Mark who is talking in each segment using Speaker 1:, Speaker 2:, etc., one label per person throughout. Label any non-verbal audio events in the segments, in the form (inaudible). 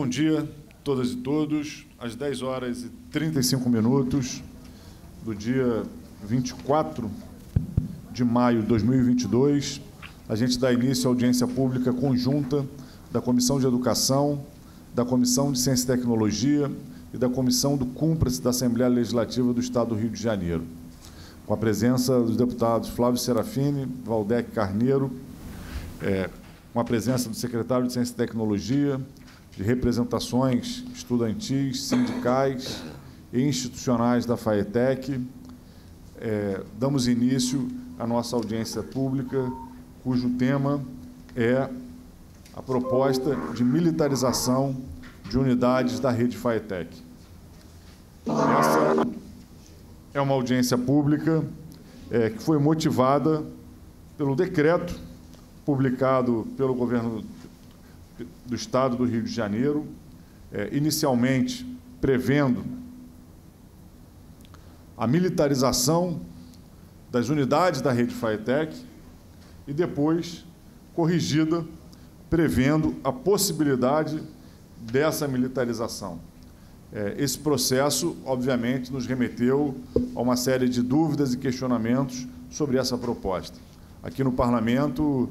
Speaker 1: Bom dia, todas e todos. Às 10 horas e 35 minutos do dia 24 de maio de 2022, a gente dá início à audiência pública conjunta da Comissão de Educação, da Comissão de Ciência e Tecnologia e da Comissão do Cúmplice da Assembleia Legislativa do Estado do Rio de Janeiro, com a presença dos deputados Flávio Serafini, Valdec Carneiro, é, com a presença do secretário de Ciência e Tecnologia, de representações estudantis, sindicais e institucionais da FAETEC, é, damos início à nossa audiência pública, cujo tema é a proposta de militarização de unidades da rede FAETEC. Essa é uma audiência pública é, que foi motivada pelo decreto publicado pelo governo do Estado do Rio de Janeiro, é, inicialmente prevendo a militarização das unidades da rede FAETEC e depois corrigida, prevendo a possibilidade dessa militarização. É, esse processo, obviamente, nos remeteu a uma série de dúvidas e questionamentos sobre essa proposta. Aqui no Parlamento,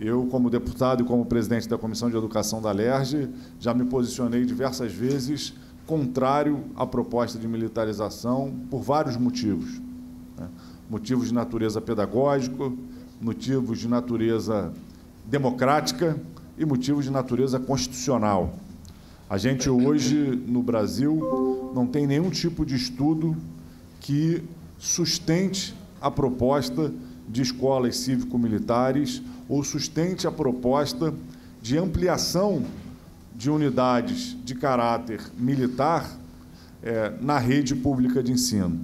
Speaker 1: eu, como deputado e como presidente da Comissão de Educação da LERJ, já me posicionei diversas vezes contrário à proposta de militarização por vários motivos. Né? Motivos de natureza pedagógica, motivos de natureza democrática e motivos de natureza constitucional. A gente hoje, no Brasil, não tem nenhum tipo de estudo que sustente a proposta de escolas cívico-militares ou sustente a proposta de ampliação de unidades de caráter militar é, na rede pública de ensino.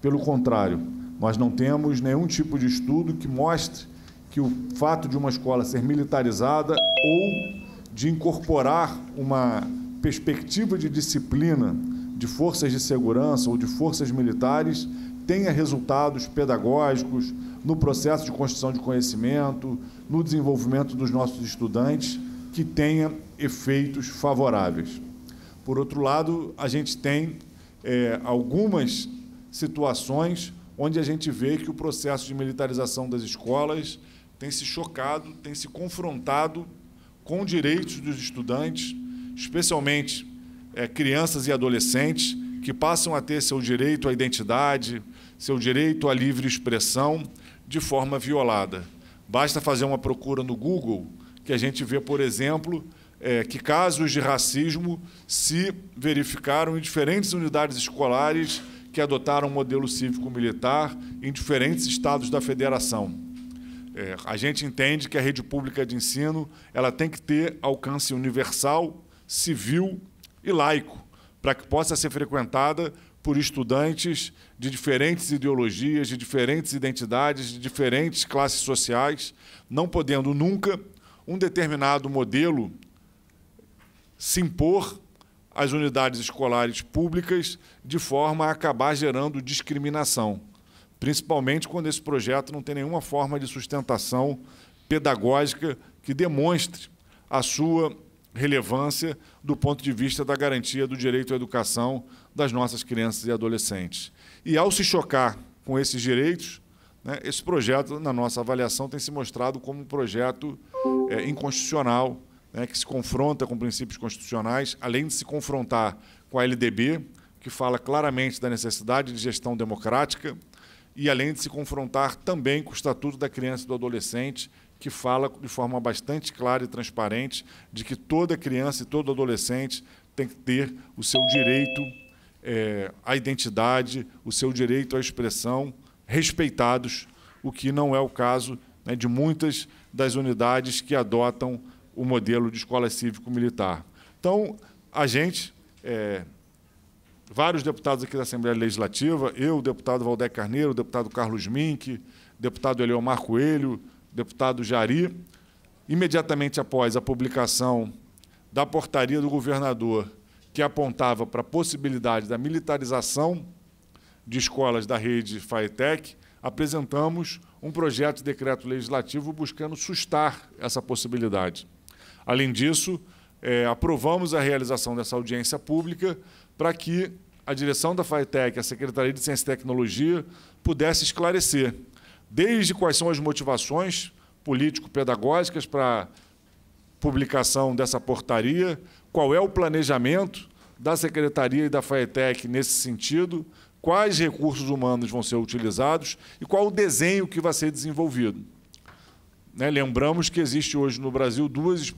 Speaker 1: Pelo contrário, nós não temos nenhum tipo de estudo que mostre que o fato de uma escola ser militarizada ou de incorporar uma perspectiva de disciplina de forças de segurança ou de forças militares tenha resultados pedagógicos no processo de construção de conhecimento, no desenvolvimento dos nossos estudantes, que tenha efeitos favoráveis. Por outro lado, a gente tem é, algumas situações onde a gente vê que o processo de militarização das escolas tem se chocado, tem se confrontado com direitos dos estudantes, especialmente é, crianças e adolescentes, que passam a ter seu direito à identidade, seu direito à livre expressão de forma violada. Basta fazer uma procura no Google que a gente vê, por exemplo, é, que casos de racismo se verificaram em diferentes unidades escolares que adotaram o um modelo cívico-militar em diferentes estados da federação. É, a gente entende que a rede pública de ensino ela tem que ter alcance universal, civil e laico, para que possa ser frequentada por estudantes de diferentes ideologias, de diferentes identidades, de diferentes classes sociais, não podendo nunca um determinado modelo se impor às unidades escolares públicas de forma a acabar gerando discriminação, principalmente quando esse projeto não tem nenhuma forma de sustentação pedagógica que demonstre a sua relevância do ponto de vista da garantia do direito à educação das nossas crianças e adolescentes. E ao se chocar com esses direitos, né, esse projeto, na nossa avaliação, tem se mostrado como um projeto é, inconstitucional, né, que se confronta com princípios constitucionais, além de se confrontar com a LDB, que fala claramente da necessidade de gestão democrática, e além de se confrontar também com o Estatuto da Criança e do Adolescente, que fala de forma bastante clara e transparente de que toda criança e todo adolescente tem que ter o seu direito é, à identidade, o seu direito à expressão respeitados, o que não é o caso né, de muitas das unidades que adotam o modelo de escola cívico-militar. Então, a gente, é, vários deputados aqui da Assembleia Legislativa, eu, o deputado Valdec Carneiro, o deputado Carlos Mink, deputado Eleomar Coelho, deputado Jari, imediatamente após a publicação da portaria do governador que apontava para a possibilidade da militarização de escolas da rede FAETEC, apresentamos um projeto de decreto legislativo buscando sustar essa possibilidade. Além disso, é, aprovamos a realização dessa audiência pública para que a direção da FATEC, a Secretaria de Ciência e Tecnologia, pudesse esclarecer desde quais são as motivações político-pedagógicas para publicação dessa portaria, qual é o planejamento da Secretaria e da FAETEC nesse sentido, quais recursos humanos vão ser utilizados e qual o desenho que vai ser desenvolvido. Né? Lembramos que existe hoje no Brasil, duas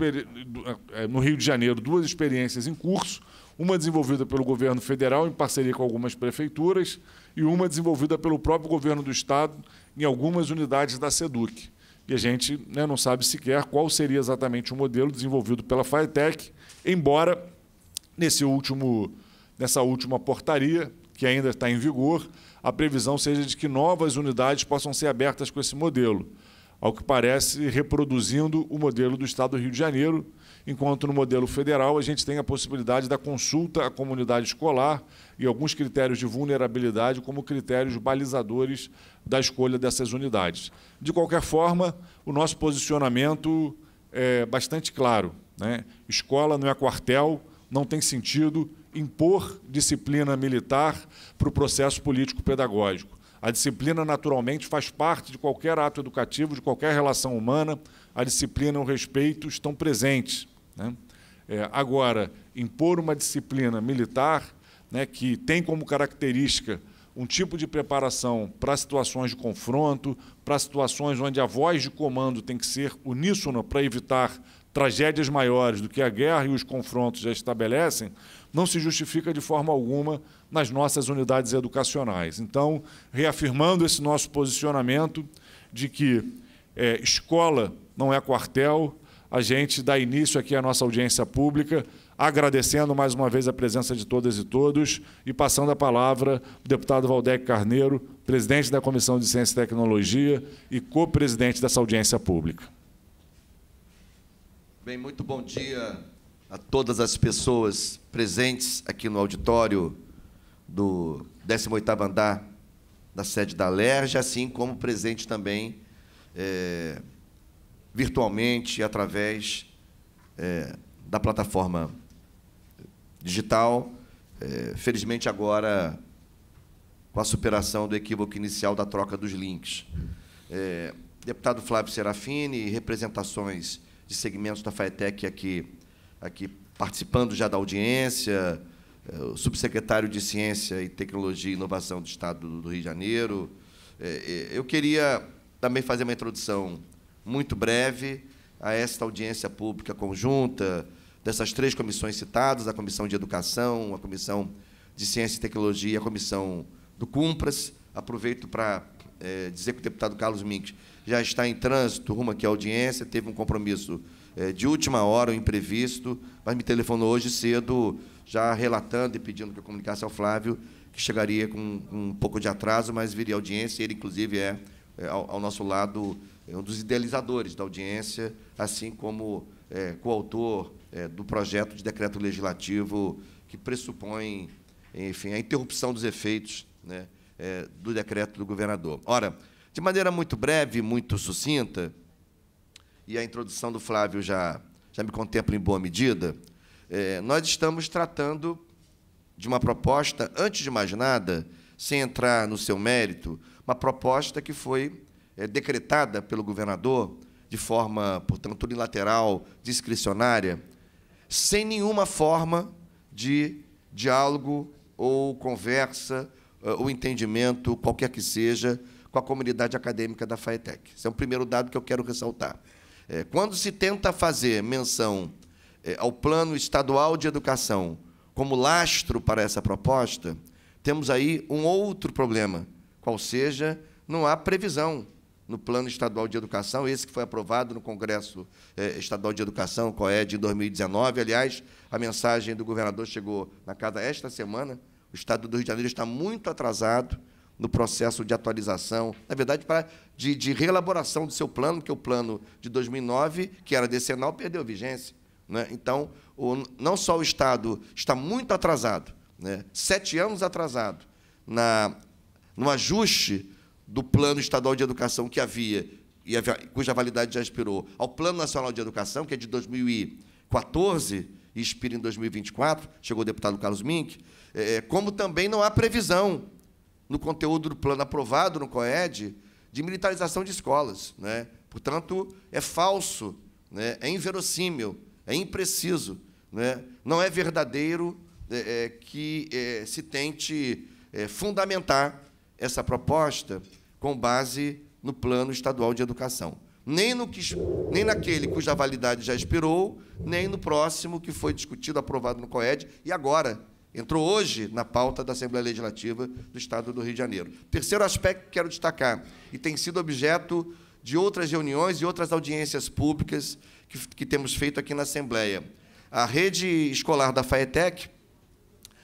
Speaker 1: é, no Rio de Janeiro, duas experiências em curso, uma desenvolvida pelo governo federal em parceria com algumas prefeituras e uma desenvolvida pelo próprio governo do Estado em algumas unidades da SEDUC. E a gente né, não sabe sequer qual seria exatamente o modelo desenvolvido pela FAETEC, embora nesse último, nessa última portaria, que ainda está em vigor, a previsão seja de que novas unidades possam ser abertas com esse modelo ao que parece reproduzindo o modelo do Estado do Rio de Janeiro, enquanto no modelo federal a gente tem a possibilidade da consulta à comunidade escolar e alguns critérios de vulnerabilidade como critérios balizadores da escolha dessas unidades. De qualquer forma, o nosso posicionamento é bastante claro. Né? Escola não é quartel, não tem sentido impor disciplina militar para o processo político-pedagógico. A disciplina, naturalmente, faz parte de qualquer ato educativo, de qualquer relação humana. A disciplina e o respeito estão presentes. Né? É, agora, impor uma disciplina militar né, que tem como característica um tipo de preparação para situações de confronto, para situações onde a voz de comando tem que ser uníssona para evitar tragédias maiores do que a guerra e os confrontos já estabelecem, não se justifica de forma alguma nas nossas unidades educacionais. Então, reafirmando esse nosso posicionamento de que é, escola não é quartel, a gente dá início aqui à nossa audiência pública, agradecendo mais uma vez a presença de todas e todos e passando a palavra ao deputado Valdec Carneiro, presidente da Comissão de Ciência e Tecnologia e co-presidente dessa audiência pública.
Speaker 2: Bem, muito bom dia a todas as pessoas presentes aqui no auditório do 18º andar da sede da LERJ, assim como presente também é, virtualmente através é, da plataforma digital. É, felizmente agora com a superação do equívoco inicial da troca dos links. É, deputado Flávio Serafini, representações de segmentos da FAETEC aqui, aqui participando já da audiência, é, o subsecretário de Ciência e Tecnologia e Inovação do Estado do Rio de Janeiro. É, é, eu queria também fazer uma introdução muito breve a esta audiência pública conjunta dessas três comissões citadas, a Comissão de Educação, a Comissão de Ciência e Tecnologia e a Comissão do Cumpras. Aproveito para é, dizer que o deputado Carlos Minks já está em trânsito rumo aqui à audiência, teve um compromisso é, de última hora, um imprevisto, mas me telefonou hoje cedo já relatando e pedindo que eu comunicasse ao Flávio que chegaria com, com um pouco de atraso, mas viria à audiência. Ele, inclusive, é, é ao, ao, nosso lado é um dos idealizadores da audiência, assim como é, coautor é, do projeto de decreto legislativo que pressupõe, enfim, a interrupção dos efeitos né, é, do decreto do governador. Ora, de maneira muito breve, muito sucinta, e a introdução do Flávio já, já me contempla em boa medida, é, nós estamos tratando de uma proposta, antes de mais nada, sem entrar no seu mérito, uma proposta que foi é, decretada pelo governador de forma, portanto, unilateral, discricionária, sem nenhuma forma de diálogo ou conversa é, ou entendimento, qualquer que seja, com a comunidade acadêmica da FAETEC. Esse é o primeiro dado que eu quero ressaltar. É, quando se tenta fazer menção é, ao Plano Estadual de Educação como lastro para essa proposta, temos aí um outro problema, qual seja, não há previsão no Plano Estadual de Educação, esse que foi aprovado no Congresso é, Estadual de Educação, COE, de 2019. Aliás, a mensagem do governador chegou na casa esta semana. O Estado do Rio de Janeiro está muito atrasado no processo de atualização, na verdade, para, de, de reelaboração do seu plano, que o plano de 2009, que era decenal, perdeu vigência. Né? Então, o, não só o Estado está muito atrasado, né? sete anos atrasado, na, no ajuste do Plano Estadual de Educação que havia, e cuja validade já expirou, ao Plano Nacional de Educação, que é de 2000 2014 e expira em 2024, chegou o deputado Carlos Mink, é, como também não há previsão no conteúdo do plano aprovado no COED de militarização de escolas. Né? Portanto, é falso, né? é inverossímil, é impreciso, né? não é verdadeiro é, é, que é, se tente é, fundamentar essa proposta com base no plano estadual de educação. Nem, no que, nem naquele cuja validade já expirou, nem no próximo que foi discutido, aprovado no COED, e agora entrou hoje na pauta da Assembleia Legislativa do Estado do Rio de Janeiro. Terceiro aspecto que quero destacar, e tem sido objeto de outras reuniões e outras audiências públicas que, que temos feito aqui na Assembleia. A rede escolar da FAETEC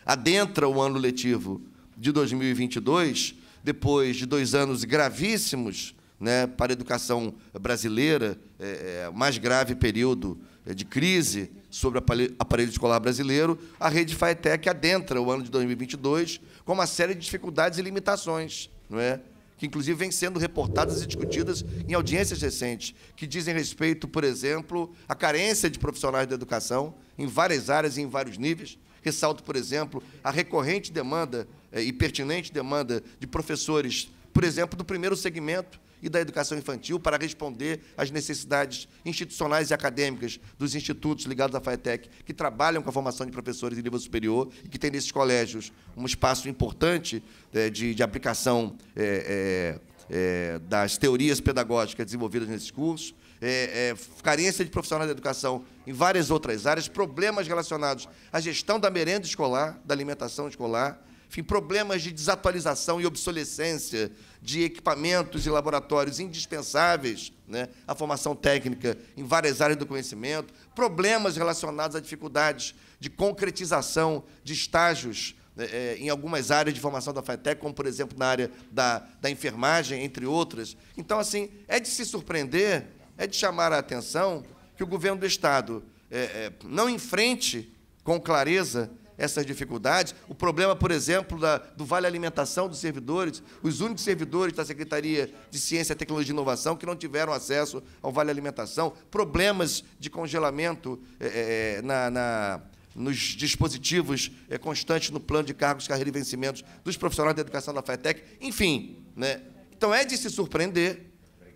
Speaker 2: adentra o ano letivo de 2022, depois de dois anos gravíssimos né, para a educação brasileira, é, é, mais grave período é, de crise sobre o aparelho escolar brasileiro, a rede FAETEC adentra o ano de 2022 com uma série de dificuldades e limitações, não é? que inclusive vêm sendo reportadas e discutidas em audiências recentes, que dizem respeito, por exemplo, à carência de profissionais da educação em várias áreas e em vários níveis. Ressalto, por exemplo, a recorrente demanda e pertinente demanda de professores, por exemplo, do primeiro segmento, e da educação infantil para responder às necessidades institucionais e acadêmicas dos institutos ligados à FAETEC, que trabalham com a formação de professores em nível superior e que têm nesses colégios um espaço importante é, de, de, aplicação é, é, das teorias pedagógicas desenvolvidas nesses cursos, é, é, carência de profissionais da educação em várias outras áreas, problemas relacionados à gestão da merenda escolar, da alimentação escolar, enfim, problemas de desatualização e obsolescência de equipamentos e laboratórios indispensáveis né, à formação técnica em várias áreas do conhecimento, problemas relacionados a dificuldades de concretização de estágios né, é, em algumas áreas de formação da FATEC, como, por exemplo, na área da, da enfermagem, entre outras. Então, assim, é de se surpreender, é de chamar a atenção que o governo do Estado é, é, não enfrente com clareza essas dificuldades. O problema, por exemplo, da, do vale alimentação dos servidores, os únicos servidores da Secretaria de Ciência, Tecnologia e Inovação que não tiveram acesso ao vale alimentação, problemas de congelamento é, na, na, nos dispositivos é, constantes no plano de cargos, carreira e vencimentos dos profissionais da educação da FATEC, enfim. Né? Então, é de se surpreender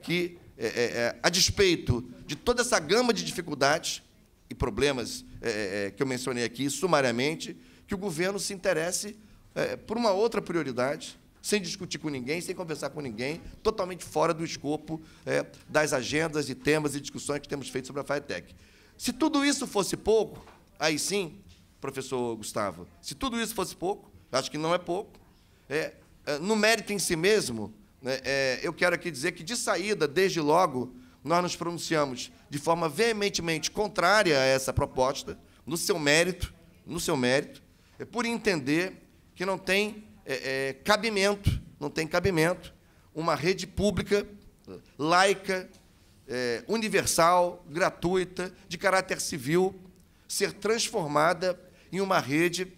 Speaker 2: que, é, a despeito de toda essa gama de dificuldades, e problemas é, é, que eu mencionei aqui, sumariamente, que o governo se interesse é, por uma outra prioridade, sem discutir com ninguém, sem conversar com ninguém, totalmente fora do escopo é, das agendas e temas e discussões que temos feito sobre a FATEC. Se tudo isso fosse pouco, aí sim, professor Gustavo, se tudo isso fosse pouco, acho que não é pouco, é, é, no mérito em si mesmo, né, é, eu quero aqui dizer que, de saída, desde logo, nós nos pronunciamos de forma veementemente contrária a essa proposta, no seu mérito, no seu mérito, é por entender que não tem é, é, cabimento, não tem cabimento uma rede pública, laica, é, universal, gratuita, de caráter civil, ser transformada em uma rede,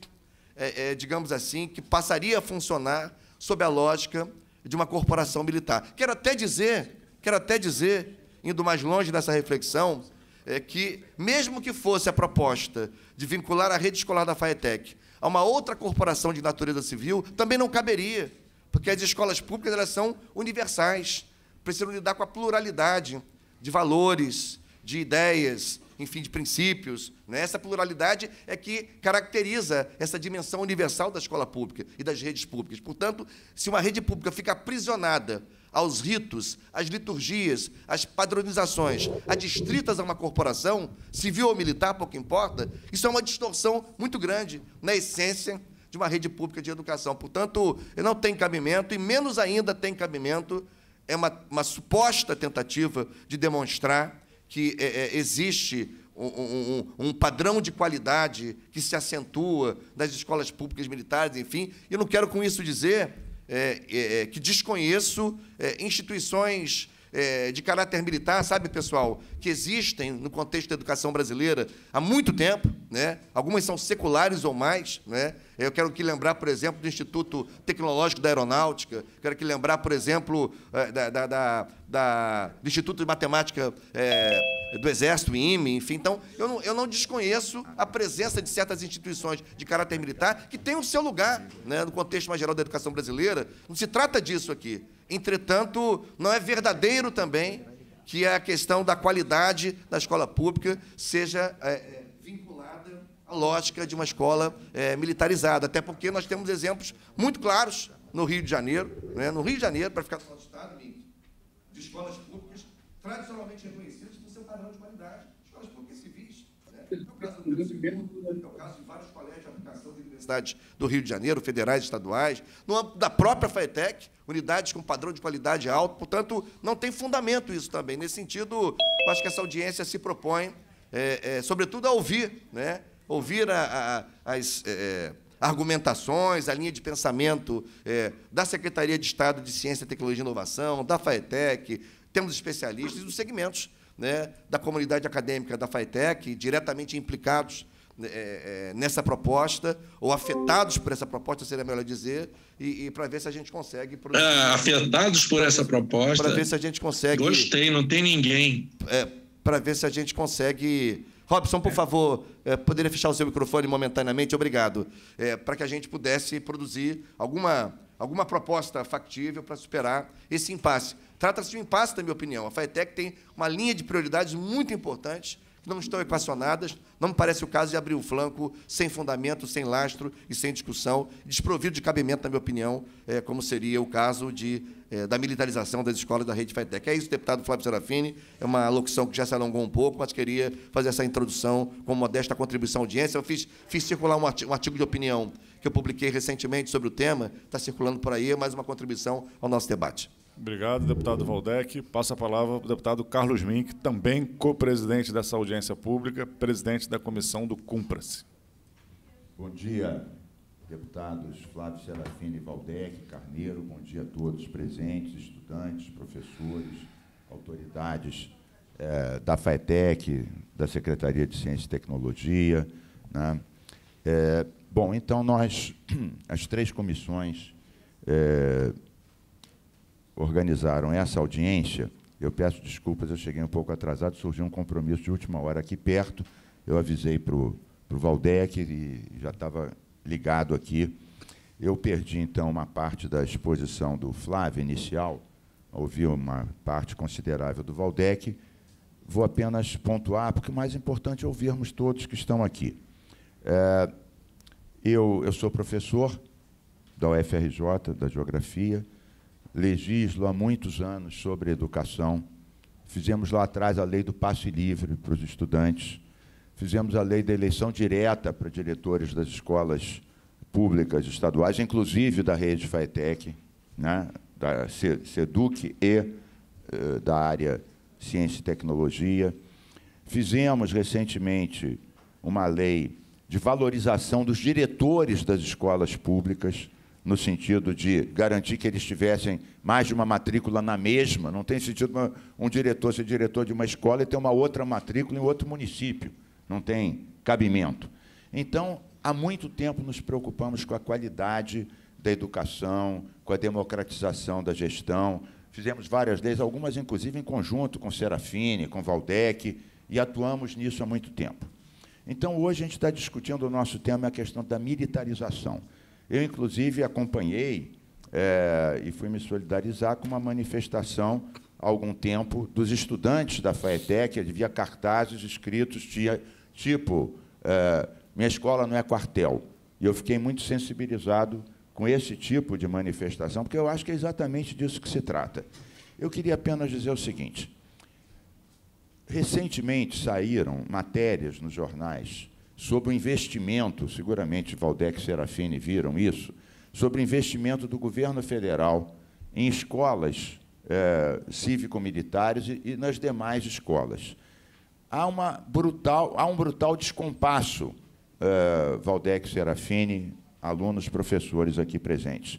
Speaker 2: é, é, digamos assim, que passaria a funcionar sob a lógica de uma corporação militar. Quero até dizer, quero até dizer indo mais longe nessa reflexão, é que, mesmo que fosse a proposta de vincular a rede escolar da FAETEC a uma outra corporação de natureza civil, também não caberia, porque as escolas públicas elas são universais, precisam lidar com a pluralidade de valores, de ideias, enfim, de princípios. Né? Essa pluralidade é que caracteriza essa dimensão universal da escola pública e das redes públicas. Portanto, se uma rede pública fica aprisionada aos ritos, às liturgias, às padronizações, adstritas a uma corporação, civil ou militar, pouco importa, isso é uma distorção muito grande na essência de uma rede pública de educação. Portanto, não tem cabimento, e menos ainda tem cabimento, é uma, uma suposta tentativa de demonstrar que é, é, existe um, um, um, padrão de qualidade que se acentua das escolas públicas militares, enfim. Eu não quero com isso dizer é, é, é, que desconheço é, instituições é, de caráter militar, sabe, pessoal, que existem no contexto da educação brasileira há muito tempo, né? algumas são seculares ou mais. Né? Eu quero aqui lembrar, por exemplo, do Instituto Tecnológico da Aeronáutica, quero aqui lembrar, por exemplo, da, da, da, da do Instituto de Matemática do Exército, IME, enfim. Então, eu não, eu não desconheço a presença de certas instituições de caráter militar que têm o seu lugar né, no contexto mais geral da educação brasileira. Não se trata disso aqui. Entretanto, não é verdadeiro também que a questão da qualidade da escola pública seja é, vinculada à lógica de uma escola é, militarizada, até porque nós temos exemplos muito claros no Rio de Janeiro, né, no Rio de Janeiro, para ficar no nosso estado, de escolas públicas tradicionalmente reconhecidas por seu padrão de qualidade, escolas públicas civis. Né? É, o caso do, é o caso de universidades do Rio de Janeiro, federais estaduais, no âmbito da própria FAETEC, unidades com padrão de qualidade alto. Portanto, não tem fundamento isso também. Nesse sentido, acho que essa audiência se propõe, é, é, sobretudo, a ouvir, né? ouvir a, a, as é, argumentações, a linha de pensamento é, da Secretaria de Estado de Ciência, Tecnologia e Inovação, da FAETEC, temos especialistas dos segmentos né, da comunidade acadêmica da FAETEC, diretamente implicados é, é, nessa proposta, ou afetados por essa proposta, seria melhor dizer, e, e para ver se a gente consegue.
Speaker 3: Produzir... É, afetados por essa proposta.
Speaker 2: Para ver se a gente consegue.
Speaker 3: Gostei, não tem ninguém.
Speaker 2: É, para ver se a gente consegue. Robson, por favor, é, poderia fechar o seu microfone momentaneamente? Obrigado. É, para que a gente pudesse produzir alguma, alguma proposta factível para superar esse impasse. Trata-se de um impasse, na minha opinião. A FAETEC tem uma linha de prioridades muito importantes que não estão equacionadas. Não me parece o caso de abrir o flanco sem fundamento, sem lastro e sem discussão, desprovido de cabimento, na minha opinião, é, como seria o caso de, é, da militarização das escolas da rede FATEC. É isso, deputado Flávio Serafini. É uma locução que já se alongou um pouco, mas queria fazer essa introdução com modesta contribuição à audiência. Eu fiz, fiz circular um artigo, um artigo de opinião que eu publiquei recentemente sobre o tema, está circulando por aí, é mais uma contribuição ao nosso debate.
Speaker 1: Obrigado, deputado Valdec. Passa a palavra ao deputado Carlos Mink, também co-presidente dessa audiência pública, presidente da comissão do Cumpra-se.
Speaker 4: Bom dia, deputados Flávio Serafini Valdec, Carneiro. Bom dia a todos presentes, estudantes, professores, autoridades é, da FAETEC, da Secretaria de Ciência e Tecnologia. Né? É, bom, então nós, (clears throat) as três comissões, é, organizaram essa audiência, eu peço desculpas, eu cheguei um pouco atrasado, surgiu um compromisso de última hora aqui perto, eu avisei para o Valdec e já estava ligado aqui. Eu perdi, então, uma parte da exposição do Flávio inicial, ouvi uma parte considerável do Valdec, vou apenas pontuar, porque o mais importante é ouvirmos todos que estão aqui. É, eu, eu sou professor da UFRJ, da Geografia, legislo há muitos anos sobre educação. Fizemos lá atrás a lei do passe livre para os estudantes. Fizemos a lei da eleição direta para diretores das escolas públicas estaduais, inclusive da rede FAETEC, né, da SEDUC e eh, da área Ciência e Tecnologia. Fizemos recentemente uma lei de valorização dos diretores das escolas públicas no sentido de garantir que eles tivessem mais de uma matrícula na mesma. Não tem sentido uma, um diretor ser diretor de uma escola e ter uma outra matrícula em outro município. Não tem cabimento. Então, há muito tempo nos preocupamos com a qualidade da educação, com a democratização da gestão. Fizemos várias leis, algumas inclusive em conjunto com Serafine, com Valdec, e atuamos nisso há muito tempo. Então, hoje a gente está discutindo o nosso tema, a questão da militarização. Eu, inclusive, acompanhei é, e fui me solidarizar com uma manifestação há algum tempo dos estudantes da FAETEC, havia cartazes escritos tia, tipo é, minha escola não é quartel. E eu fiquei muito sensibilizado com esse tipo de manifestação, porque eu acho que é exatamente disso que se trata. Eu queria apenas dizer o seguinte: recentemente saíram matérias nos jornais sobre o investimento, seguramente Valdec e Serafini viram isso, sobre o investimento do governo federal em escolas é, cívico-militares e, e, nas demais escolas. Há, uma brutal, há um brutal descompasso, é, Valdec e Serafini, alunos, professores aqui presentes.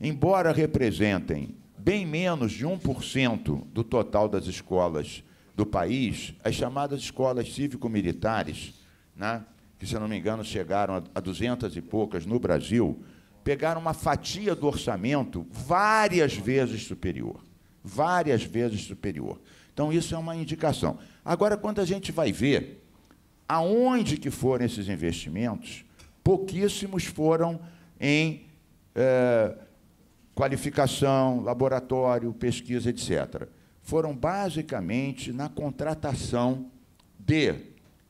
Speaker 4: Embora representem bem menos de 1% do total das escolas do país, as chamadas escolas cívico-militares, né, que, se não me engano, chegaram a duzentas e poucas no Brasil, pegaram uma fatia do orçamento várias vezes superior. várias vezes superior. Então, isso é uma indicação. Agora, quando a gente vai ver aonde que foram esses investimentos, pouquíssimos foram em eh, qualificação, laboratório, pesquisa, etc. Foram basicamente na contratação de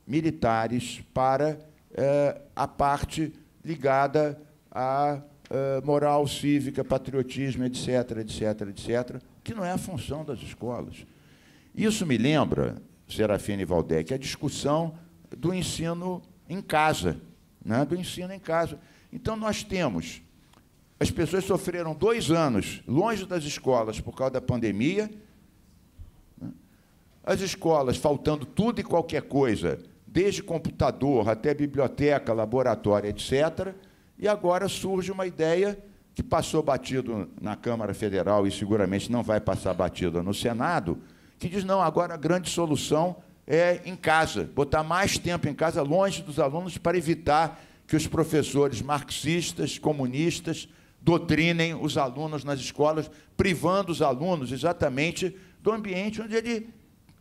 Speaker 4: militares para eh, a parte ligada à eh, moral cívica, patriotismo, etc., etc., etc., que não é a função das escolas. Isso me lembra, Serafine Valdec, a discussão do ensino em casa, né? do ensino em casa. Então, nós temos as pessoas sofreram dois anos longe das escolas por causa da pandemia. Né? As escolas faltando tudo e qualquer coisa, desde computador até biblioteca, laboratório, etc. E agora surge uma ideia que passou batido na Câmara Federal e seguramente não vai passar batida no Senado, que diz: não, agora a grande solução é em casa, botar mais tempo em casa, longe dos alunos, para evitar que os professores marxistas, comunistas, doutrinem os alunos nas escolas, privando os alunos exatamente do ambiente onde ele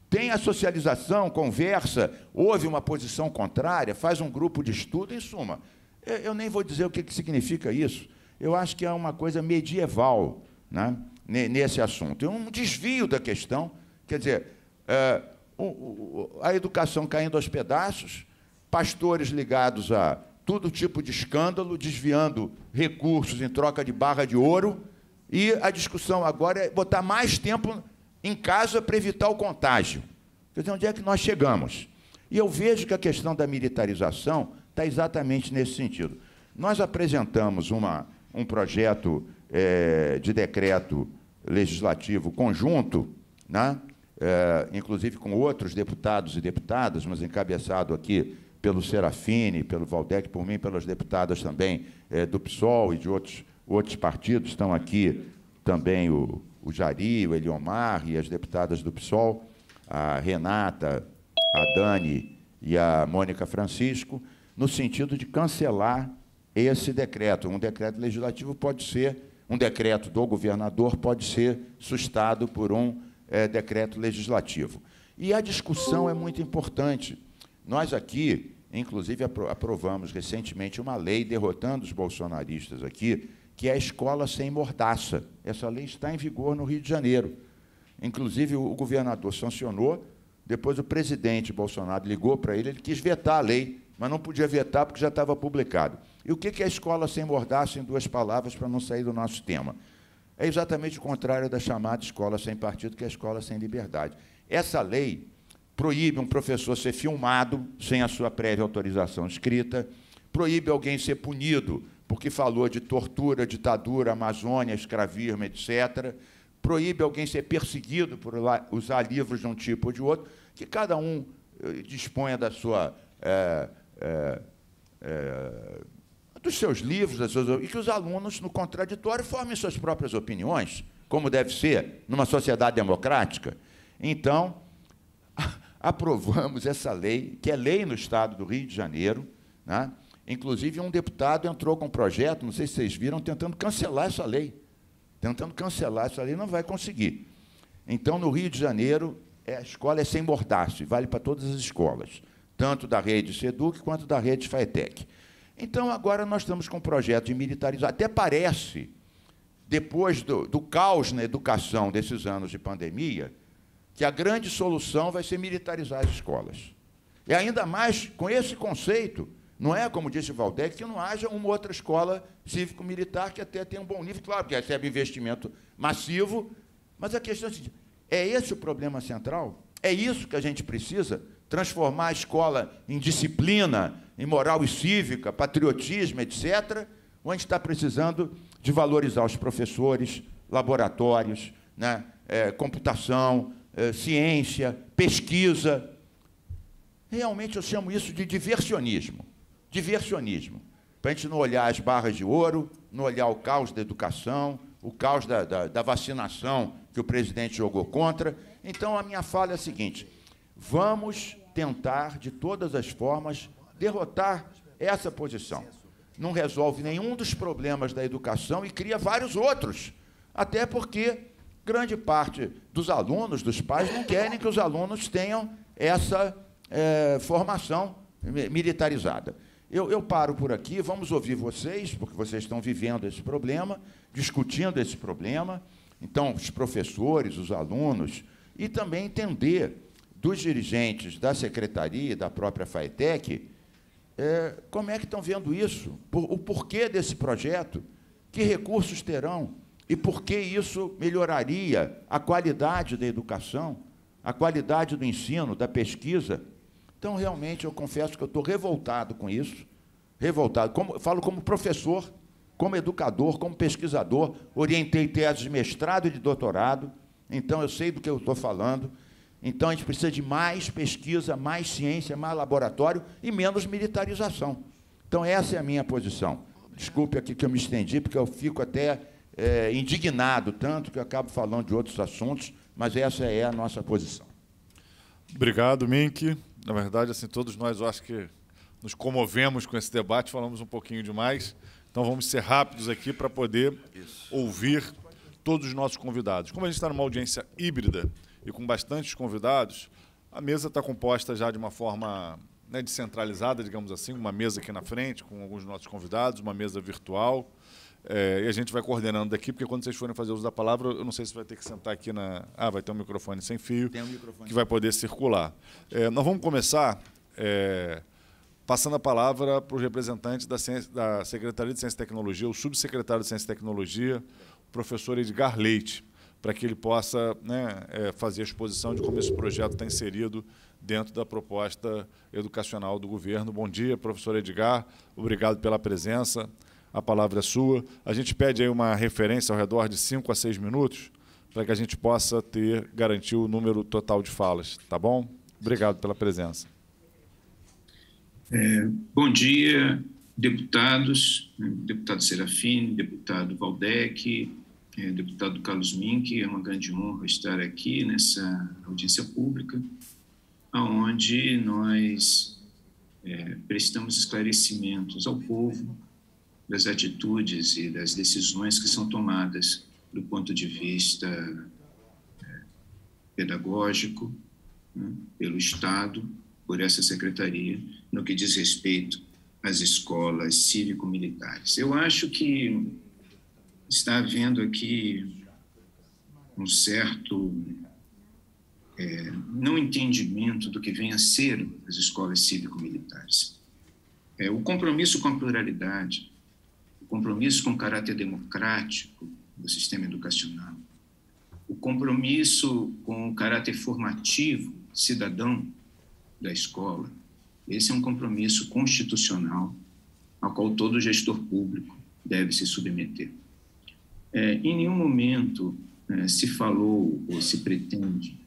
Speaker 4: tem a socialização, conversa, ouve uma posição contrária, faz um grupo de estudo, em suma. Eu nem vou dizer o que significa isso. Eu acho que é uma coisa medieval né, nesse assunto. É um desvio da questão. Quer dizer, é, a educação caindo aos pedaços, pastores ligados a todo tipo de escândalo, desviando recursos em troca de barra de ouro, e a discussão agora é botar mais tempo em casa para evitar o contágio. Quer dizer, onde é que nós chegamos? E eu vejo que a questão da militarização está exatamente nesse sentido. Nós apresentamos uma, um projeto é, de decreto legislativo conjunto, né? É, inclusive com outros deputados e deputadas, mas encabeçado aqui pelo Serafine, pelo Valdec, por mim, pelas deputadas também é, do PSOL e de outros, outros partidos. Estão aqui também o, o Jari, o Eliomar e as deputadas do PSOL, a Renata, a Dani e a Mônica Francisco, no sentido de cancelar esse decreto. Um decreto legislativo pode ser, um decreto do governador pode ser sustado por um é, decreto legislativo. E a discussão é muito importante. Nós aqui Inclusive, aprovamos recentemente uma lei derrotando os bolsonaristas aqui, que é a escola sem mordaça. Essa lei está em vigor no Rio de Janeiro. Inclusive, o governador sancionou, depois o presidente Bolsonaro ligou para ele, ele quis vetar a lei, mas não podia vetar porque já estava publicado. E o que é a escola sem mordaça, em duas palavras, para não sair do nosso tema? É exatamente o contrário da chamada escola sem partido, que é a escola sem liberdade. Essa lei proíbe um professor ser filmado sem a sua prévia autorização escrita, proíbe alguém ser punido porque falou de tortura, ditadura, Amazônia, escravismo, etc. Proíbe alguém ser perseguido por usar livros de um tipo ou de outro, que cada um eh, disponha da sua. É, é, é, dos seus livros, das suas, e que os alunos, no contraditório, formem suas próprias opiniões, como deve ser numa sociedade democrática. Então, (laughs) aprovamos essa lei, que é lei no Estado do Rio de Janeiro. Né? Inclusive, um deputado entrou com um projeto, não sei se vocês viram, tentando cancelar essa lei. Tentando cancelar essa lei, não vai conseguir. Então, no Rio de Janeiro, é, a escola é sem mordaço, e vale para todas as escolas, tanto da rede Seduc quanto da rede FAETEC. Então, agora nós estamos com um projeto de militarizar. Até parece, depois do, do caos na educação desses anos de pandemia, que a grande solução vai ser militarizar as escolas. E ainda mais com esse conceito, não é, como disse o Valdec, que não haja uma outra escola cívico-militar que até tenha um bom nível, claro, que recebe investimento massivo, mas a questão é a seguinte, é esse o problema central? É isso que a gente precisa? Transformar a escola em disciplina, em moral e cívica, patriotismo, etc., ou a gente está precisando de valorizar os professores, laboratórios, né, é, computação, eh, ciência, pesquisa. Realmente eu chamo isso de diversionismo. Diversionismo. Para a gente não olhar as barras de ouro, não olhar o caos da educação, o caos da, da, da vacinação que o presidente jogou contra. Então, a minha fala é a seguinte: vamos tentar, de todas as formas, derrotar essa posição. Não resolve nenhum dos problemas da educação e cria vários outros. Até porque grande parte dos alunos, dos pais, não querem que os alunos tenham essa é, formação militarizada. Eu, eu, paro por aqui, vamos ouvir vocês, porque vocês estão vivendo esse problema, discutindo esse problema. Então, os professores, os alunos, e também entender dos dirigentes da secretaria e da própria FAETEC é, como é que estão vendo isso, o porquê desse projeto, que recursos terão e por que isso melhoraria a qualidade da educação, a qualidade do ensino, da pesquisa. Então, realmente, eu confesso que eu estou revoltado com isso, revoltado. Como, falo como professor, como educador, como pesquisador, orientei teses de mestrado e de doutorado, então eu sei do que eu estou falando. Então a gente precisa de mais pesquisa, mais ciência, mais laboratório e menos militarização. Então essa é a minha posição. Desculpe aqui que eu me estendi, porque eu fico até é, indignado, tanto que eu acabo falando de outros assuntos, mas essa é a nossa posição.
Speaker 1: Obrigado, Mink. Na verdade, assim, todos nós, eu acho que nos comovemos com esse debate, falamos um pouquinho demais. Então vamos ser rápidos aqui para poder Isso. ouvir todos os nossos convidados. Como a gente está numa audiência híbrida, e com bastantes convidados, a mesa está composta já de uma forma né, descentralizada, digamos assim, uma mesa aqui na frente com alguns dos nossos convidados, uma mesa virtual. É, e a gente vai coordenando daqui, porque quando vocês forem fazer uso da palavra, eu não sei se vai ter que sentar aqui na. Ah, vai ter um microfone sem fio um microfone. que vai poder circular. É, nós vamos começar é, passando a palavra para os representantes da, ciência, da Secretaria de Ciência e Tecnologia, o subsecretário de Ciência e Tecnologia, o professor Edgar Leite para que ele possa né, é, fazer a exposição de como esse projeto está inserido dentro da proposta educacional do governo. Bom dia, professor Edgar, obrigado pela presença, a palavra é sua. A gente pede aí uma referência ao redor de cinco a seis minutos, para que a gente possa ter, garantir o número total de falas, tá bom? Obrigado pela presença.
Speaker 5: É, bom dia, deputados, né, deputado Serafim, deputado Valdec, é, deputado Carlos Mink, é uma grande honra estar aqui nessa audiência pública, onde nós é, prestamos esclarecimentos ao povo das atitudes e das decisões que são tomadas do ponto de vista é, pedagógico né, pelo Estado, por essa secretaria, no que diz respeito às escolas cívico-militares. Eu acho que está havendo aqui um certo é, não entendimento do que vem a ser as escolas cívico-militares. É, o compromisso com a pluralidade, o compromisso com o caráter democrático do sistema educacional, o compromisso com o caráter formativo cidadão da escola, esse é um compromisso constitucional ao qual todo gestor público deve se submeter. É, em nenhum momento é, se falou ou se pretende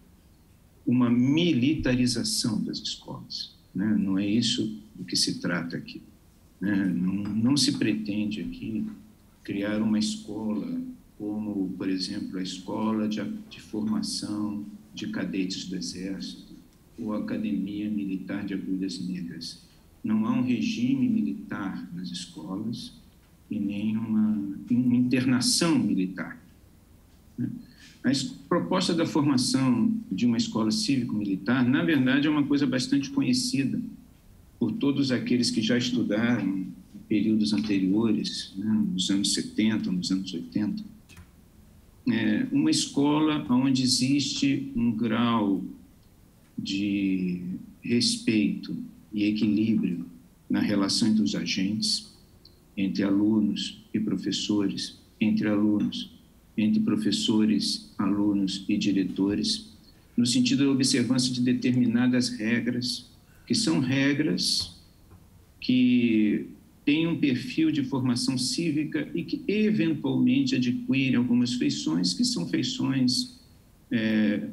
Speaker 5: uma militarização das escolas. Né? Não é isso do que se trata aqui. Né? Não, não se pretende aqui criar uma escola como, por exemplo, a escola de, de formação de cadetes do Exército ou a Academia Militar de Agulhas Negras. Não há um regime militar nas escolas, e nem uma, uma internação militar. Né? A proposta da formação de uma escola cívico-militar, na verdade, é uma coisa bastante conhecida por todos aqueles que já estudaram em períodos anteriores, né, nos anos 70, nos anos 80. É uma escola onde existe um grau de respeito e equilíbrio na relação entre os agentes, entre alunos e professores, entre alunos, entre professores, alunos e diretores, no sentido da observância de determinadas regras, que são regras que têm um perfil de formação cívica e que eventualmente adquirem algumas feições que são feições é,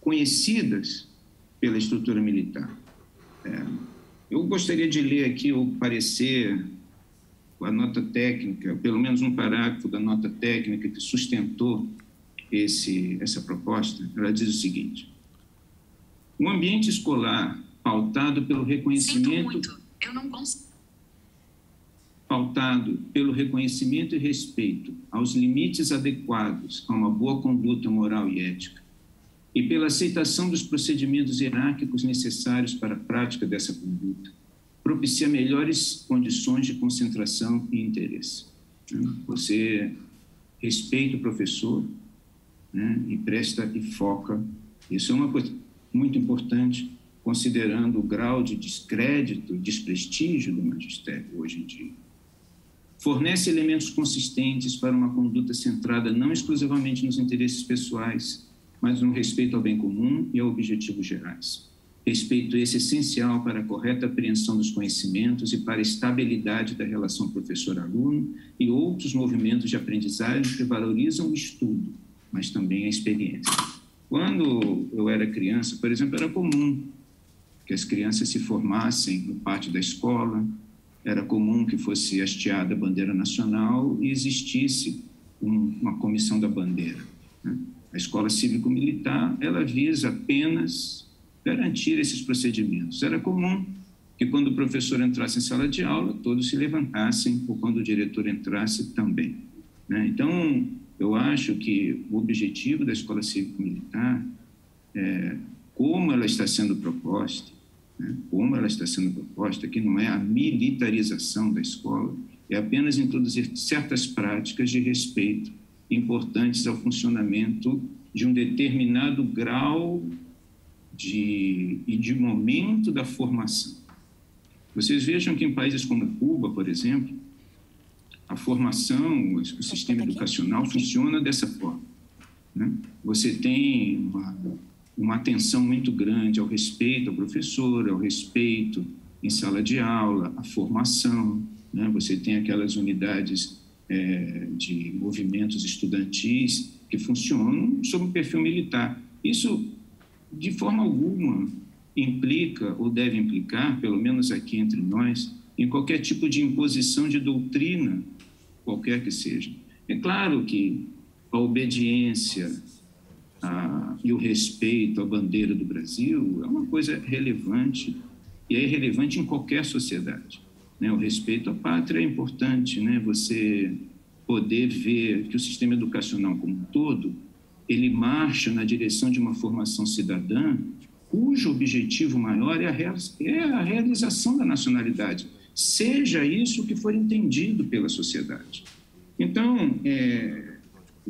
Speaker 5: conhecidas pela estrutura militar. É, eu gostaria de ler aqui o parecer a nota técnica, pelo menos um parágrafo da nota técnica que sustentou esse, essa proposta, ela diz o seguinte: um ambiente escolar pautado pelo reconhecimento. Sinto muito. Eu não consigo. pautado pelo reconhecimento e respeito aos limites adequados a uma boa conduta moral e ética, e pela aceitação dos procedimentos hierárquicos necessários para a prática dessa conduta, propicia melhores condições de concentração e interesse. Você respeita o professor né, e presta e foca. Isso é uma coisa muito importante, considerando o grau de descrédito, desprestígio do magistério hoje em dia fornece elementos consistentes para uma conduta centrada não exclusivamente nos interesses pessoais, mas no respeito ao bem comum e a objetivos gerais. Respeito esse essencial para a correta apreensão dos conhecimentos e para a estabilidade da relação professor-aluno e outros movimentos de aprendizagem que valorizam o estudo, mas também a experiência. Quando eu era criança, por exemplo, era comum que as crianças se formassem no pátio da escola, era comum que fosse hasteada a bandeira nacional e existisse um, uma comissão da bandeira. Né? A escola cívico-militar, ela visa apenas garantir esses procedimentos. Era comum que quando o professor entrasse em sala de aula, todos se levantassem, ou quando o diretor entrasse também. Né? Então, eu acho que o objetivo da escola cívico-militar, é, como ela está sendo proposta, né, como ela está sendo proposta, que não é a militarização da escola, é apenas introduzir certas práticas de respeito importantes ao funcionamento de um determinado grau de, e de momento da formação. Vocês vejam que em países como Cuba, por exemplo, a formação, o sistema educacional funciona dessa forma. Né? Você tem uma uma atenção muito grande ao respeito ao professor, ao respeito em sala de aula, à formação. Né? Você tem aquelas unidades é, de movimentos estudantis que funcionam sob o perfil militar. Isso, de forma alguma, implica ou deve implicar, pelo menos aqui entre nós, em qualquer tipo de imposição de doutrina, qualquer que seja. É claro que a obediência, a, e o respeito à bandeira do Brasil é uma coisa relevante e é relevante em qualquer sociedade. Né? O respeito à pátria é importante, né? Você poder ver que o sistema educacional como um todo ele marcha na direção de uma formação cidadã cujo objetivo maior é a, é a realização da nacionalidade, seja isso que for entendido pela sociedade. Então, é,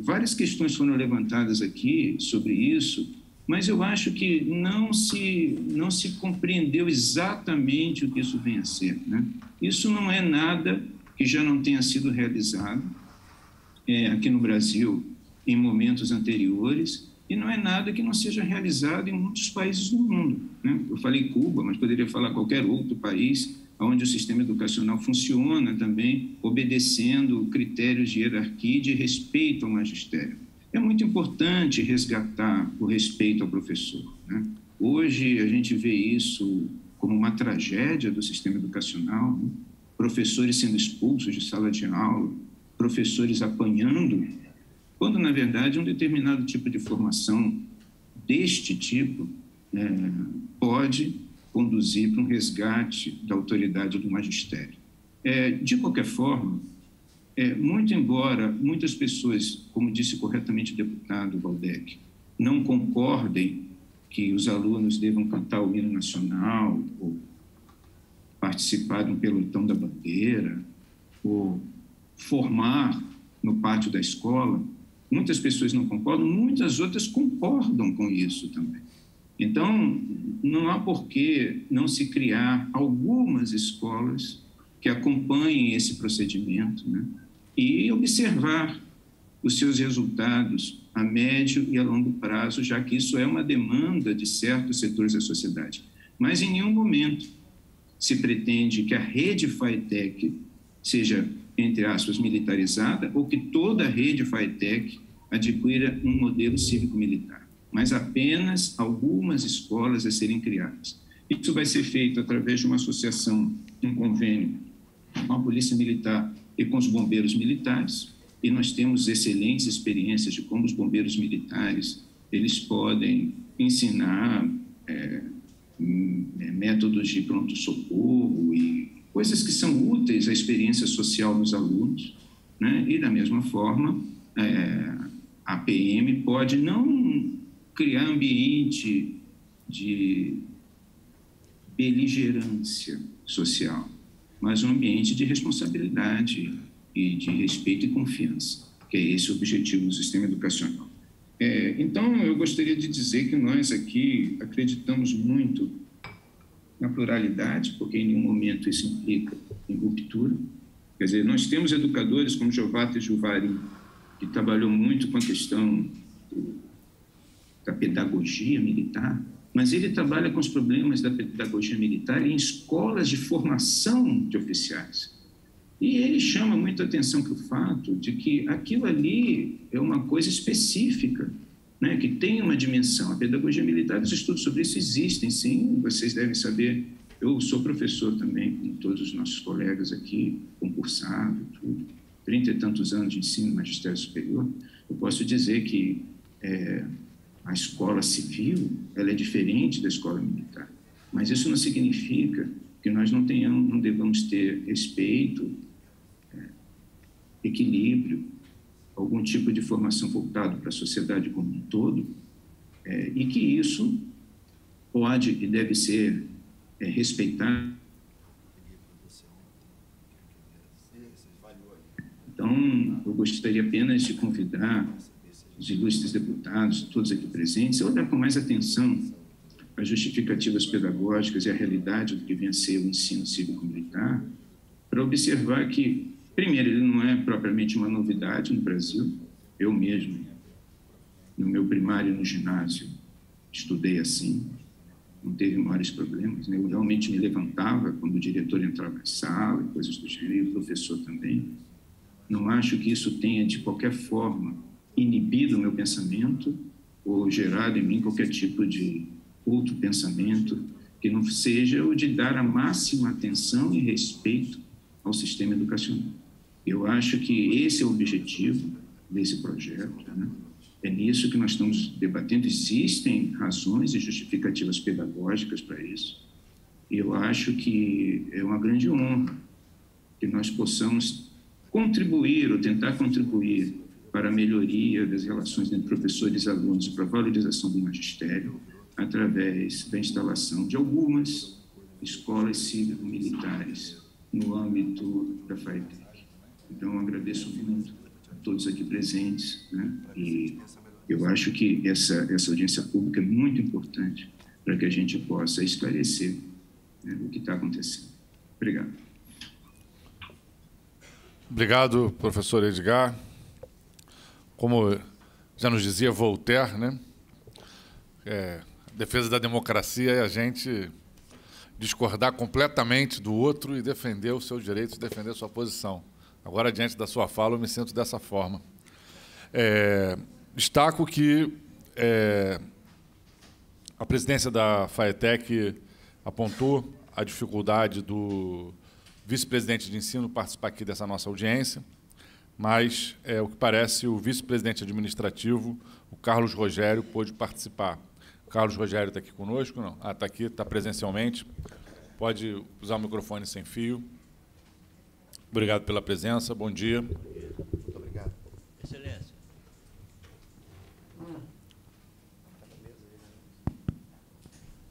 Speaker 5: Várias questões foram levantadas aqui sobre isso, mas eu acho que não se, não se compreendeu exatamente o que isso vem a ser. Né? Isso não é nada que já não tenha sido realizado é, aqui no Brasil em momentos anteriores, e não é nada que não seja realizado em muitos países do mundo. Né? Eu falei Cuba, mas poderia falar qualquer outro país onde o sistema educacional funciona também obedecendo critérios de hierarquia e de respeito ao magistério. É muito importante resgatar o respeito ao professor. Né? Hoje a gente vê isso como uma tragédia do sistema educacional, né? professores sendo expulsos de sala de aula, professores apanhando, quando na verdade um determinado tipo de formação deste tipo é, pode conduzir para um resgate da autoridade do magistério. É, de qualquer forma, é, muito embora muitas pessoas, como disse corretamente o deputado Valdec, não concordem que os alunos devam cantar o hino nacional ou participar de um pelotão da bandeira ou formar no pátio da escola, muitas pessoas não concordam, muitas outras concordam com isso também. Então, não há por que não se criar algumas escolas que acompanhem esse procedimento né? e observar os seus resultados a médio e a longo prazo, já que isso é uma demanda de certos setores da sociedade. Mas em nenhum momento se pretende que a rede FITEC seja, entre aspas, militarizada ou que toda a rede FITEC adquira um modelo cívico-militar mas apenas algumas escolas a serem criadas. Isso vai ser feito através de uma associação, um convênio com a Polícia Militar e com os bombeiros militares, e nós temos excelentes experiências de como os bombeiros militares eles podem ensinar é, é métodos de pronto-socorro e coisas que são úteis à experiência social dos alunos, né? e, da mesma forma, é, a PM pode não criar ambiente de beligerância social, mas um ambiente de responsabilidade e de respeito e confiança, que é esse o objetivo do sistema educacional. É, então, eu gostaria de dizer que nós aqui acreditamos muito na pluralidade, porque em nenhum momento isso implica em ruptura. Quer dizer, nós temos educadores como Giovata Juvari, que trabalhou muito com a questão da pedagogia militar, mas ele trabalha com os problemas da pedagogia militar em escolas de formação de oficiais. E ele chama muita atenção para o fato de que aquilo ali é uma coisa específica, né, que tem uma dimensão. A pedagogia militar, os estudos sobre isso existem, sim, vocês devem saber. Eu sou professor também, como todos os nossos colegas aqui, concursado, tudo. Trinta e tantos anos de ensino magistério superior. Eu posso dizer que é, a escola civil ela é diferente da escola militar. Mas isso não significa que nós não tenhamos, não devamos ter respeito equilíbrio, algum tipo de formação voltado para a sociedade como um todo, é, e que isso pode e deve ser é, respeitado. Então, eu gostaria apenas de convidar os ilustres deputados, todos aqui presentes, a olhar com mais atenção as justificativas pedagógicas e a realidade do que vem a ser o ensino cívico-militar, para observar que Primeiro, ele não é propriamente uma novidade no Brasil. Eu mesmo, no meu primário no ginásio, estudei assim, não teve maiores problemas. Né? Eu realmente me levantava quando o diretor entrava na sala, coisas do gênero, e o professor também. Não acho que isso tenha, de qualquer forma, inibido o meu pensamento ou gerado em mim qualquer tipo de outro pensamento que não seja o de dar a máxima atenção e respeito ao sistema educacional. Eu acho que esse é o objetivo desse projeto. Né? É nisso que nós estamos debatendo. Existem razões e justificativas pedagógicas para isso. E eu acho que é uma grande honra que nós possamos contribuir ou tentar contribuir para a melhoria das relações entre professores e alunos e para a valorização do magistério através da instalação de algumas escolas cívico-militares no âmbito da FAETEC. Então, agradeço muito a todos aqui presentes, né? e eu acho que essa, essa audiência pública é muito importante para que a gente possa esclarecer né, o que está acontecendo. Obrigado.
Speaker 1: Obrigado, professor Edgar. Como já nos dizia Voltaire, né? É, defesa da democracia é a gente discordar completamente do outro e defender o seu direito, defender a sua posição. Agora, diante da sua fala, eu me sinto dessa forma. É, destaco que é, a presidência da FAETEC apontou a dificuldade do vice-presidente de ensino participar aqui dessa nossa audiência, mas, é, o que parece, o vice-presidente administrativo, o Carlos Rogério, pôde participar. O Carlos Rogério está aqui conosco? Não? Ah, está aqui, está presencialmente. Pode usar o microfone sem fio. Obrigado pela presença. Bom dia. Muito
Speaker 6: obrigado. Excelência.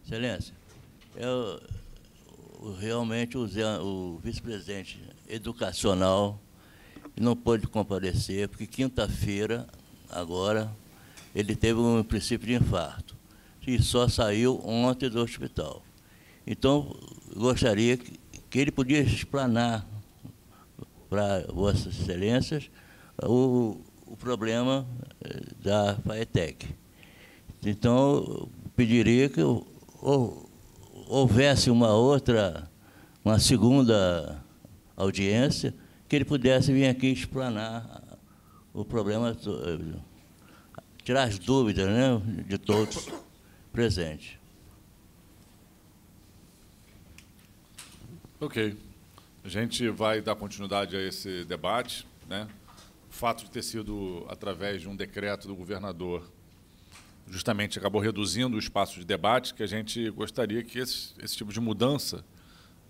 Speaker 6: Excelência, eu, realmente o, o vice-presidente educacional não pôde comparecer, porque quinta-feira, agora, ele teve um princípio de infarto e só saiu ontem do hospital. Então, gostaria que, que ele podia explanar para Vossas Excelências o, o problema eh, da FAETEC. Então, pediria que houvesse uma outra, uma segunda audiência, que ele pudesse vir aqui explanar o problema, eh, tirar as dúvidas né, de todos presentes.
Speaker 1: Ok. A gente vai dar continuidade a esse debate. Né? O fato de ter sido através de um decreto do governador, justamente acabou reduzindo o espaço de debate, que a gente gostaria que esse, esse tipo de mudança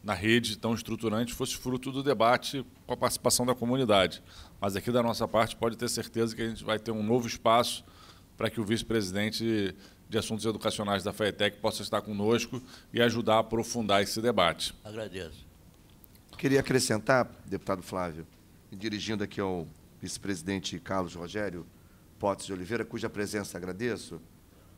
Speaker 1: na rede tão estruturante fosse fruto do debate com a participação da comunidade. Mas aqui da nossa parte pode ter certeza que a gente vai ter um novo espaço para que o vice-presidente de Assuntos Educacionais da FAETEC possa estar conosco e ajudar a aprofundar esse debate.
Speaker 6: Agradeço.
Speaker 2: Queria acrescentar, deputado Flávio, dirigindo aqui ao vice-presidente Carlos Rogério Potes de Oliveira, cuja presença agradeço.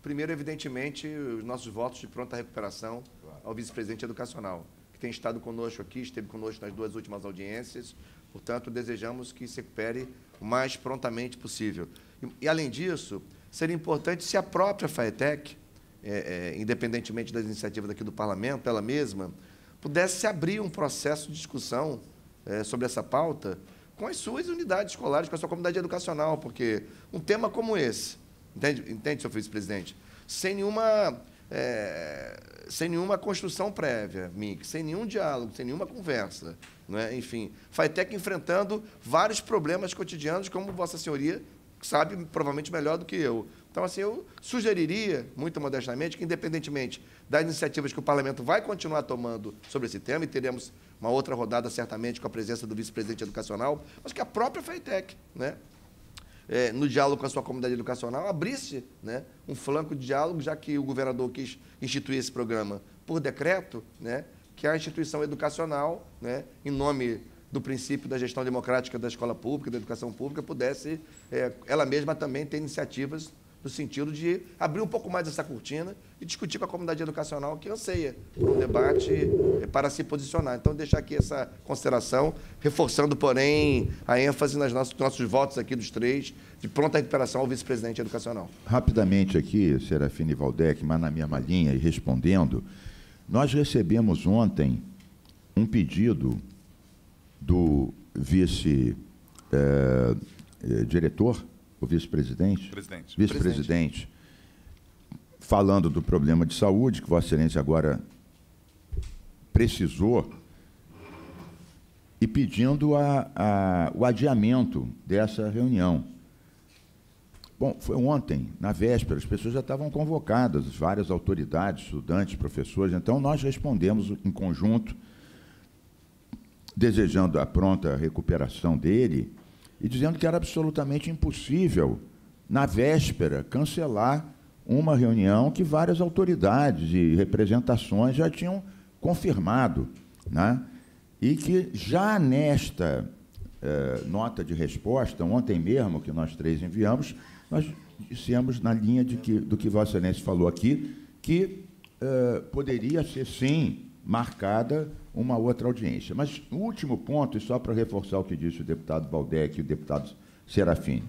Speaker 2: Primeiro, evidentemente, os nossos votos de pronta recuperação ao vice-presidente educacional, tem estado conosco aqui, esteve conosco nas duas últimas audiências. Portanto, desejamos que se recupere o mais prontamente possível. E, e além disso, seria importante se a própria FAETEC, é, é, independentemente das iniciativas aqui do Parlamento, ela mesma, pudesse abrir um processo de discussão é, sobre essa pauta com as suas unidades escolares, com a sua comunidade educacional, porque um tema como esse, entende, entende senhor vice-presidente, sem nenhuma, é, sem nenhuma construção prévia, MIC, sem nenhum diálogo, sem nenhuma conversa, não é? enfim, FATEC enfrentando vários problemas cotidianos, como Vossa Senhoria sabe provavelmente melhor do que eu. Então, assim, eu sugeriria, muito modestamente, que, independentemente das iniciativas que o Parlamento vai continuar tomando sobre esse tema, e teremos uma outra rodada, certamente, com a presença do vice-presidente educacional, mas que a própria FEITEC, né, é, no diálogo com a sua comunidade educacional, abrisse né, um flanco de diálogo, já que o governador quis instituir esse programa por decreto, né, que a instituição educacional, né, em nome do princípio da gestão democrática da escola pública, da educação pública, pudesse, é, ela mesma também ter iniciativas no sentido de abrir um pouco mais essa cortina e discutir com a comunidade educacional que anseia um debate é, para se posicionar. Então, deixar aqui essa consideração, reforçando, porém, a ênfase nos nossos, nossos votos aqui dos três, de pronta recuperação ao vice-presidente educacional.
Speaker 4: Rapidamente aqui, Serafine Valdec, mas na mesma linha e respondendo, nós recebemos ontem um pedido do vice-diretor, eh, o vice-presidente, vice-presidente, falando do problema de saúde, que Vossa Excelência agora precisou, e pedindo a, a, o adiamento dessa reunião. Bom, foi ontem, na véspera, as pessoas já estavam convocadas, várias autoridades, estudantes, professores, então nós respondemos em conjunto desejando a pronta recuperação dele e dizendo que era absolutamente impossível, na véspera, cancelar uma reunião que várias autoridades e representações já tinham confirmado. Né? E que já nesta eh, nota de resposta, ontem mesmo, que nós três enviamos, nós dissemos na linha de que, do que Vossa Excelência falou aqui, que eh, poderia ser, sim, marcada uma outra audiência. Mas o último ponto, e só para reforçar o que disse o deputado Valdec e o deputado Serafini.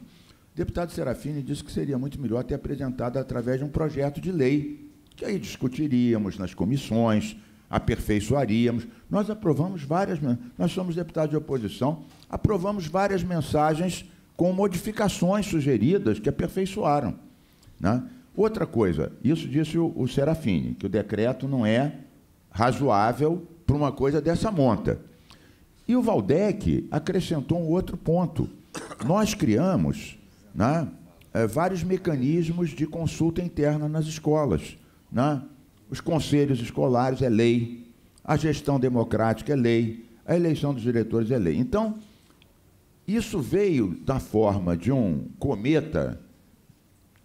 Speaker 4: O deputado Serafini disse que seria muito melhor ter apresentado através de um projeto de lei, que aí discutiríamos nas comissões, aperfeiçoaríamos. Nós aprovamos várias, nós somos deputados de oposição, aprovamos várias mensagens com modificações sugeridas que aperfeiçoaram. Né? Outra coisa, isso disse o, o Serafini, que o decreto não é razoável para uma coisa dessa monta. E o Valdec acrescentou um outro ponto. Nós criamos né, é, vários mecanismos de consulta interna nas escolas. Né? Os conselhos escolares é lei, a gestão democrática é lei, a eleição dos diretores é lei. Então, isso veio da forma de um cometa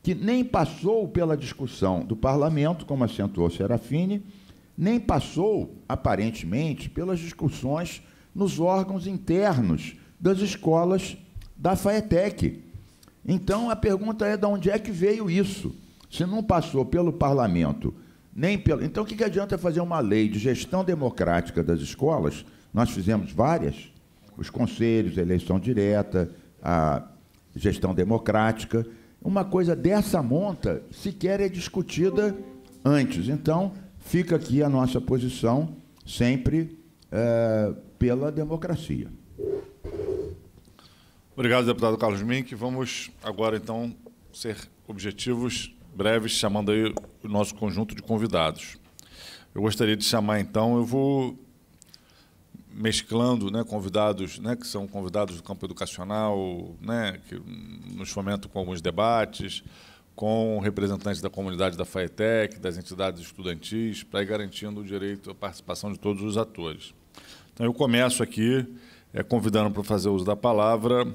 Speaker 4: que nem passou pela discussão do parlamento, como acentuou Serafine, nem passou, aparentemente, pelas discussões nos órgãos internos das escolas da FAETEC. Então, a pergunta é de onde é que veio isso? Se não passou pelo parlamento, nem pelo. Então, o que, adianta fazer uma lei de gestão democrática das escolas? Nós fizemos várias, os conselhos, a eleição direta, a gestão democrática. Uma coisa dessa monta sequer é discutida antes. Então, fica aqui a nossa posição, sempre é, pela democracia.
Speaker 1: Obrigado, deputado Carlos Mink. Vamos agora, então, ser objetivos, breves, chamando aí o nosso conjunto de convidados. Eu gostaria de chamar, então, eu vou mesclando né, convidados né, que são convidados do campo educacional, né, que nos fomentam com alguns debates, com representantes da comunidade da FAETEC, das entidades estudantis, para ir garantindo o direito à participação de todos os atores. Então, eu começo aqui é, convidando para fazer uso da palavra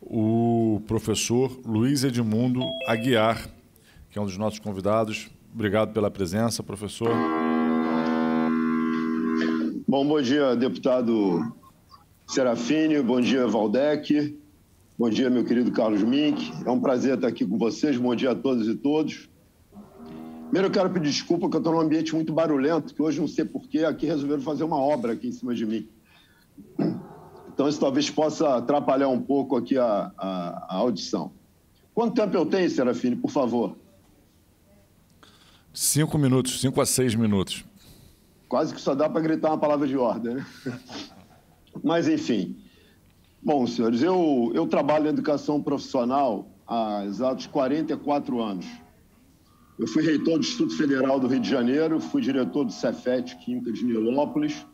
Speaker 1: o professor Luiz Edmundo Aguiar, que é um dos nossos convidados. Obrigado pela presença, professor.
Speaker 7: Bom, bom dia, deputado Serafini, bom dia, Valdec, bom dia, meu querido Carlos Mink. É um prazer estar aqui com vocês, bom dia a todos e todos. Primeiro, eu quero pedir desculpa que eu estou num ambiente muito barulhento, que hoje não sei porquê, aqui resolveram fazer uma obra aqui em cima de mim. Então, isso talvez possa atrapalhar um pouco aqui a, a, a audição. Quanto tempo eu tenho, Serafini, por favor?
Speaker 1: Cinco minutos, cinco a seis minutos.
Speaker 7: Quase que só dá para gritar uma palavra de ordem, né? Mas, enfim. Bom, senhores, eu, eu trabalho em educação profissional há exatos 44 anos. Eu fui reitor do Instituto Federal do Rio de Janeiro, fui diretor do Cefet Química de Nilópolis.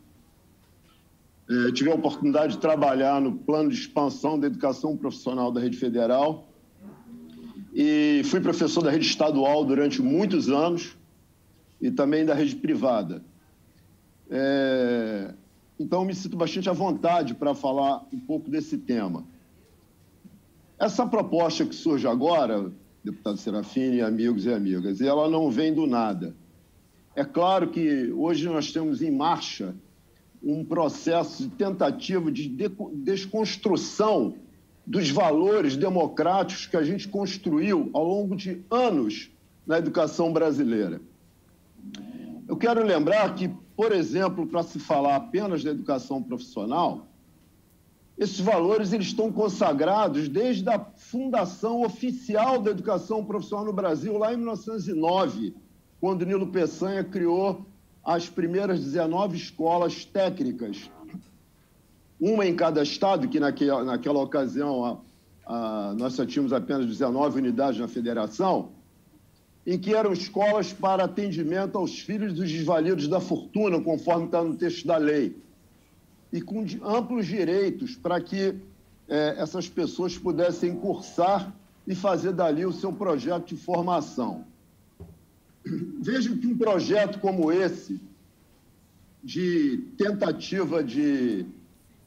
Speaker 7: É, tive a oportunidade de trabalhar no plano de expansão da educação profissional da rede federal e fui professor da rede estadual durante muitos anos e também da rede privada. É, então, me sinto bastante à vontade para falar um pouco desse tema. Essa proposta que surge agora, deputado Serafini, amigos e amigas, ela não vem do nada. É claro que hoje nós temos em marcha um processo de tentativa de desconstrução dos valores democráticos que a gente construiu ao longo de anos na educação brasileira. Eu quero lembrar que por exemplo, para se falar apenas da educação profissional, esses valores eles estão consagrados desde a fundação oficial da educação profissional no Brasil, lá em 1909, quando Nilo Peçanha criou as primeiras 19 escolas técnicas, uma em cada estado, que naquela, naquela ocasião a, a, nós só tínhamos apenas 19 unidades na federação, em que eram escolas para atendimento aos filhos dos desvalidos da fortuna, conforme está no texto da lei, e com amplos direitos para que é, essas pessoas pudessem cursar e fazer dali o seu projeto de formação. Vejam que um projeto como esse, de tentativa de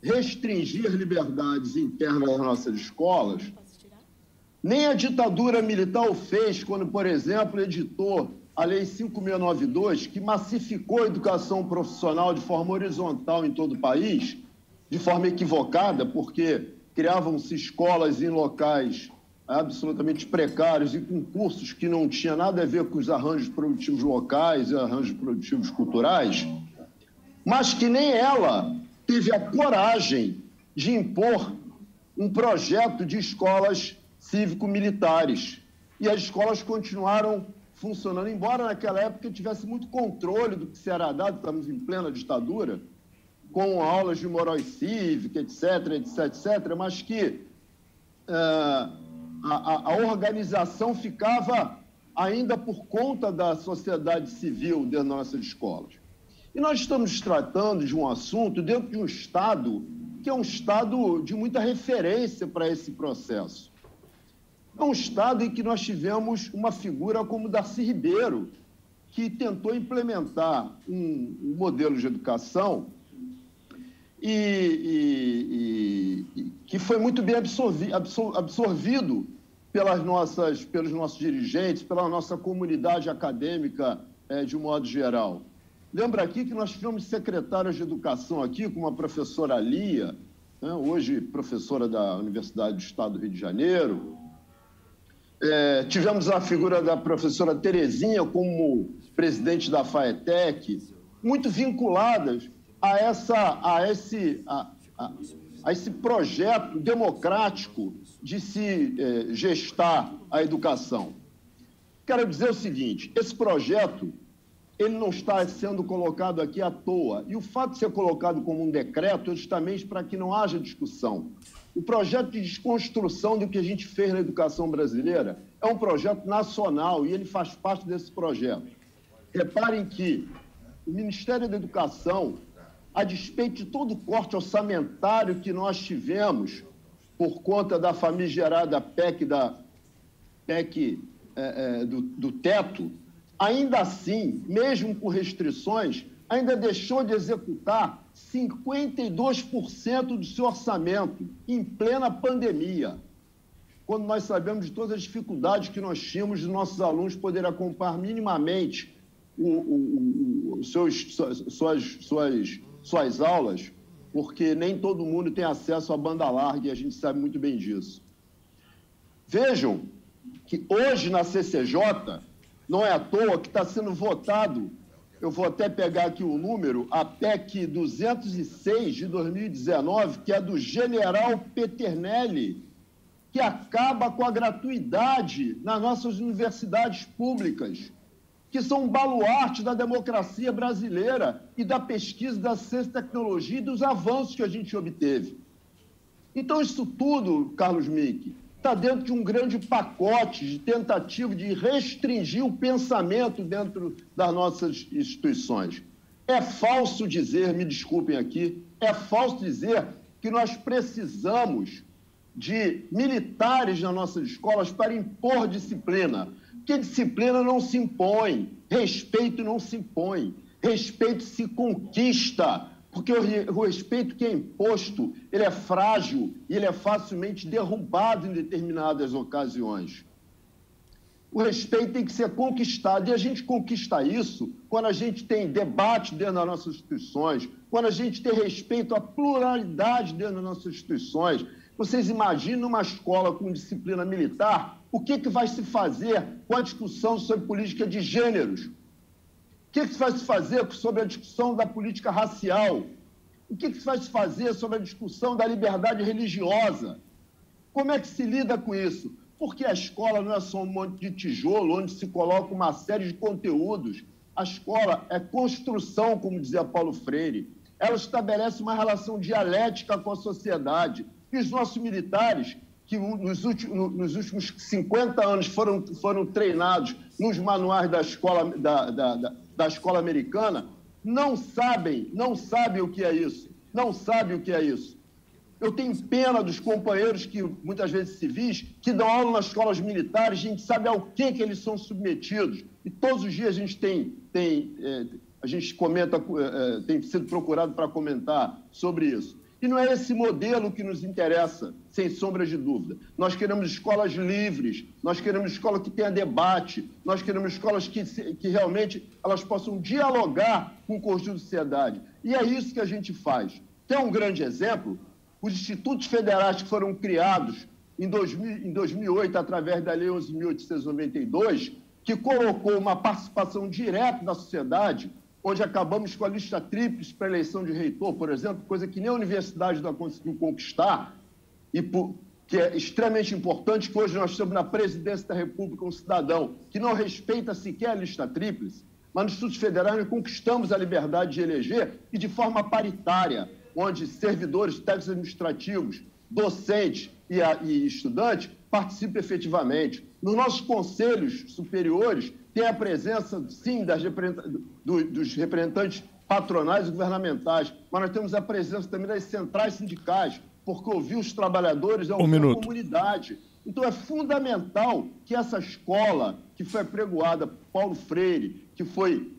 Speaker 7: restringir liberdades internas das nossas escolas, nem a ditadura militar o fez quando, por exemplo, editou a Lei 5692, que massificou a educação profissional de forma horizontal em todo o país, de forma equivocada, porque criavam-se escolas em locais absolutamente precários e com cursos que não tinham nada a ver com os arranjos produtivos locais e arranjos produtivos culturais, mas que nem ela teve a coragem de impor um projeto de escolas cívico-militares. E as escolas continuaram funcionando, embora naquela época tivesse muito controle do que se era dado, estamos em plena ditadura, com aulas de moral cívica, etc, etc, etc, mas que uh, a, a, organização ficava ainda por conta da sociedade civil de nossas escolas. E nós estamos tratando de um assunto dentro de um Estado que é um Estado de muita referência para esse processo. É um Estado em que nós tivemos uma figura como Darcy Ribeiro, que tentou implementar um, um modelo de educação e, e, e, que foi muito bem absorvi, absor, absorvido pelas nossas, pelos nossos dirigentes, pela nossa comunidade acadêmica é, de um modo geral. Lembra aqui que nós tivemos secretários de educação aqui, como a professora Lia, né, hoje professora da Universidade do Estado do Rio de Janeiro, é, tivemos a figura da professora Terezinha como presidente da FAETEC, muito vinculadas a, essa, a, esse, a, a, a esse projeto democrático de se é, gestar a educação. Quero dizer o seguinte: esse projeto ele não está sendo colocado aqui à toa. E o fato de ser colocado como um decreto é justamente para que não haja discussão. O projeto de desconstrução do que a gente fez na educação brasileira é um projeto nacional e ele faz parte desse projeto. Reparem que o Ministério da Educação, a despeito de todo o corte orçamentário que nós tivemos por conta da famigerada PEC da PEC é, é, do, do teto, ainda assim, mesmo com restrições, ainda deixou de executar 52% do seu orçamento em plena pandemia. Quando nós sabemos de todas as dificuldades que nós tínhamos de nossos alunos poderem acompanhar minimamente o, o, o, seus, suas, suas, suas aulas, porque nem todo mundo tem acesso à banda larga e a gente sabe muito bem disso. Vejam que hoje na CCJ, não é à toa que está sendo votado eu vou até pegar aqui o número, a PEC 206 de 2019, que é do general Peternelli, que acaba com a gratuidade nas nossas universidades públicas, que são um baluarte da democracia brasileira e da pesquisa da ciência e tecnologia e dos avanços que a gente obteve. Então, isso tudo, Carlos Mink, está dentro de um grande pacote de tentativa de restringir o pensamento dentro das nossas instituições. É falso dizer, me desculpem aqui, é falso dizer que nós precisamos de militares nas nossas escolas para impor disciplina. Porque disciplina não se impõe, respeito não se impõe, respeito se conquista porque o, respeito que é imposto, ele é frágil e ele é facilmente derrubado em determinadas ocasiões. O respeito tem que ser conquistado. E a gente conquista isso quando a gente tem debate dentro das nossas instituições, quando a gente tem respeito à pluralidade dentro das nossas instituições. Vocês imaginam uma escola com disciplina militar, o que, que vai se fazer com a discussão sobre política de gêneros? O que, que vai se fazer sobre a discussão da política racial? O que, que vai se fazer sobre a discussão da liberdade religiosa? Como é que se lida com isso? Porque a escola não é só um monte de tijolo onde se coloca uma série de conteúdos. A escola é construção, como dizia Paulo Freire. Ela estabelece uma relação dialética com a sociedade. E os nossos militares, que nos últimos, nos últimos 50 anos foram, foram treinados nos manuais da escola, da, da, da da escola americana não sabem, não sabem o que é isso. Não sabem o que é isso. Eu tenho pena dos companheiros que, muitas vezes civis, que dão aula nas escolas militares, a gente sabe ao que, que eles são submetidos. E todos os dias a gente tem, tem é, a gente comenta, é, tem sido procurado para comentar sobre isso. E não é esse modelo que nos interessa, sem sombra de dúvida. Nós queremos escolas livres, nós queremos escolas que tenham debate, nós queremos escolas que, que realmente elas possam dialogar com o conjunto da sociedade. E é isso que a gente faz. Tem um grande exemplo, os institutos federais que foram criados em, 2000, em 2008, através da Lei 11.892, que colocou uma participação direta da sociedade onde acabamos com a lista tríplice para eleição de reitor, por exemplo, coisa que nem a universidade não conseguiu conquistar, e por, que é extremamente importante, que hoje nós temos na presidência da República um cidadão que não respeita sequer a lista tríplice, mas nos institutos federais nós conquistamos a liberdade de eleger e de forma paritária, onde servidores técnicos administrativos, docentes e, a, e estudantes participam efetivamente. Nos nossos conselhos superiores, tem a presença, sim, das do, dos representantes patronais e governamentais, mas nós temos a presença também das centrais sindicais, porque ouvir os trabalhadores é
Speaker 1: uma um
Speaker 7: comunidade. Então é fundamental que essa escola, que foi pregoada por Paulo Freire, que foi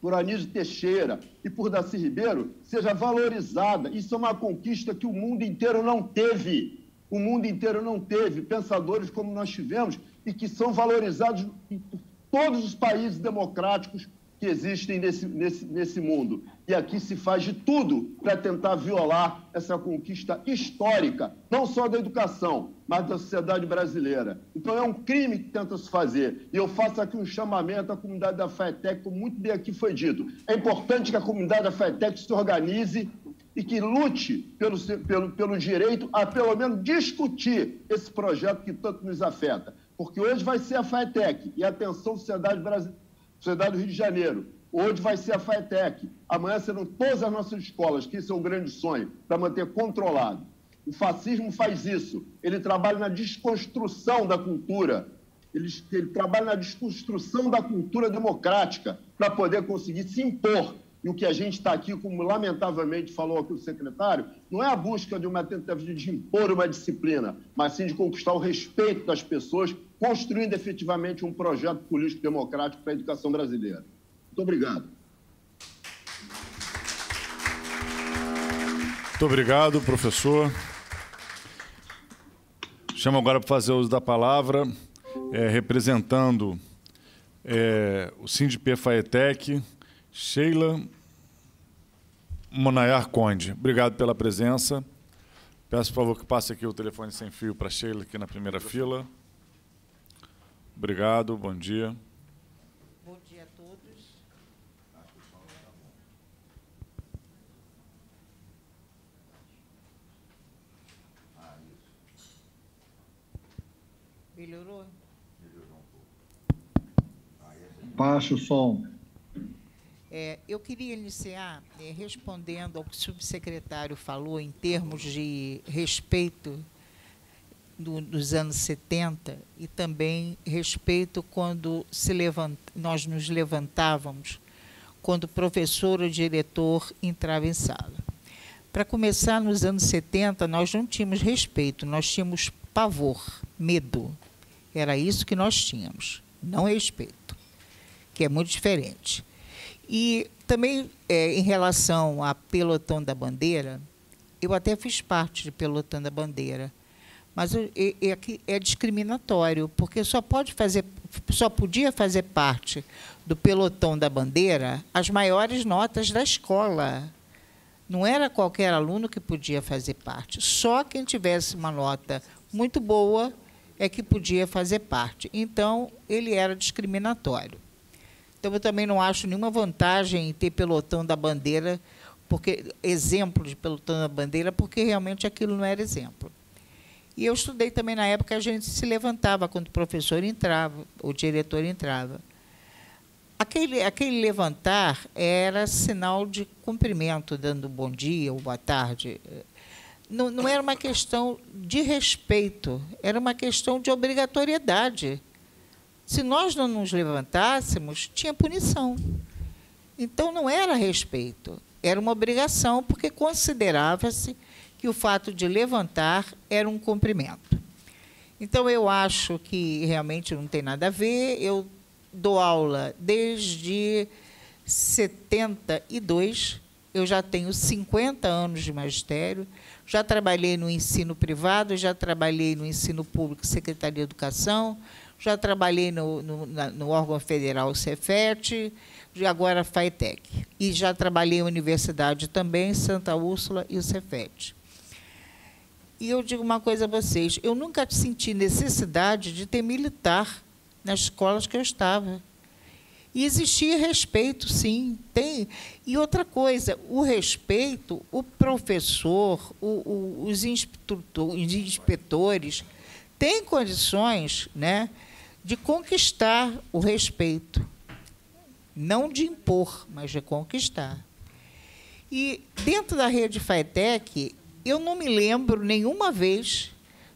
Speaker 7: por Anísio Teixeira e por Daci Ribeiro, seja valorizada. Isso é uma conquista que o mundo inteiro não teve. O mundo inteiro não teve pensadores como nós tivemos e que são valorizados por todos os países democráticos que existem nesse, nesse, nesse mundo. E aqui se faz de tudo para tentar violar essa conquista histórica, não só da educação, mas da sociedade brasileira. Então é um crime que tenta se fazer. E eu faço aqui um chamamento à comunidade da FATEC, como muito bem aqui foi dito. É importante que a comunidade da FATEC se organize e que lute pelo, pelo, pelo direito a, pelo menos, discutir esse projeto que tanto nos afeta porque hoje vai ser a FATEC, e atenção, Sociedade, Brasil, Sociedade do Rio de Janeiro, hoje vai ser a FATEC, amanhã serão todas as nossas escolas, que isso é um grande sonho, para manter controlado. O fascismo faz isso, ele trabalha na desconstrução da cultura, ele, ele trabalha na desconstrução da cultura democrática, para poder conseguir se impor. E o que a gente está aqui, como lamentavelmente falou aqui o secretário, não é a busca de uma tentativa de impor uma disciplina, mas sim de conquistar o respeito das pessoas construindo efetivamente um projeto político democrático para a educação brasileira. Muito obrigado.
Speaker 1: Muito obrigado, professor. Chamo agora para fazer uso da palavra, é, representando é, o Sindip Faetec, Sheila Monayar Conde. Obrigado pela presença. Peço, por favor, que passe aqui o telefone sem fio para Sheila, aqui na primeira fila. Obrigado, bom dia.
Speaker 8: Bom dia a todos. Melhorou?
Speaker 9: Baixa o som.
Speaker 8: É, eu queria iniciar é, respondendo ao que o subsecretário falou em termos de respeito do, dos anos 70 e também respeito quando se levant, nós nos levantávamos quando o professor ou diretor entrava em sala. Para começar, nos anos 70, nós não tínhamos respeito, nós tínhamos pavor, medo. Era isso que nós tínhamos, não respeito, que é muito diferente. E também, é, em relação a pelotão da bandeira, eu até fiz parte de pelotão da bandeira, mas é, é, discriminatório, porque só pode fazer, só podia fazer parte do pelotão da bandeira as maiores notas da escola. Não era qualquer aluno que podia fazer parte. Só quem tivesse uma nota muito boa é que podia fazer parte. Então, ele era discriminatório. Então, eu também não acho nenhuma vantagem em ter pelotão da bandeira, porque exemplo de pelotão da bandeira, porque realmente aquilo não era exemplo. E eu estudei também na época, a gente se levantava quando o professor entrava, o diretor entrava. Aquele, aquele levantar era sinal de cumprimento, dando bom dia ou boa tarde. Não, não era uma questão de respeito, era uma questão de obrigatoriedade. Se nós não nos levantássemos, tinha punição. Então não era respeito, era uma obrigação, porque considerava-se que o fato de levantar era um cumprimento. Então eu acho que realmente não tem nada a ver. Eu dou aula desde 72, eu já tenho 50 anos de magistério, já trabalhei no ensino privado, já trabalhei no ensino público, Secretaria de Educação, já trabalhei no, no, no órgão federal Cefet, e agora FAITEC. E já trabalhei em universidade também, Santa Úrsula e o Cefet. E eu digo uma coisa a vocês: eu nunca senti necessidade de ter militar nas escolas que eu estava. E existia respeito, sim, tem. E outra coisa, o respeito, o professor, o, o, os, os inspetores têm condições né, de conquistar o respeito. Não de impor, mas de conquistar. E dentro da rede FAETEC, eu não me lembro nenhuma vez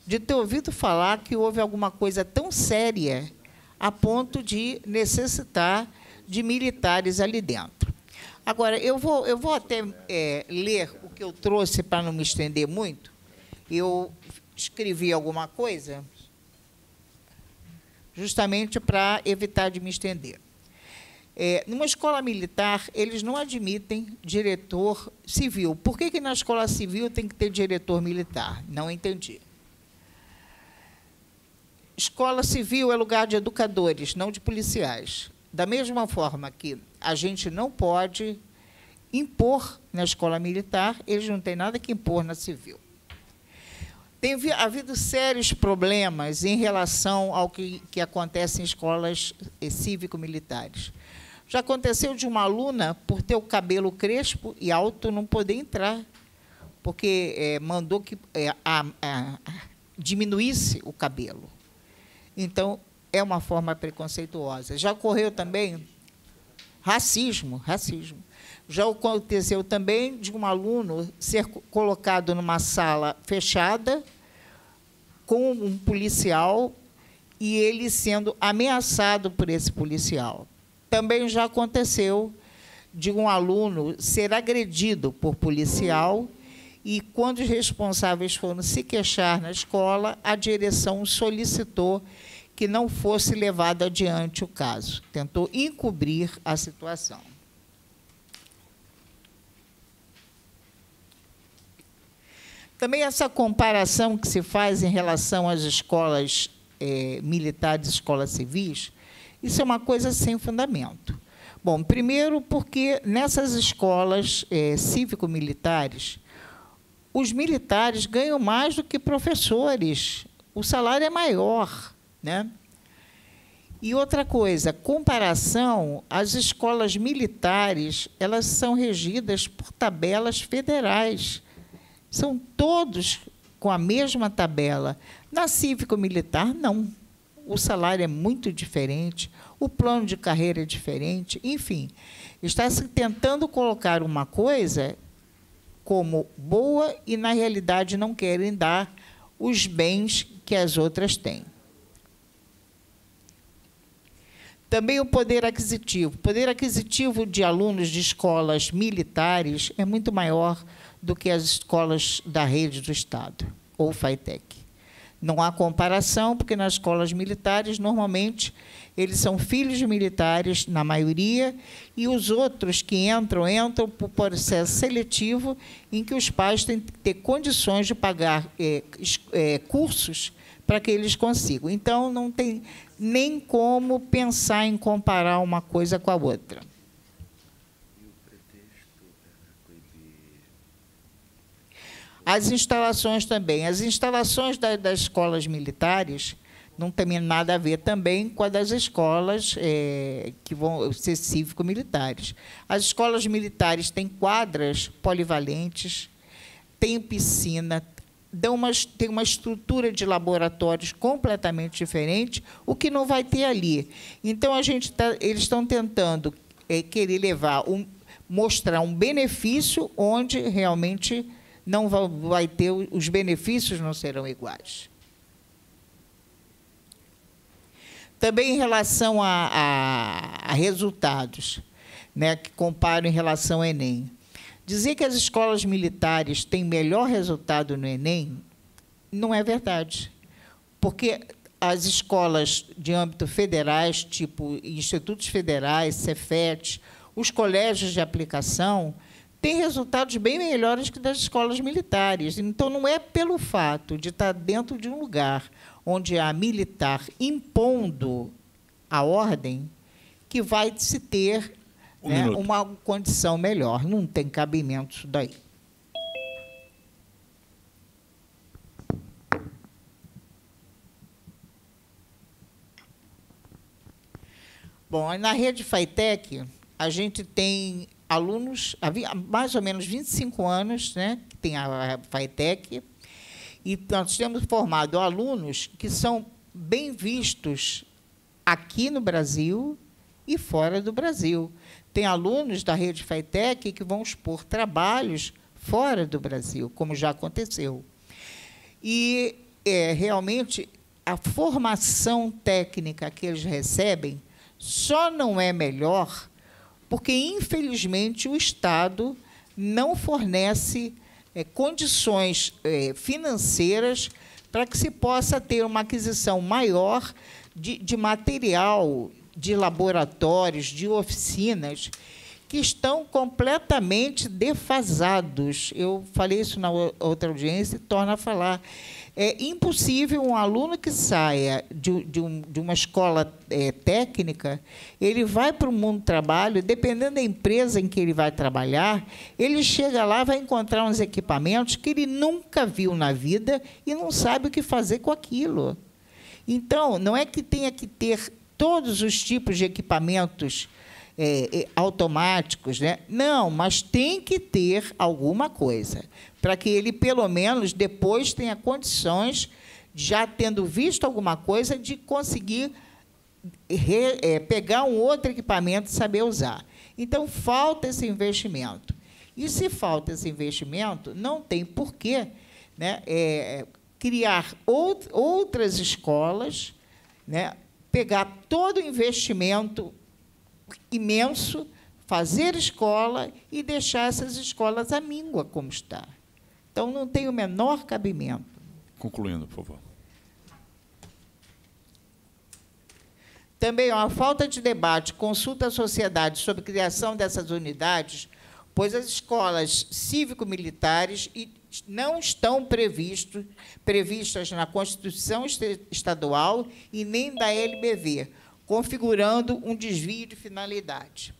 Speaker 8: de ter ouvido falar que houve alguma coisa tão séria a ponto de necessitar de militares ali dentro. Agora, eu vou, eu vou até é, ler o que eu trouxe para não me estender muito. Eu escrevi alguma coisa justamente para evitar de me estender. É, numa escola militar, eles não admitem diretor civil. Por que, que na escola civil tem que ter diretor militar? Não entendi. Escola civil é lugar de educadores, não de policiais. Da mesma forma que a gente não pode impor na escola militar, eles não têm nada que impor na civil. Tem havido sérios problemas em relação ao que, que acontece em escolas eh, cívico-militares. Já aconteceu de uma aluna, por ter o cabelo crespo e alto, não poder entrar, porque é, mandou que é, a, a, diminuísse o cabelo. Então, é uma forma preconceituosa. Já ocorreu também racismo, racismo. Já aconteceu também de um aluno ser colocado numa sala fechada com um policial e ele sendo ameaçado por esse policial. Também já aconteceu de um aluno ser agredido por policial e, quando os responsáveis foram se queixar na escola, a direção solicitou que não fosse levado adiante o caso. Tentou encobrir a situação. Também essa comparação que se faz em relação às escolas eh, militares, escolas civis, isso é uma coisa sem fundamento. Bom, primeiro porque nessas escolas eh, cívico-militares, os militares ganham mais do que professores. O salário é maior, né? E outra coisa, comparação, as escolas militares, elas são regidas por tabelas federais. São todos com a mesma tabela. Na cívico-militar, não. O salário é muito diferente, o plano de carreira é diferente, enfim. Está se tentando colocar uma coisa como boa e, na realidade, não querem dar os bens que as outras têm. Também o poder aquisitivo. O poder aquisitivo de alunos de escolas militares é muito maior do que as escolas da rede do Estado, ou FATEC. Não há comparação, porque nas escolas militares, normalmente, eles são filhos de militares, na maioria, e os outros que entram, entram por processo seletivo, em que os pais têm que ter condições de pagar é, é, cursos para que eles consigam. Então, não tem nem como pensar em comparar uma coisa com a outra. As instalações também. As instalações da, das escolas militares não tem nada a ver também com a das escolas é, que vão ser cívico-militares. As escolas militares têm quadras polivalentes, têm piscina, dão uma, uma estrutura de laboratórios completamente diferente, o que não vai ter ali. Então a gente tá, eles estão tentando é, querer levar um, mostrar um benefício onde realmente não vai, ter, os benefícios não serão iguais. Também em relação a, a, a resultados, né, que comparo em relação ao Enem. Dizer que as escolas militares têm melhor resultado no Enem não é verdade. Porque as escolas de âmbito federais, tipo institutos federais, Cefet, os colégios de aplicação, tem resultados bem melhores que das escolas militares. Então, não é pelo fato de estar dentro de um lugar onde há militar impondo a ordem que vai se ter um né, uma condição melhor. Não tem cabimento isso daí. Bom, na rede FAITEC, a gente tem alunos, havia mais ou menos 25 anos, né, que tem a FAITEC, e nós temos formado alunos que são bem vistos aqui no Brasil e fora do Brasil. Tem alunos da rede FAITEC que vão expor trabalhos fora do Brasil, como já aconteceu. E é, realmente a formação técnica que eles recebem só não é melhor porque, infelizmente, o Estado não fornece é, condições é, financeiras para que se possa ter uma aquisição maior de, de material, de laboratórios, de oficinas, que estão completamente defasados. Eu falei isso na outra audiência e torno a falar. É impossível um aluno que saia de, de, um, de uma escola é, técnica, ele vai para o mundo do trabalho, dependendo da empresa em que ele vai trabalhar, ele chega lá, vai encontrar uns equipamentos que ele nunca viu na vida e não sabe o que fazer com aquilo. Então, não é que tenha que ter todos os tipos de equipamentos é, é automáticos, né? Não, mas tem que ter alguma coisa para que ele, pelo menos, depois tenha condições, já tendo visto alguma coisa, de conseguir re, é, pegar um outro equipamento e saber usar. Então, falta esse investimento. E se falta esse investimento, não tem porquê né, é, criar out, outras escolas, né, pegar todo o investimento imenso, fazer escola e deixar essas escolas à míngua como está. Então, não tem o menor cabimento.
Speaker 1: Concluindo, por favor.
Speaker 8: Também há falta de debate, consulta à sociedade sobre a criação dessas unidades, pois as escolas cívico-militares não estão previsto, previstas na Constituição Estadual e nem da LBV, configurando um desvio de finalidade.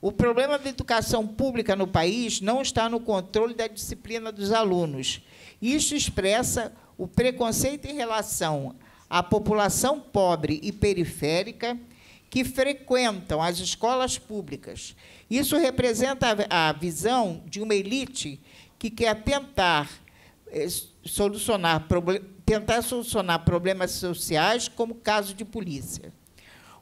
Speaker 8: O problema da educação pública no país não está no controle da disciplina dos alunos. Isso expressa o preconceito em relação à população pobre e periférica que frequentam as escolas públicas. Isso representa a visão de uma elite que quer tentar eh, solucionar, tentar solucionar problemas sociais, como caso de polícia.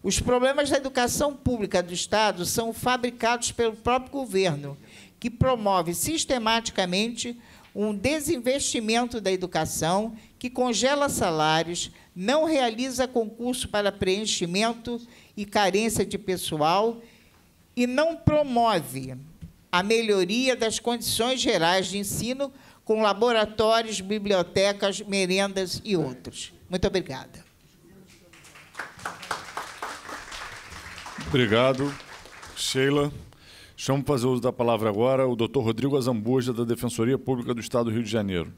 Speaker 8: Os problemas da educação pública do Estado são fabricados pelo próprio governo, que promove sistematicamente um desinvestimento da educação, que congela salários, não realiza concurso para preenchimento e carência de pessoal e não promove a melhoria das condições gerais de ensino com laboratórios, bibliotecas, merendas e outros. Muito obrigada.
Speaker 1: Obrigado, Sheila. Chamo para fazer uso da palavra agora o doutor Rodrigo Azambuja, da Defensoria Pública do Estado do Rio de Janeiro.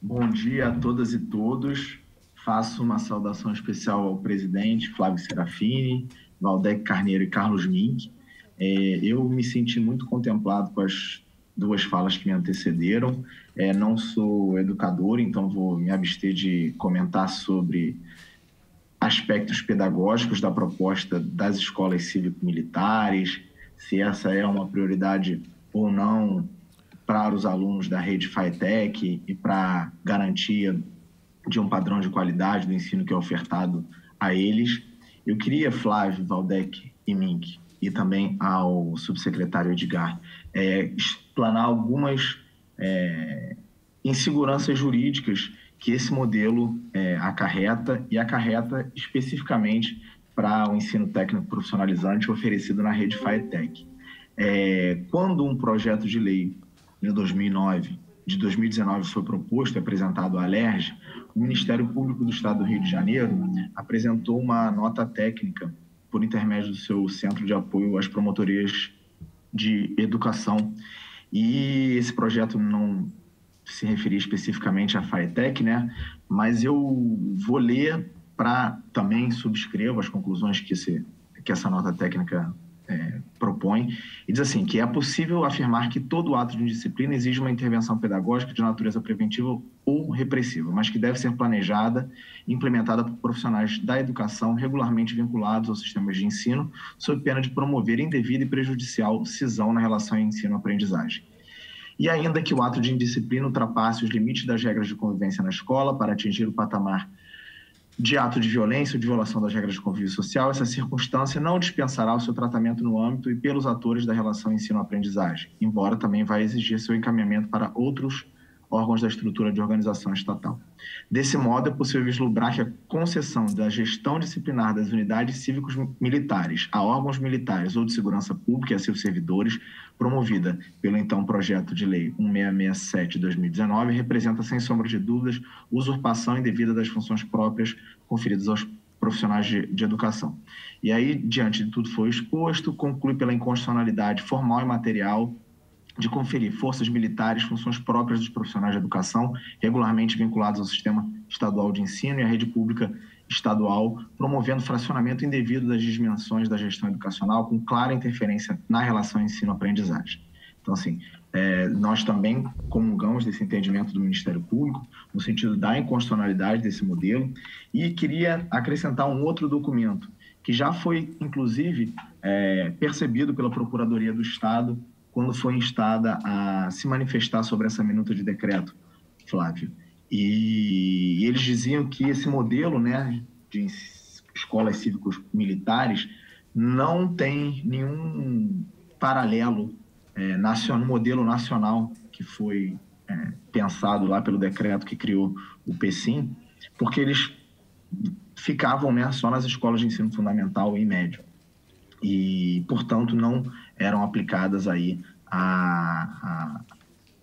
Speaker 10: Bom dia a todas e todos. Faço uma saudação especial ao presidente Flávio Serafini, Valdec Carneiro e Carlos Mink. É, eu me senti muito contemplado com as duas falas que me antecederam. É, não sou educador, então vou me abster de comentar sobre aspectos pedagógicos da proposta das escolas cívico-militares, se essa é uma prioridade ou não para os alunos da rede FITEC e para garantia de um padrão de qualidade do ensino que é ofertado a eles. Eu queria, Flávio, Valdec e Mink, e também ao subsecretário Edgar, é, explanar algumas é, inseguranças jurídicas que esse modelo é, acarreta e acarreta especificamente para o ensino técnico profissionalizante oferecido na rede FITEC. É, quando um projeto de lei de 2009, de 2019 foi proposto e apresentado à LERJ, o Ministério Público do Estado do Rio de Janeiro apresentou uma nota técnica por intermédio do seu centro de apoio às promotorias de educação. E esse projeto não se referir especificamente à FITEC, né? Mas eu vou ler para também subscrevo as conclusões que, esse, que essa nota técnica é, propõe e diz assim que é possível afirmar que todo ato de indisciplina exige uma intervenção pedagógica de natureza preventiva ou repressiva, mas que deve ser planejada e implementada por profissionais da educação regularmente vinculados aos sistemas de ensino, sob pena de promover indevida e prejudicial cisão na relação ensino-aprendizagem e ainda que o ato de indisciplina ultrapasse os limites das regras de convivência na escola para atingir o patamar de ato de violência ou de violação das regras de convívio social, essa circunstância não dispensará o seu tratamento no âmbito e pelos atores da relação ensino-aprendizagem, embora também vai exigir seu encaminhamento para outros órgãos da estrutura de organização estatal. Desse modo, é possível vislumbrar que a concessão da gestão disciplinar das unidades cívicos militares a órgãos militares ou de segurança pública e a seus servidores, promovida pelo então projeto de lei 1667 de 2019, representa, sem sombra de dúvidas, usurpação indevida das funções próprias conferidas aos profissionais de, de, educação. E aí, diante de tudo foi exposto, conclui pela inconstitucionalidade formal e material de conferir forças militares funções próprias dos profissionais de educação, regularmente vinculados ao sistema estadual de ensino e à rede pública estadual, promovendo fracionamento indevido das dimensões da gestão educacional, com clara interferência na relação ensino-aprendizagem. Então, assim, é, nós também comungamos desse entendimento do Ministério Público, no sentido da inconstitucionalidade desse modelo, e queria acrescentar um outro documento, que já foi, inclusive, é, percebido pela Procuradoria do Estado quando foi instada a se manifestar sobre essa minuta de decreto, Flávio. E eles diziam que esse modelo né, de escolas cívicos militares não tem nenhum paralelo é, nacional, modelo nacional que foi é, pensado lá pelo decreto que criou o PSIM, porque eles ficavam né, só nas escolas de ensino fundamental e médio e, portanto, não eram aplicadas aí a, a,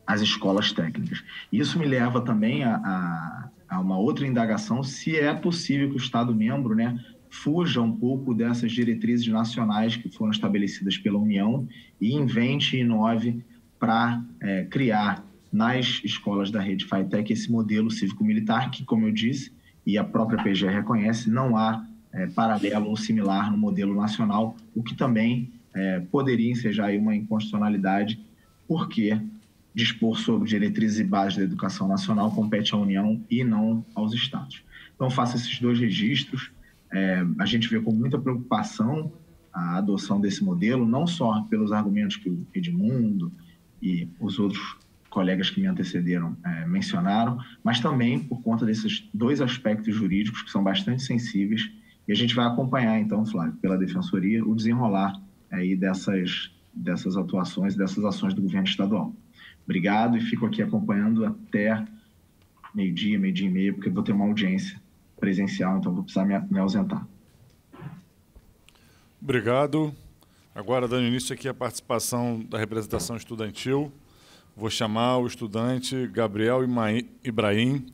Speaker 10: as escolas técnicas. Isso me leva também a, a, a uma outra indagação se é possível que o Estado-membro né, fuja um pouco dessas diretrizes nacionais que foram estabelecidas pela União e invente e inove para é, criar nas escolas da rede FITEC esse modelo cívico-militar que, como eu disse, e a própria PGE reconhece, não há é, paralelo ou similar no modelo nacional, o que também é, poderia ensejar aí uma inconstitucionalidade, porque dispor sobre diretrizes e bases da educação nacional compete à União e não aos Estados. Então, faça esses dois registros, é, a gente vê com muita preocupação a adoção desse modelo, não só pelos argumentos que o Edmundo e os outros colegas que me antecederam é, mencionaram, mas também por conta desses dois aspectos jurídicos que são bastante sensíveis e a gente vai acompanhar então, Flávio, pela Defensoria, o desenrolar aí dessas dessas atuações, dessas ações do governo estadual. Obrigado e fico aqui acompanhando até meio-dia, meio-dia e meio, porque vou ter uma audiência presencial, então vou precisar me, me ausentar.
Speaker 1: Obrigado. Agora, dando início aqui à participação da representação estudantil, vou chamar o estudante Gabriel Ibrahim,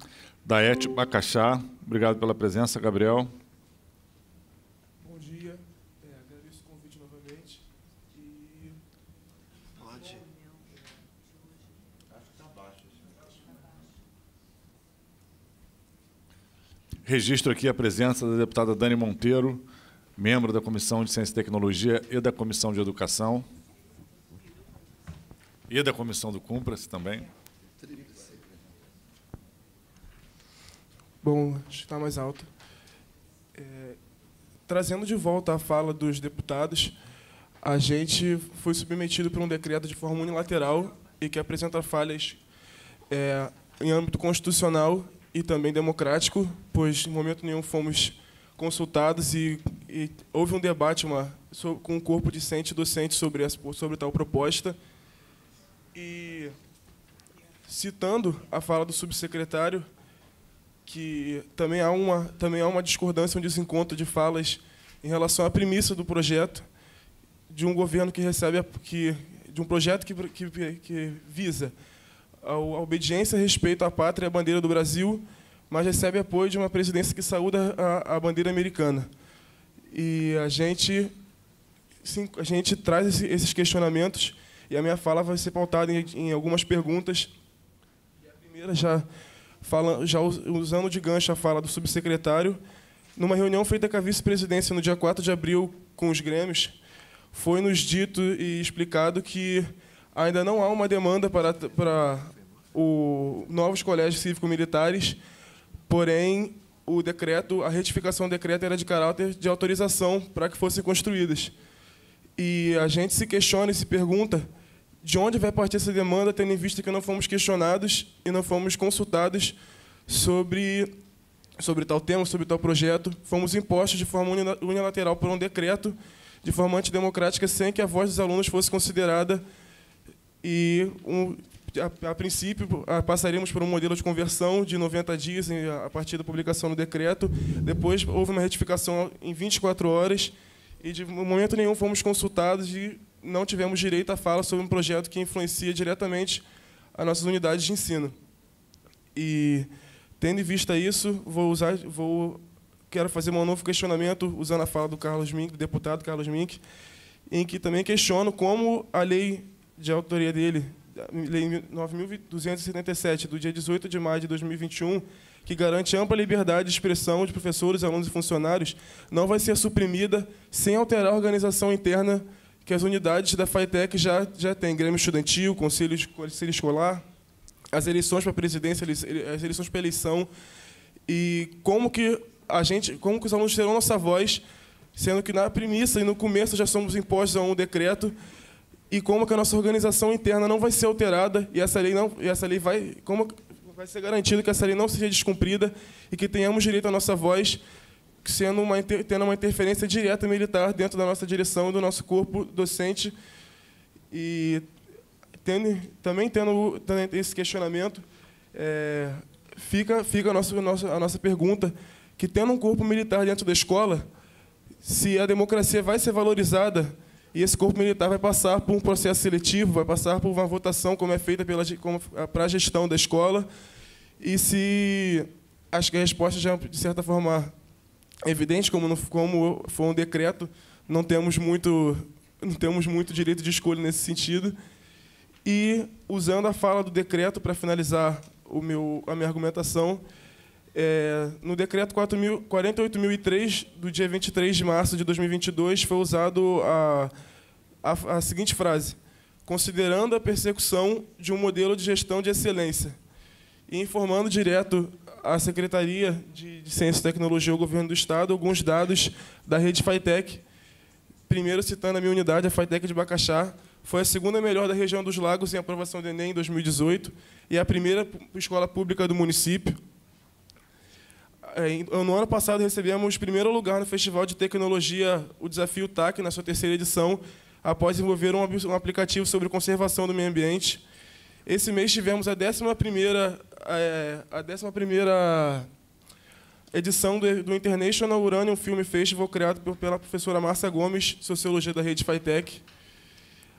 Speaker 1: da ET Bacaxá. Obrigado pela presença, Gabriel.
Speaker 11: Bom dia. É, agradeço o convite novamente. E...
Speaker 2: Pode.
Speaker 4: Acho que está baixo.
Speaker 1: Registro aqui a presença da deputada Dani Monteiro, membro da Comissão de Ciência e Tecnologia e da Comissão de Educação. E da Comissão do Cumpra-se também.
Speaker 11: Bom, acho que está mais alto. É, trazendo de volta a fala dos deputados, a gente foi submetido por um decreto de forma unilateral e que apresenta falhas é, em âmbito constitucional e também democrático, pois em momento nenhum fomos consultados e, e houve um debate uma, com um corpo discente e docente sobre, essa, sobre tal proposta. E citando a fala do subsecretário, que também há uma, também há uma discordância, um desencontro de falas em relação à premissa do projeto de um governo que recebe que de um projeto que, que, que visa a, obediência, respeito à pátria e à bandeira do Brasil, mas recebe apoio de uma presidência que saúda a, a bandeira americana. E a gente, sim, a gente traz esse, esses questionamentos e a minha fala vai ser pautada em, em algumas perguntas. E a primeira já fala, já usando de gancho a fala do subsecretário, numa reunião feita com a vice-presidência no dia 4 de abril com os grêmios, foi nos dito e explicado que ainda não há uma demanda para, para o novos colégios cívico-militares, porém o decreto, a retificação do decreto era de caráter de autorização para que fossem construídas. E a gente se questiona e se pergunta de onde vai partir essa demanda, tendo em vista que não fomos questionados e não fomos consultados sobre sobre tal tema, sobre tal projeto, fomos impostos de forma unilateral por um decreto de forma antidemocrática sem que a voz dos alunos fosse considerada e um, a, a, princípio a, passaríamos por um modelo de conversão de 90 dias a partir da publicação do decreto, depois houve uma retificação em 24 horas e de momento nenhum fomos consultados e não tivemos direito à fala sobre um projeto que influencia diretamente as nossas unidades de ensino. E tendo em vista isso, vou usar, vou quero fazer um novo questionamento usando a fala do Carlos Mink, do deputado Carlos Mink, em que também questiono como a lei de autoria dele, lei 9277 do dia 18 de maio de 2021, que garante ampla liberdade de expressão de professores, alunos e funcionários, não vai ser suprimida sem alterar a organização interna que as unidades da FATEC já, já têm. Grêmio Estudantil, Conselho, Conselho Escolar, as eleições para a presidência, as eleições para eleição. E como que a gente, como que os alunos terão nossa voz, sendo que na premissa e no começo já somos impostos a um decreto, e como que a nossa organização interna não vai ser alterada e essa lei não, e essa lei vai, como vai ser garantido que essa lei não seja descumprida e que tenhamos direito à nossa voz sendo uma, tendo uma interferência direta militar dentro da nossa direção do nosso corpo docente. E tendo, também tendo esse questionamento, é, fica, fica a, nossa, a, nossa, a nossa pergunta, que tendo um corpo militar dentro da escola, se a democracia vai ser valorizada e esse corpo militar vai passar por um processo seletivo, vai passar por uma votação como é feita para a gestão da escola, e se acho que a resposta já, de certa forma, é evidente, como, não, como foi um decreto, não temos muito não temos muito direito de escolha nesse sentido. E, usando a fala do decreto para finalizar o meu, a minha argumentação, é, no decreto 48.003, do dia 23 de março de 2022, foi usado a, a, a seguinte frase: considerando a persecução de um modelo de gestão de excelência e informando direto à Secretaria de, de Ciência e Tecnologia do Governo do Estado alguns dados da rede FITEC. Primeiro, citando a minha unidade, a FITEC de Bacaxá, foi a segunda melhor da região dos Lagos em aprovação do Enem em 2018 e a primeira escola pública do município. É, no ano passado, recebemos primeiro lugar no Festival de Tecnologia, o Desafio TAC, na sua terceira edição, após desenvolver um aplicativo sobre conservação do meio ambiente. Esse mês tivemos a 11ª, é, a 11ª edição do International Uranium Film Festival, criado pela professora Márcia Gomes, Sociologia da Rede FITEC.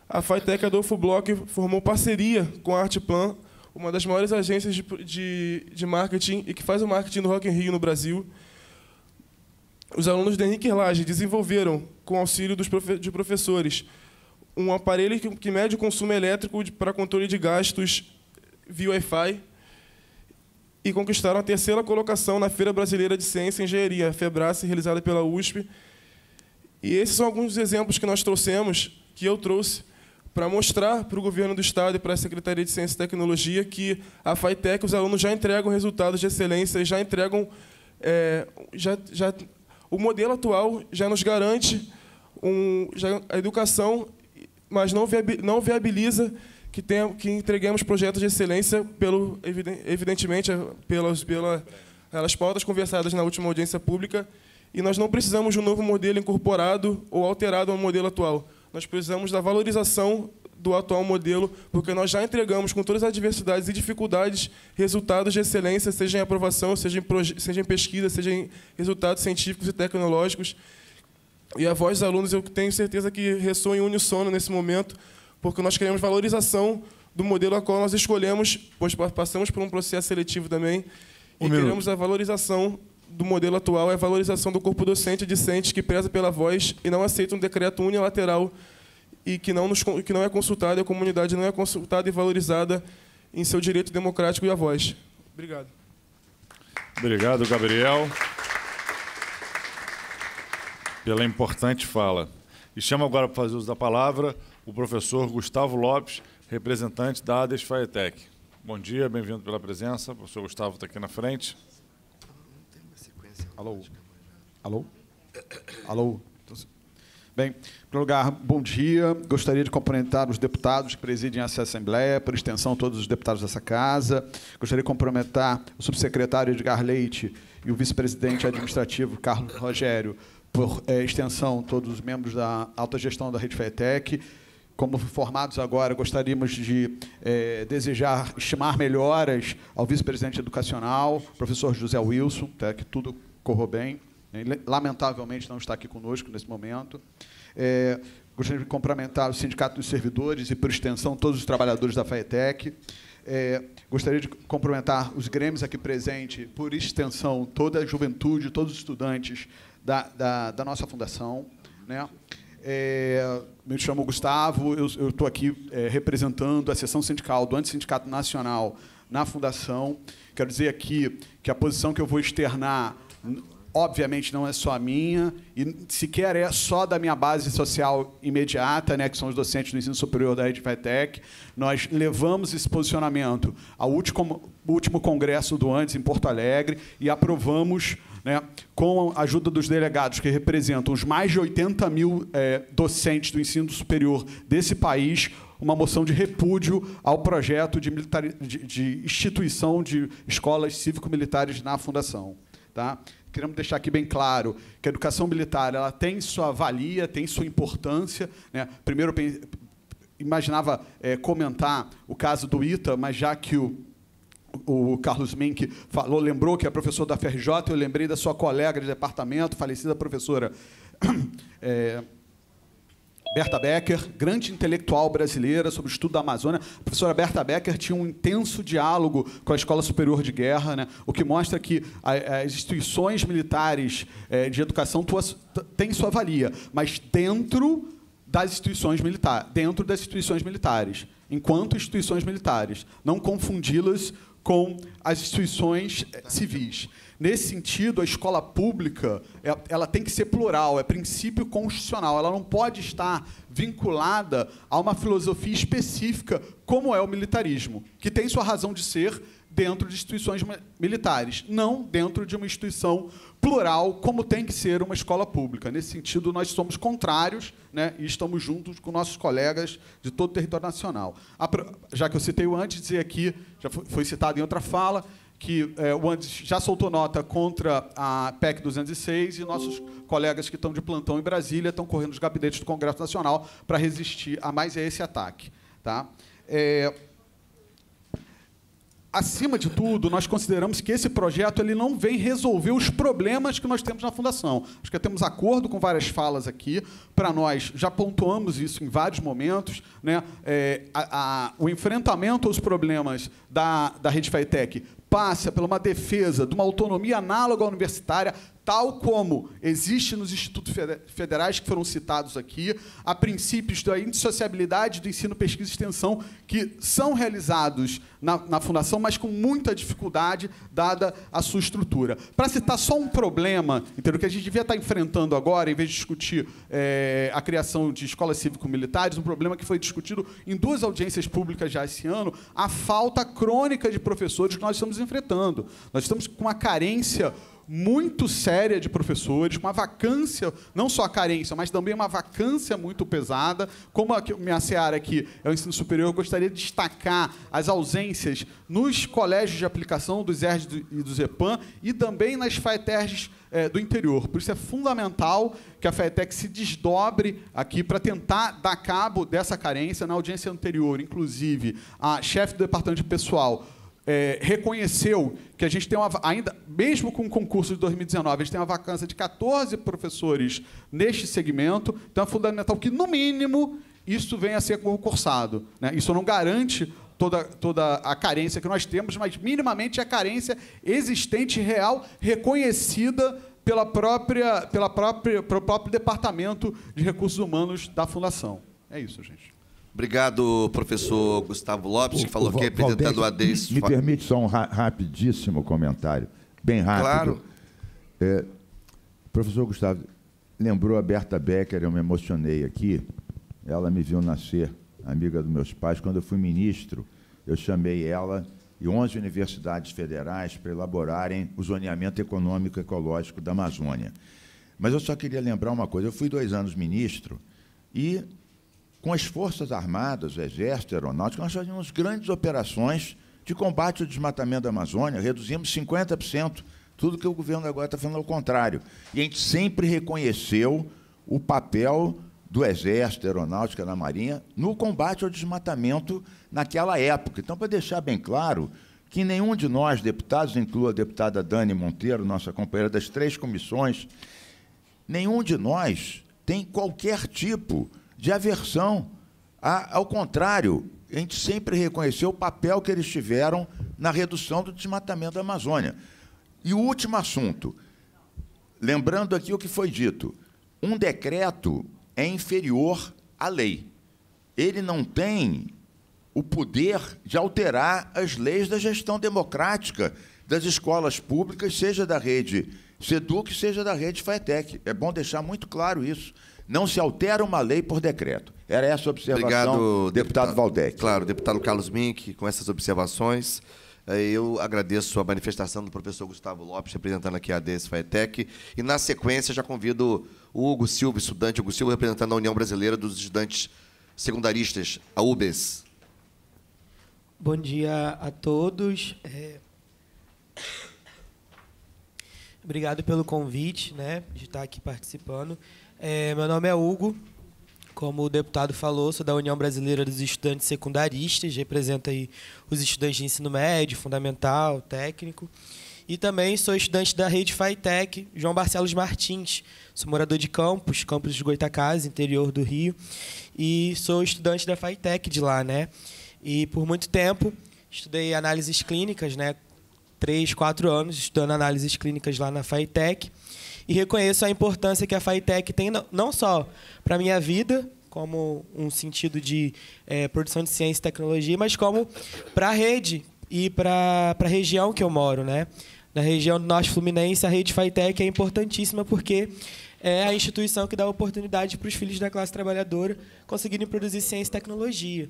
Speaker 11: A FITEC Adolfo Bloch formou parceria com a Artplan uma das maiores agências de, de, de, marketing e que faz o marketing do Rock in Rio no Brasil. Os alunos da Henrique Erlage desenvolveram, com auxílio dos profe de professores, um aparelho que, que mede o consumo elétrico para controle de gastos via Wi-Fi e conquistaram a terceira colocação na Feira Brasileira de Ciência e Engenharia, FEBRACE, realizada pela USP. E esses são alguns dos exemplos que nós trouxemos, que eu trouxe, para mostrar para o governo do Estado e para a Secretaria de Ciência e Tecnologia que a FATEC, os alunos já entregam resultados de excelência, já entregam. É, já, já, o modelo atual já nos garante um, já, a educação, mas não, viabiliza que, tenha, que entreguemos projetos de excelência, pelo, evidentemente, pelas, pela, pelas pautas conversadas na última audiência pública, e nós não precisamos de um novo modelo incorporado ou alterado ao modelo atual nós precisamos da valorização do atual modelo, porque nós já entregamos, com todas as adversidades e dificuldades, resultados de excelência, seja em aprovação, seja em, seja em pesquisa, seja em resultados científicos e tecnológicos. E a voz dos alunos, eu tenho certeza que ressoa em unissono nesse momento, porque nós queremos valorização do modelo a qual nós escolhemos, pois passamos por um processo seletivo também, um e minuto. queremos a valorização do modelo atual é a valorização do corpo docente e discente que preza pela voz e não aceita um decreto unilateral e que não, nos, que não é consultado, a comunidade não é consultada e valorizada em seu direito democrático e a voz. Obrigado.
Speaker 1: Obrigado, Gabriel, pela importante fala. E chamo agora para fazer uso da palavra o professor Gustavo Lopes, representante da ADES FAETEC. Bom dia, bem-vindo pela presença. O professor Gustavo está aqui na frente.
Speaker 12: Alô? Alô? Alô? Bem, em primeiro lugar, bom dia. Gostaria de cumprimentar os deputados que presidem essa Assembleia, por extensão, todos os deputados dessa casa. Gostaria de cumprimentar o subsecretário Edgar Leite e o vice-presidente administrativo Carlos Rogério, por é, extensão, todos os membros da alta gestão da Rede FETEC. Como formados agora, gostaríamos de é, desejar, estimar melhoras ao vice-presidente educacional, professor José Wilson, tá, que tudo correu bem. Lamentavelmente não está aqui conosco nesse momento. É, gostaria de cumprimentar o Sindicato dos Servidores e, por extensão, todos os trabalhadores da FAETEC. É, gostaria de cumprimentar os grêmios aqui presentes, por extensão, toda a juventude, todos os estudantes da, da, da nossa fundação. Né? É, me chamo Gustavo, eu estou aqui é, representando a seção sindical do Antissindicato Nacional na Fundação. Quero dizer aqui que a posição que eu vou externar obviamente não é só minha e sequer é só da minha base social imediata, né, que são os docentes do ensino superior da Rede FETEC. Nós levamos esse posicionamento ao último, último congresso do Antes em Porto Alegre e aprovamos, né, com a ajuda dos delegados que representam os mais de 80 mil é, docentes do ensino superior desse país, uma moção de repúdio ao projeto de, militar, de, de instituição de escolas cívico-militares na Fundação. Tá? Queremos deixar aqui bem claro que a educação militar ela tem sua valia, tem sua importância. Né? Primeiro, imaginava é, comentar o caso do ITA, mas já que o, o Carlos Mink falou, lembrou que é professor da FRJ, eu lembrei da sua colega de departamento, falecida professora é, (clears throat) Berta Becker, grande intelectual brasileira sobre o estudo da Amazônia. A professora Berta Becker tinha um intenso diálogo com a Escola Superior de Guerra, né? o que mostra que as instituições militares eh, de educação têm sua valia, mas dentro das instituições militares, dentro das instituições militares, enquanto instituições militares, não confundi-las com as instituições eh, civis. Nesse sentido, a escola pública é, ela tem que ser plural, é princípio constitucional. Ela não pode estar vinculada a uma filosofia específica, como é o militarismo, que tem sua razão de ser dentro de instituições militares, não dentro de uma instituição plural, como tem que ser uma escola pública. Nesse sentido, nós somos contrários né, e estamos juntos com nossos colegas de todo o território nacional. Já que eu citei antes, dizer aqui, já foi citado em outra fala, que é, o Andes já soltou nota contra a PEC 206 e nossos colegas que estão de plantão em Brasília estão correndo os gabinetes do Congresso Nacional para resistir a mais esse ataque. Tá? É, acima de tudo, nós consideramos que esse projeto ele não vem resolver os problemas que nós temos na Fundação. Acho que temos acordo com várias falas aqui. Para nós, já pontuamos isso em vários momentos. Né? É, a, a, o enfrentamento aos problemas da, da Rede FITEC passa por uma defesa de uma autonomia análoga à universitária, tal como existe nos institutos federais que foram citados aqui, há princípios da indissociabilidade do ensino, pesquisa e extensão que são realizados na, na fundação, mas com muita dificuldade, dada a sua estrutura. Para citar só um problema, entendeu, que a gente devia estar enfrentando agora, em vez de discutir é, a criação de escolas cívico-militares, um problema que foi discutido em duas audiências públicas já esse ano, a falta crônica de professores que nós estamos enfrentando. Nós estamos com uma carência muito séria de professores, com uma vacância, não só a carência, mas também uma vacância muito pesada. Como a minha seara aqui é o ensino superior, eu gostaria de destacar as ausências nos colégios de aplicação dos ERDs e do ZEPAM e também nas FAETERGs é, do interior. Por isso é fundamental que a FAETEC se desdobre aqui para tentar dar cabo dessa carência. Na audiência anterior, inclusive, a chefe do departamento de pessoal é, reconheceu que a gente tem uma, ainda, mesmo com o concurso de 2019, a gente tem uma vacância de 14 professores neste segmento, então é fundamental que, no mínimo, isso venha a ser concursado. Né? Isso não garante toda, toda a carência que nós temos, mas minimamente a carência existente, real, reconhecida pela própria, pela própria, pelo próprio Departamento de Recursos Humanos da Fundação. É isso, gente.
Speaker 2: Obrigado, professor Gustavo Lopes, que falou o, que representando o ADES.
Speaker 4: Me, me permite só um ra rapidíssimo comentário, bem rápido. Claro. É, professor Gustavo, lembrou a Berta Becker, eu me emocionei aqui. Ela me viu nascer, amiga dos meus pais. Quando eu fui ministro, eu chamei ela e 11 universidades federais para elaborarem o zoneamento econômico ecológico da Amazônia. Mas eu só queria lembrar uma coisa: eu fui dois anos ministro e com as Forças Armadas, o Exército, a Aeronáutica, nós fazíamos grandes operações de combate ao desmatamento da Amazônia, reduzimos 50%, tudo que o governo agora está fazendo ao contrário. E a gente sempre reconheceu o papel do Exército, da Aeronáutica, da Marinha, no combate ao desmatamento naquela época. Então, para deixar bem claro que nenhum de nós, deputados, inclua a deputada Dani Monteiro, nossa companheira das três comissões, nenhum de nós tem qualquer tipo de aversão. ao contrário, a gente sempre reconheceu o papel que eles tiveram na redução do desmatamento da Amazônia. E o último assunto, lembrando aqui o que foi dito: um decreto é inferior à lei. Ele não tem o poder de alterar as leis da gestão democrática das escolas públicas, seja da rede SEDUC, seja da rede FATEC. É bom deixar muito claro isso. Não se altera uma lei por decreto. Era essa a observação,
Speaker 2: Obrigado,
Speaker 4: deputado, deputado Valdec.
Speaker 2: Claro, deputado Carlos Mink, com essas observações. Eh, eu agradeço a manifestação do professor Gustavo Lopes, representando aqui a ADES FAETEC. E, na sequência, já convido o Hugo Silva, estudante Hugo Silva, representando a União Brasileira dos Estudantes Secundaristas, a UBES.
Speaker 13: Bom dia a todos. É... Obrigado pelo convite, né, de estar aqui participando. É, meu nome é Hugo, como o deputado falou, sou da União Brasileira dos Estudantes Secundaristas, represento aí os estudantes de ensino médio, fundamental, técnico. E também sou estudante da rede FITEC, João Barcelos Martins. Sou morador de Campos, Campos de Goitacazes, interior do Rio. E sou estudante da FITEC de lá, né? E por muito tempo estudei análises clínicas, né? Três, quatro anos estudando análises clínicas lá na FITEC. E reconheço a importância que a FITEC tem não só para a minha vida, como um sentido de é, produção de ciência e tecnologia, mas como para a rede e para a região que eu moro, né? Na região do Norte Fluminense, a rede FITEC é importantíssima porque é a instituição que dá oportunidade para os filhos da classe trabalhadora conseguirem produzir ciência e tecnologia.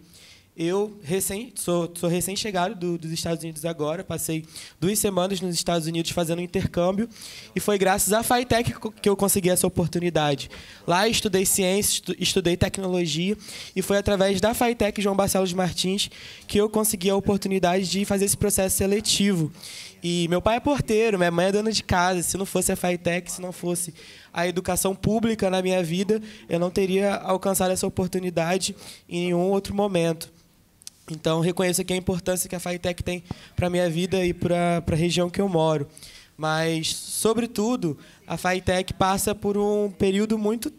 Speaker 13: Eu recém, sou, sou recém-chegado do, dos Estados Unidos agora, passei duas semanas nos Estados Unidos fazendo intercâmbio e foi graças à FITEC que eu consegui essa oportunidade. Lá estudei ciência, estudei tecnologia e foi através da FITEC João Barcelos Martins que eu consegui a oportunidade de fazer esse processo seletivo. E meu pai é porteiro, minha mãe é dona de casa. Se não fosse a FITEC, se não fosse a educação pública na minha vida, eu não teria alcançado essa oportunidade em nenhum outro momento. Então, reconheço aqui a importância que a FITEC tem para a minha vida e para a região que eu moro. Mas, sobretudo, a FITEC passa por um período muito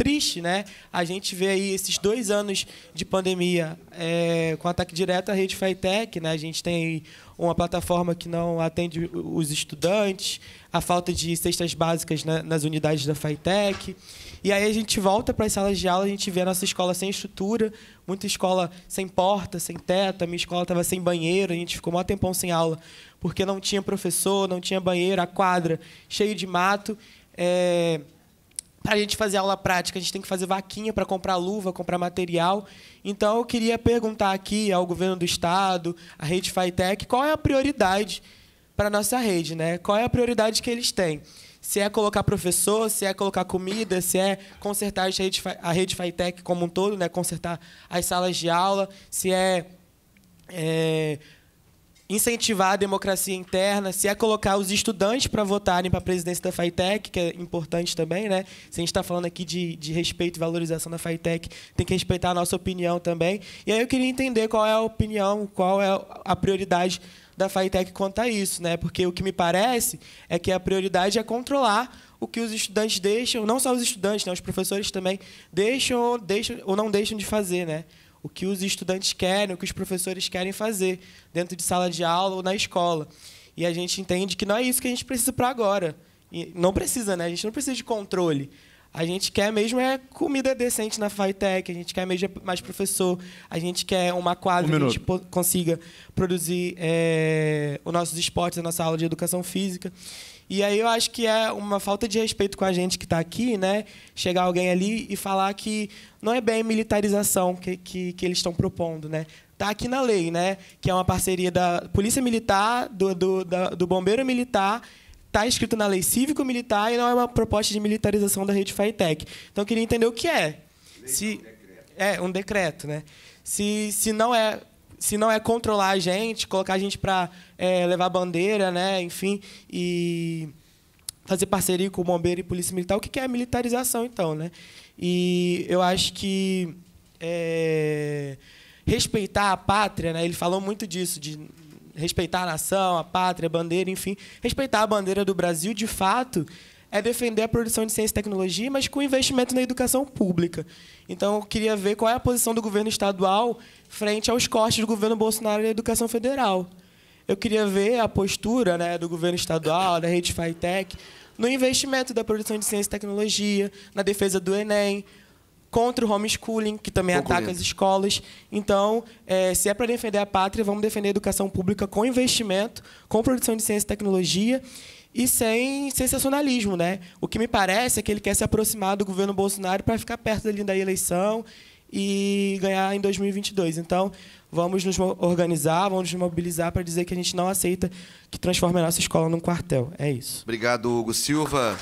Speaker 13: triste, né? A gente vê aí esses dois anos de pandemia é, com ataque direto à rede FITEC, né? A gente tem uma plataforma que não atende os estudantes, a falta de cestas básicas nas unidades da FITEC. E aí a gente volta para as salas de aula, a gente vê a nossa escola sem estrutura, muita escola sem porta, sem teto, a minha escola estava sem banheiro, a gente ficou um tempão sem aula, porque não tinha professor, não tinha banheiro, a quadra cheio de mato. É... Para a gente fazer aula prática, a gente tem que fazer vaquinha para comprar luva, comprar material. Então, eu queria perguntar aqui ao governo do Estado, à rede FITEC, qual é a prioridade para a nossa rede? Né? Qual é a prioridade que eles têm? se é colocar professor, se é colocar comida, se é consertar a rede, a FITEC como um todo, né? consertar as salas de aula, se é, é incentivar a democracia interna, se é colocar os estudantes para votarem para a presidência da FITEC, que é importante também, né? Se a gente está falando aqui de, de respeito e valorização da FITEC, tem que respeitar a nossa opinião também. E aí eu queria entender qual é a opinião, qual é a prioridade da FITEC quanto a isso, né? Porque o que me parece é que a prioridade é controlar o que os estudantes deixam, não só os estudantes, né? os professores também deixam, deixam ou não deixam de fazer, né? O que os estudantes querem, o que os professores querem fazer dentro de sala de aula ou na escola. E a gente entende que não é isso que a gente precisa para agora. E não precisa, né? A gente não precisa de controle. A gente quer mesmo é comida decente na FITEC, a gente quer mesmo é mais professor, a gente quer uma quadra um que a gente consiga produzir é, os nossos esportes, a nossa aula de educação física. E aí eu acho que é uma falta de respeito com a gente que está aqui, né? Chegar alguém ali e falar que não é bem militarização que, que, que eles estão propondo, né? Está aqui na lei, né? Que é uma parceria da Polícia Militar, do, do, da, do Bombeiro Militar está escrito na lei cívico-militar e não é uma proposta de militarização da rede FITEC. Então, eu queria entender o que é. Se, é, um decreto. Né? Se, se, não é, se não é controlar a gente, colocar a gente para é, levar bandeira, né? enfim, e fazer parceria com o bombeiro e polícia militar, o que é militarização, então? Né? E eu acho que é, respeitar a pátria, né? ele falou muito disso, de respeitar a nação, a pátria, a bandeira, enfim. Respeitar a bandeira do Brasil, de fato, é defender a produção de ciência e tecnologia, mas com investimento na educação pública. Então, eu queria ver qual é a posição do governo estadual frente aos cortes do governo Bolsonaro na educação federal. Eu queria ver a postura né, do governo estadual, da rede FITEC, no investimento da produção de ciência e tecnologia, na defesa do Enem, contra o homeschooling, que também ataca as escolas. Então, é, se é para defender a pátria, vamos defender a educação pública com investimento, com produção de ciência e tecnologia e sem sensacionalismo. Né? O que me parece é que ele quer se aproximar do governo Bolsonaro para ficar perto ali da eleição e ganhar em 2022. Então, vamos nos organizar, vamos nos mobilizar para dizer que a gente não aceita que transforme a nossa escola num quartel. É isso.
Speaker 2: Obrigado, Hugo Silva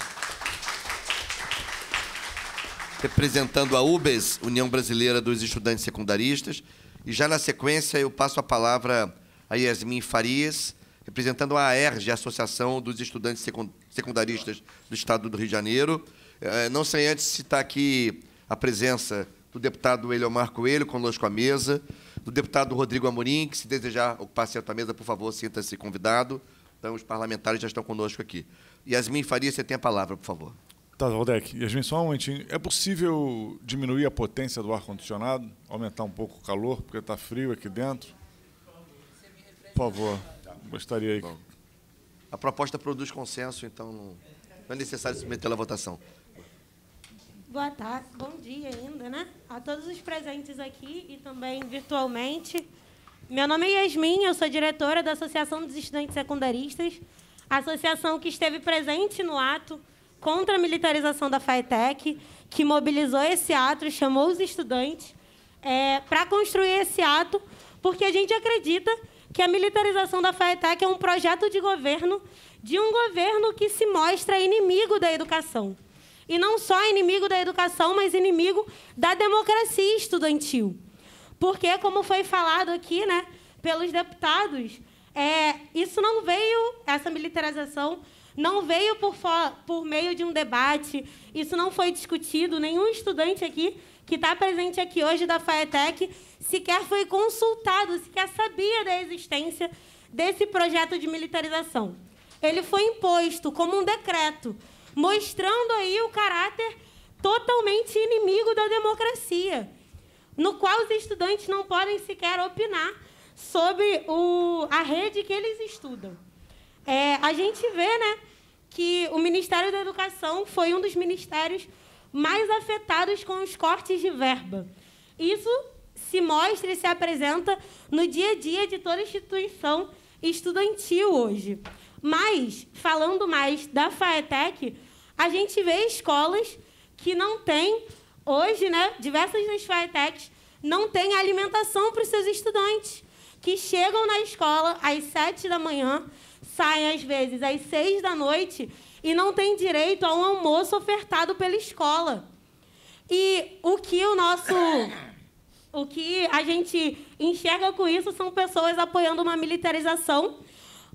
Speaker 2: representando a UBES, União Brasileira dos Estudantes Secundaristas. E já na sequência eu passo a palavra a Yasmin Farias, representando a AERJ, a Associação dos Estudantes Secundaristas do Estado do Rio de Janeiro. Eh, não sem antes citar aqui a presença do deputado Eliomar Coelho, conosco à mesa, do deputado Rodrigo Amorim, que se desejar ocupar certa mesa, por favor, sinta-se convidado, Então, os parlamentares já estão conosco aqui. Yasmin Faria, você tem a palavra, por favor.
Speaker 1: Tá, Valdec. Yasmin, só um momentinho. É possível diminuir a potência do ar-condicionado? Aumentar um pouco o calor, porque está frio aqui dentro? Por favor. Gostaria.
Speaker 2: Bom, a proposta produz consenso, então não, não é necessário submeter à votação.
Speaker 14: Boa tarde, bom dia ainda, né? A todos os presentes aqui e também virtualmente. Meu nome é Yasmin, eu sou diretora da Associação dos Estudantes Secundaristas, associação que esteve presente no ato contra a militarização da FAETEC, que mobilizou esse ato e chamou os estudantes é, para construir esse ato, porque a gente acredita que a militarização da FAETEC é um projeto de governo de um governo que se mostra inimigo da educação. E não só inimigo da educação, mas inimigo da democracia estudantil. Porque, como foi falado aqui né, pelos deputados, é, isso não veio, essa militarização não veio por, por meio de um debate, isso não foi discutido, nenhum estudante aqui que está presente aqui hoje da FAETEC sequer foi consultado, sequer sabia da existência desse projeto de militarização. Ele foi imposto como um decreto, mostrando aí o caráter totalmente inimigo da democracia, no qual os estudantes não podem sequer opinar sobre o, a rede que eles estudam. É, a gente vê né, que o Ministério da Educação foi um dos ministérios mais afetados com os cortes de verba. Isso se mostra e se apresenta no dia a dia de toda instituição estudantil hoje. Mas, falando mais da FAETEC, a gente vê escolas que não têm, hoje, né, diversas das FAETECs não têm alimentação para os seus estudantes, que chegam na escola às sete da manhã, saem às vezes às seis da noite e não têm direito a um almoço ofertado pela escola. E o que o nosso o que a gente enxerga com isso são pessoas apoiando uma militarização,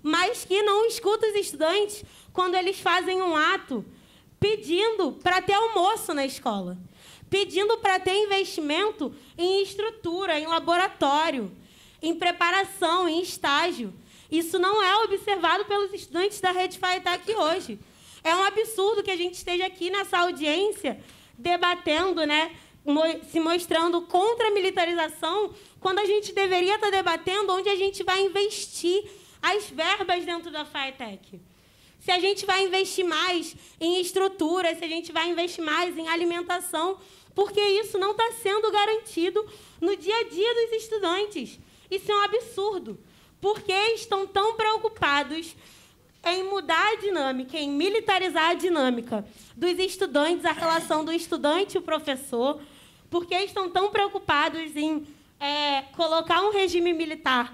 Speaker 14: mas que não escutam os estudantes quando eles fazem um ato pedindo para ter almoço na escola, pedindo para ter investimento em estrutura, em laboratório, em preparação, em estágio. Isso não é observado pelos estudantes da Rede FAETEC hoje. É um absurdo que a gente esteja aqui nessa audiência debatendo, né, se mostrando contra a militarização, quando a gente deveria estar debatendo onde a gente vai investir as verbas dentro da FAETEC. Se a gente vai investir mais em estrutura, se a gente vai investir mais em alimentação, porque isso não está sendo garantido no dia a dia dos estudantes. Isso é um absurdo. Por que estão tão preocupados em mudar a dinâmica, em militarizar a dinâmica dos estudantes, a relação do estudante e o professor, por que estão tão preocupados em é, colocar um regime militar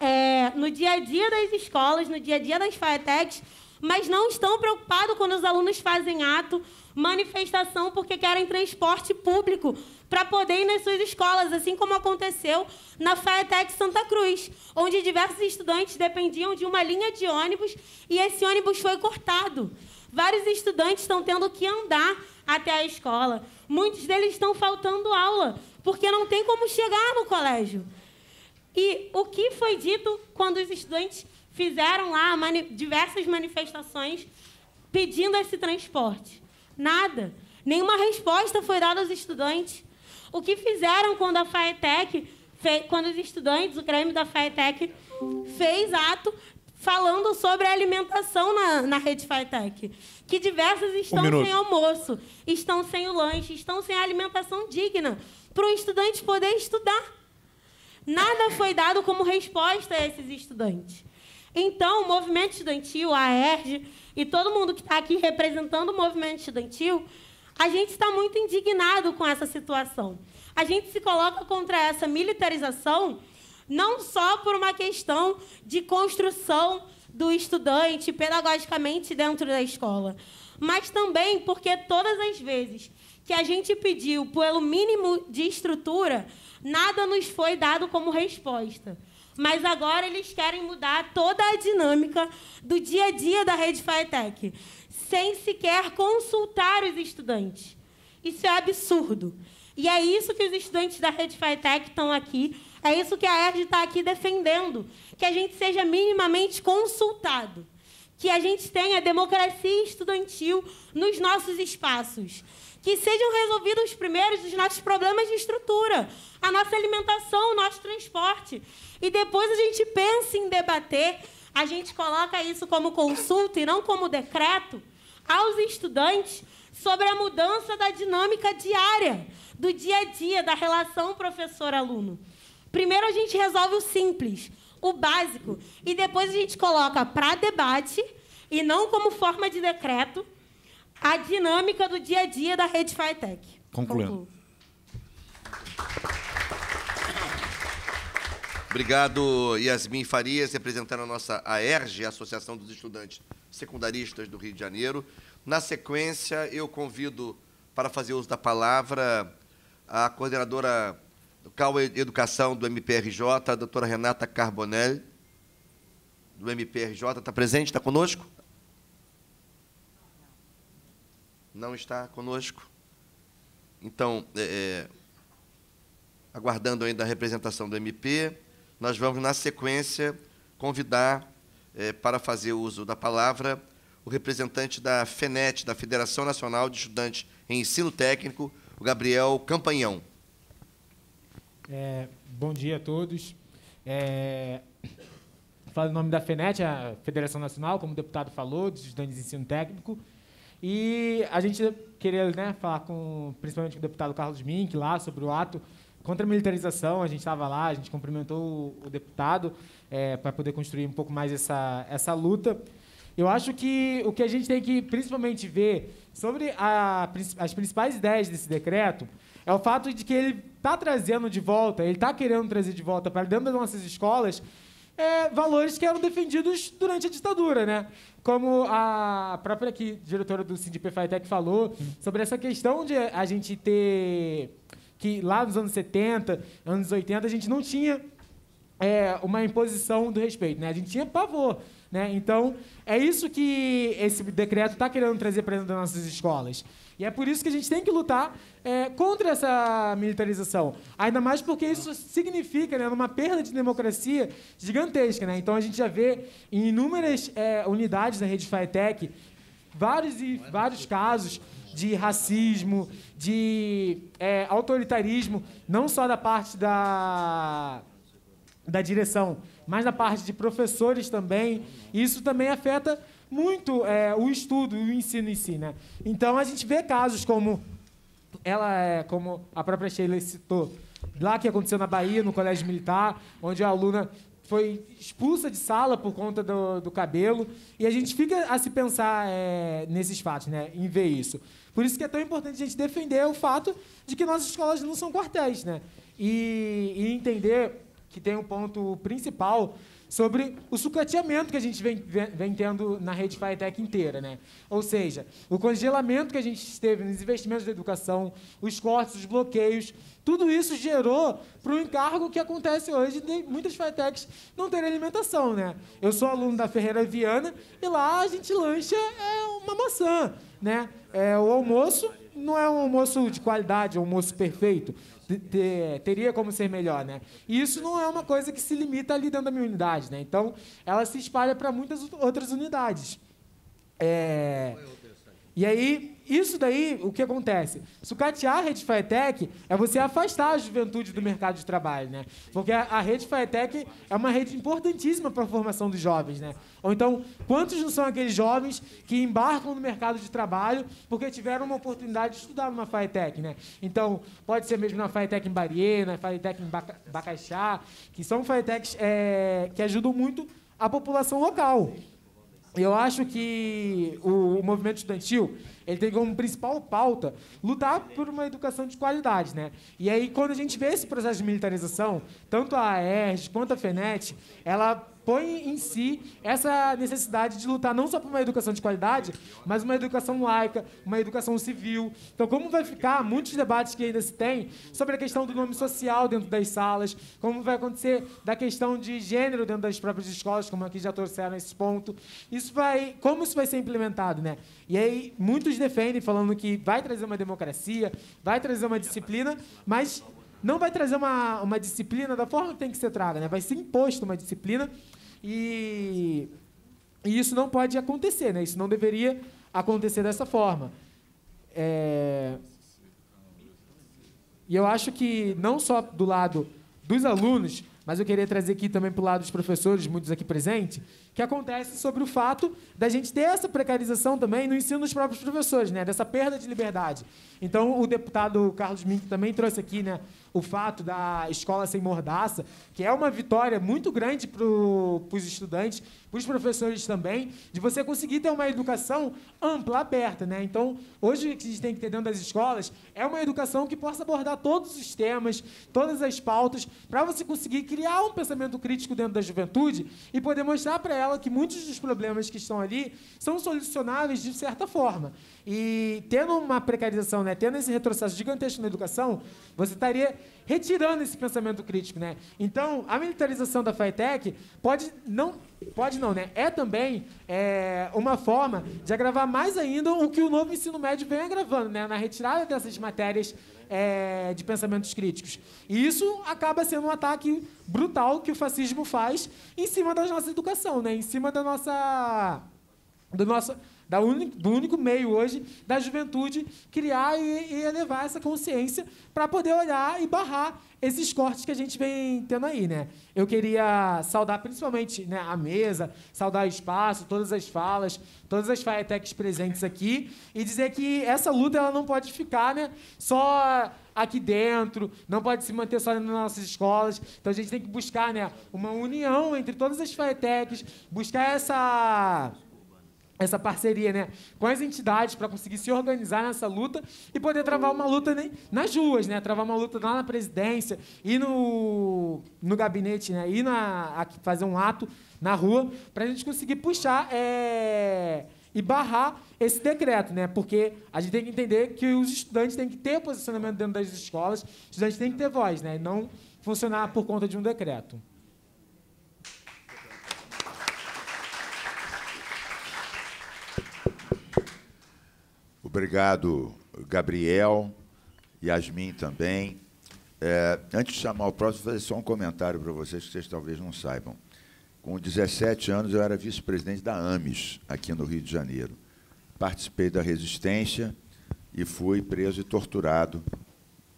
Speaker 14: é, no dia a dia das escolas, no dia a dia das FAETECs, mas não estão preocupados quando os alunos fazem ato, manifestação, porque querem transporte público para poder ir nas suas escolas, assim como aconteceu na FAETEC Santa Cruz, onde diversos estudantes dependiam de uma linha de ônibus e esse ônibus foi cortado. Vários estudantes estão tendo que andar até a escola. Muitos deles estão faltando aula, porque não tem como chegar no colégio. E o que foi dito quando os estudantes fizeram lá mani diversas manifestações pedindo esse transporte? Nada. Nenhuma resposta foi dada aos estudantes. O que fizeram quando a FAETEC, quando os estudantes, o Grêmio da FAETEC, fez ato falando sobre a alimentação na, na rede FATEC. Que diversas estão um sem almoço, estão sem o lanche, estão sem alimentação digna para o estudante poder estudar. Nada foi dado como resposta a esses estudantes. Então, o movimento estudantil, a ERJ e todo mundo que está aqui representando o movimento estudantil, a gente está muito indignado com essa situação. A gente se coloca contra essa militarização não só por uma questão de construção do estudante pedagogicamente dentro da escola, mas também porque todas as vezes que a gente pediu pelo mínimo de estrutura, nada nos foi dado como resposta. Mas agora eles querem mudar toda a dinâmica do dia a dia da rede FAETEC, sem sequer consultar os estudantes. Isso é absurdo. E é isso que os estudantes da Rede FATEC estão aqui É isso que a ERJ está aqui defendendo, que a gente seja minimamente consultado, que a gente tenha democracia estudantil nos nossos espaços, que sejam resolvidos primeiros os nossos problemas de estrutura, a nossa alimentação, o nosso transporte, e depois a gente pensa em debater, a gente coloca isso como consulta e não como decreto aos estudantes sobre a mudança da dinâmica diária, do dia a dia, da relação professor-aluno. Primeiro a gente resolve o simples, o básico, e depois a gente coloca para debate, e não como forma de decreto, a dinâmica do dia a dia da rede FITEC.
Speaker 12: Concluindo.
Speaker 2: Obrigado, Yasmin Farias, representando a nossa AERJ, Associação dos Estudantes Secundaristas do Rio de Janeiro. Na sequência, eu convido para fazer uso da palavra a coordenadora do CAU Educação do MPRJ, a doutora Renata Carbonel, do MPRJ. Está presente? Está conosco? Não está conosco? Então, é, é, aguardando ainda a representação do MP, nós vamos, na sequência, convidar é, para fazer uso da palavra o representante da FENET, da Federação Nacional de Estudantes em Ensino Técnico, o Gabriel Campanhão.
Speaker 15: É, bom dia a todos. É, falo em nome da FENET, a Federação Nacional, como o deputado falou, dos estudantes de ensino técnico. E a gente queria né, falar com, principalmente com o deputado Carlos Mink lá sobre o ato contra a militarização. A gente estava lá, a gente cumprimentou o, deputado é, para poder construir um pouco mais essa, essa luta. Eu acho que o que a gente tem que principalmente ver sobre a, as principais ideias desse decreto é o fato de que ele está trazendo de volta, ele está querendo trazer de volta para dentro das nossas escolas é, valores que eram defendidos durante a ditadura, né? Como a própria aqui, diretora do Sindip Tech falou, sobre essa questão de a gente ter que lá nos anos 70, anos 80, a gente não tinha é, uma imposição do respeito, né? A gente tinha pavor, né? Então, é isso que esse decreto está querendo trazer para dentro das nossas escolas. E é por isso que a gente tem que lutar é, contra essa militarização. Ainda mais porque isso significa né, uma perda de democracia gigantesca. Né? Então, a gente já vê em inúmeras é, unidades da rede FITEC vários e vários casos de racismo, de é, autoritarismo, não só da parte da, da direção, mas da parte de professores também. Isso também afeta muito é, o estudo o ensino em si. Né? Então, a gente vê casos como, ela é, como a própria Sheila citou, lá que aconteceu na Bahia, no Colégio Militar, onde a aluna foi expulsa de sala por conta do, do cabelo. E a gente fica a se pensar é, nesses fatos, né? em ver isso. Por isso que é tão importante a gente defender o fato de que nossas escolas não são quartéis, né? E, e entender que tem um ponto principal sobre o sucateamento que a gente vem, vem, tendo na rede FITEC inteira. Né? Ou seja, o congelamento que a gente teve nos investimentos da educação, os cortes, os bloqueios, tudo isso gerou para o encargo que acontece hoje de muitas FITECs não terem alimentação. Né? Eu sou aluno da Ferreira Viana e lá a gente lancha é, uma maçã. Né? É, o almoço não é um almoço de qualidade, é um almoço perfeito teria como ser melhor, né? E isso não é uma coisa que se limita ali dentro da minha unidade, né? Então, ela se espalha para muitas outras unidades. É... E aí, isso daí, o que acontece? Sucatear a rede FITEC é você afastar a juventude do mercado de trabalho, né? Porque a, rede FITEC é uma rede importantíssima para a formação dos jovens, né? Ou então, quantos não são aqueles jovens que embarcam no mercado de trabalho porque tiveram uma oportunidade de estudar numa FITEC, né? Então, pode ser mesmo na FITEC em Bariê, na FITEC em Bacaxá, que são FITECs é, que ajudam muito a população local eu acho que o, movimento estudantil ele tem como principal pauta lutar por uma educação de qualidade, né? E aí quando a gente vê esse processo de militarização, tanto a AERJ quanto a FENET, ela põe em si essa necessidade de lutar não só por uma educação de qualidade, mas uma educação laica, uma educação civil. Então, como vai ficar muitos debates que ainda se tem sobre a questão do nome social dentro das salas, como vai acontecer da questão de gênero dentro das próprias escolas, como aqui já trouxeram esse ponto. Isso vai, como isso vai ser implementado, né? E aí muitos defendem falando que vai trazer uma democracia, vai trazer uma disciplina, mas não vai trazer uma, uma disciplina da forma que tem que ser traga, né? Vai ser imposto uma disciplina e, e isso não pode acontecer, né? Isso não deveria acontecer dessa forma. É, e eu acho que não só do lado dos alunos, mas eu queria trazer aqui também para o lado dos professores, muitos aqui presentes, que acontece sobre o fato da gente ter essa precarização também no ensino dos próprios professores, né? dessa perda de liberdade. Então, o deputado Carlos Mink também trouxe aqui né, o fato da escola sem mordaça, que é uma vitória muito grande para os estudantes, para os professores também, de você conseguir ter uma educação ampla, aberta. Né? Então, hoje o que a gente tem que ter dentro das escolas é uma educação que possa abordar todos os temas, todas as pautas, para você conseguir criar um pensamento crítico dentro da juventude e poder mostrar para ela que muitos dos problemas que estão ali são solucionáveis de certa forma. E tendo uma precarização, né, tendo esse retrocesso gigantesco na educação, você estaria retirando esse pensamento crítico, né? Então, a militarização da FATEC pode não, pode não, né? É também é, uma forma de agravar mais ainda o que o novo ensino médio vem agravando, né? Na retirada dessas matérias é, de pensamentos críticos. E isso acaba sendo um ataque brutal que o fascismo faz em cima da nossa educação, né? Em cima da nossa do nosso da do único meio hoje da juventude criar e, e elevar essa consciência para poder olhar e barrar esses cortes que a gente vem tendo aí, né? Eu queria saudar principalmente né, a mesa, saudar o espaço, todas as falas, todas as Firetecs presentes aqui e dizer que essa luta ela não pode ficar né, só aqui dentro, não pode se manter só nas nossas escolas. Então a gente tem que buscar né, uma união entre todas as Firetecs, buscar essa essa parceria né, com as entidades para conseguir se organizar nessa luta e poder travar uma luta né, nas ruas, né, travar uma luta lá na presidência e no, no gabinete, né, e na, fazer um ato na rua para a gente conseguir puxar é, e barrar esse decreto, né, porque a gente tem que entender que os estudantes têm que ter posicionamento dentro das escolas, os estudantes têm que ter voz, né, e não funcionar por conta de um decreto.
Speaker 4: Obrigado, Gabriel, Yasmin também. É, antes de chamar o próximo, vou fazer só um comentário para vocês que vocês talvez não saibam. Com 17 anos, eu era vice-presidente da AMES, aqui no Rio de Janeiro. Participei da resistência e fui preso e torturado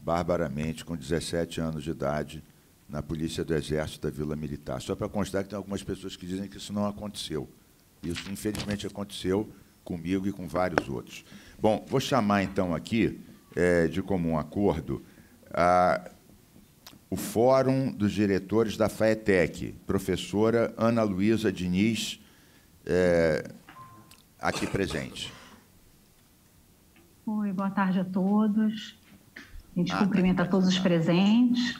Speaker 4: barbaramente com 17 anos de idade na Polícia do Exército da Vila Militar. Só para constar que tem algumas pessoas que dizem que isso não aconteceu. Isso, infelizmente, aconteceu comigo e com vários outros. Bom, vou chamar então aqui, é, de comum acordo, a, o Fórum dos Diretores da FAETEC, professora Ana Luísa Diniz, é, aqui presente.
Speaker 16: Oi, boa tarde a todos. A gente ah, cumprimenta todos os presentes.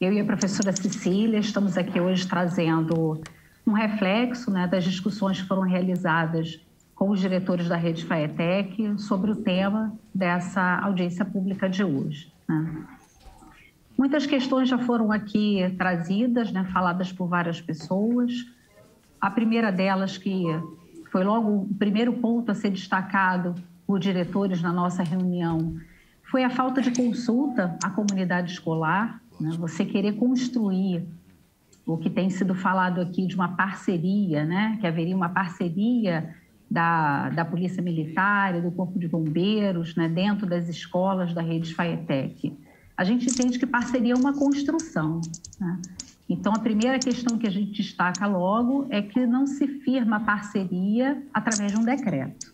Speaker 16: Eu e a professora Cecília estamos aqui hoje trazendo um reflexo né, das discussões que foram realizadas com os diretores da rede FAETEC sobre o tema dessa audiência pública de hoje. Né? Muitas questões já foram aqui trazidas, né, faladas por várias pessoas. A primeira delas, que foi logo o primeiro ponto a ser destacado por diretores na nossa reunião, foi a falta de consulta à comunidade escolar. Né? Você querer construir o que tem sido falado aqui de uma parceria, né? que haveria uma parceria da, da Polícia Militar e do Corpo de Bombeiros, né, dentro das escolas da rede FAETEC. A gente entende que parceria é uma construção. Né? Então, a primeira questão que a gente destaca logo é que não se firma parceria através de um decreto.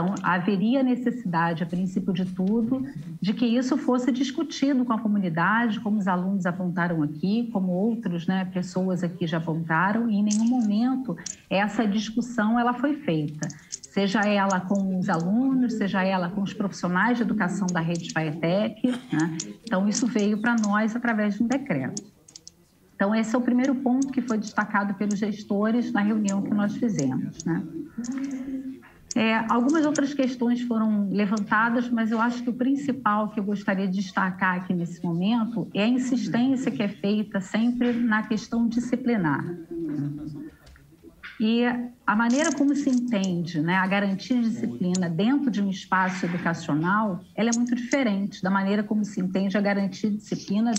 Speaker 16: Então, haveria necessidade, a princípio de tudo, de que isso fosse discutido com a comunidade, como os alunos apontaram aqui, como outros né, pessoas aqui já apontaram, e em nenhum momento essa discussão ela foi feita, seja ela com os alunos, seja ela com os profissionais de educação da rede FAETEC. Né? Então, isso veio para nós através de um decreto. Então, esse é o primeiro ponto que foi destacado pelos gestores na reunião que nós fizemos. Né? É, algumas outras questões foram levantadas, mas eu acho que o principal que eu gostaria de destacar aqui nesse momento é a insistência que é feita sempre na questão disciplinar. E a maneira como se entende né, a garantia de disciplina dentro de um espaço educacional, ela é muito diferente da maneira como se entende a garantia de disciplina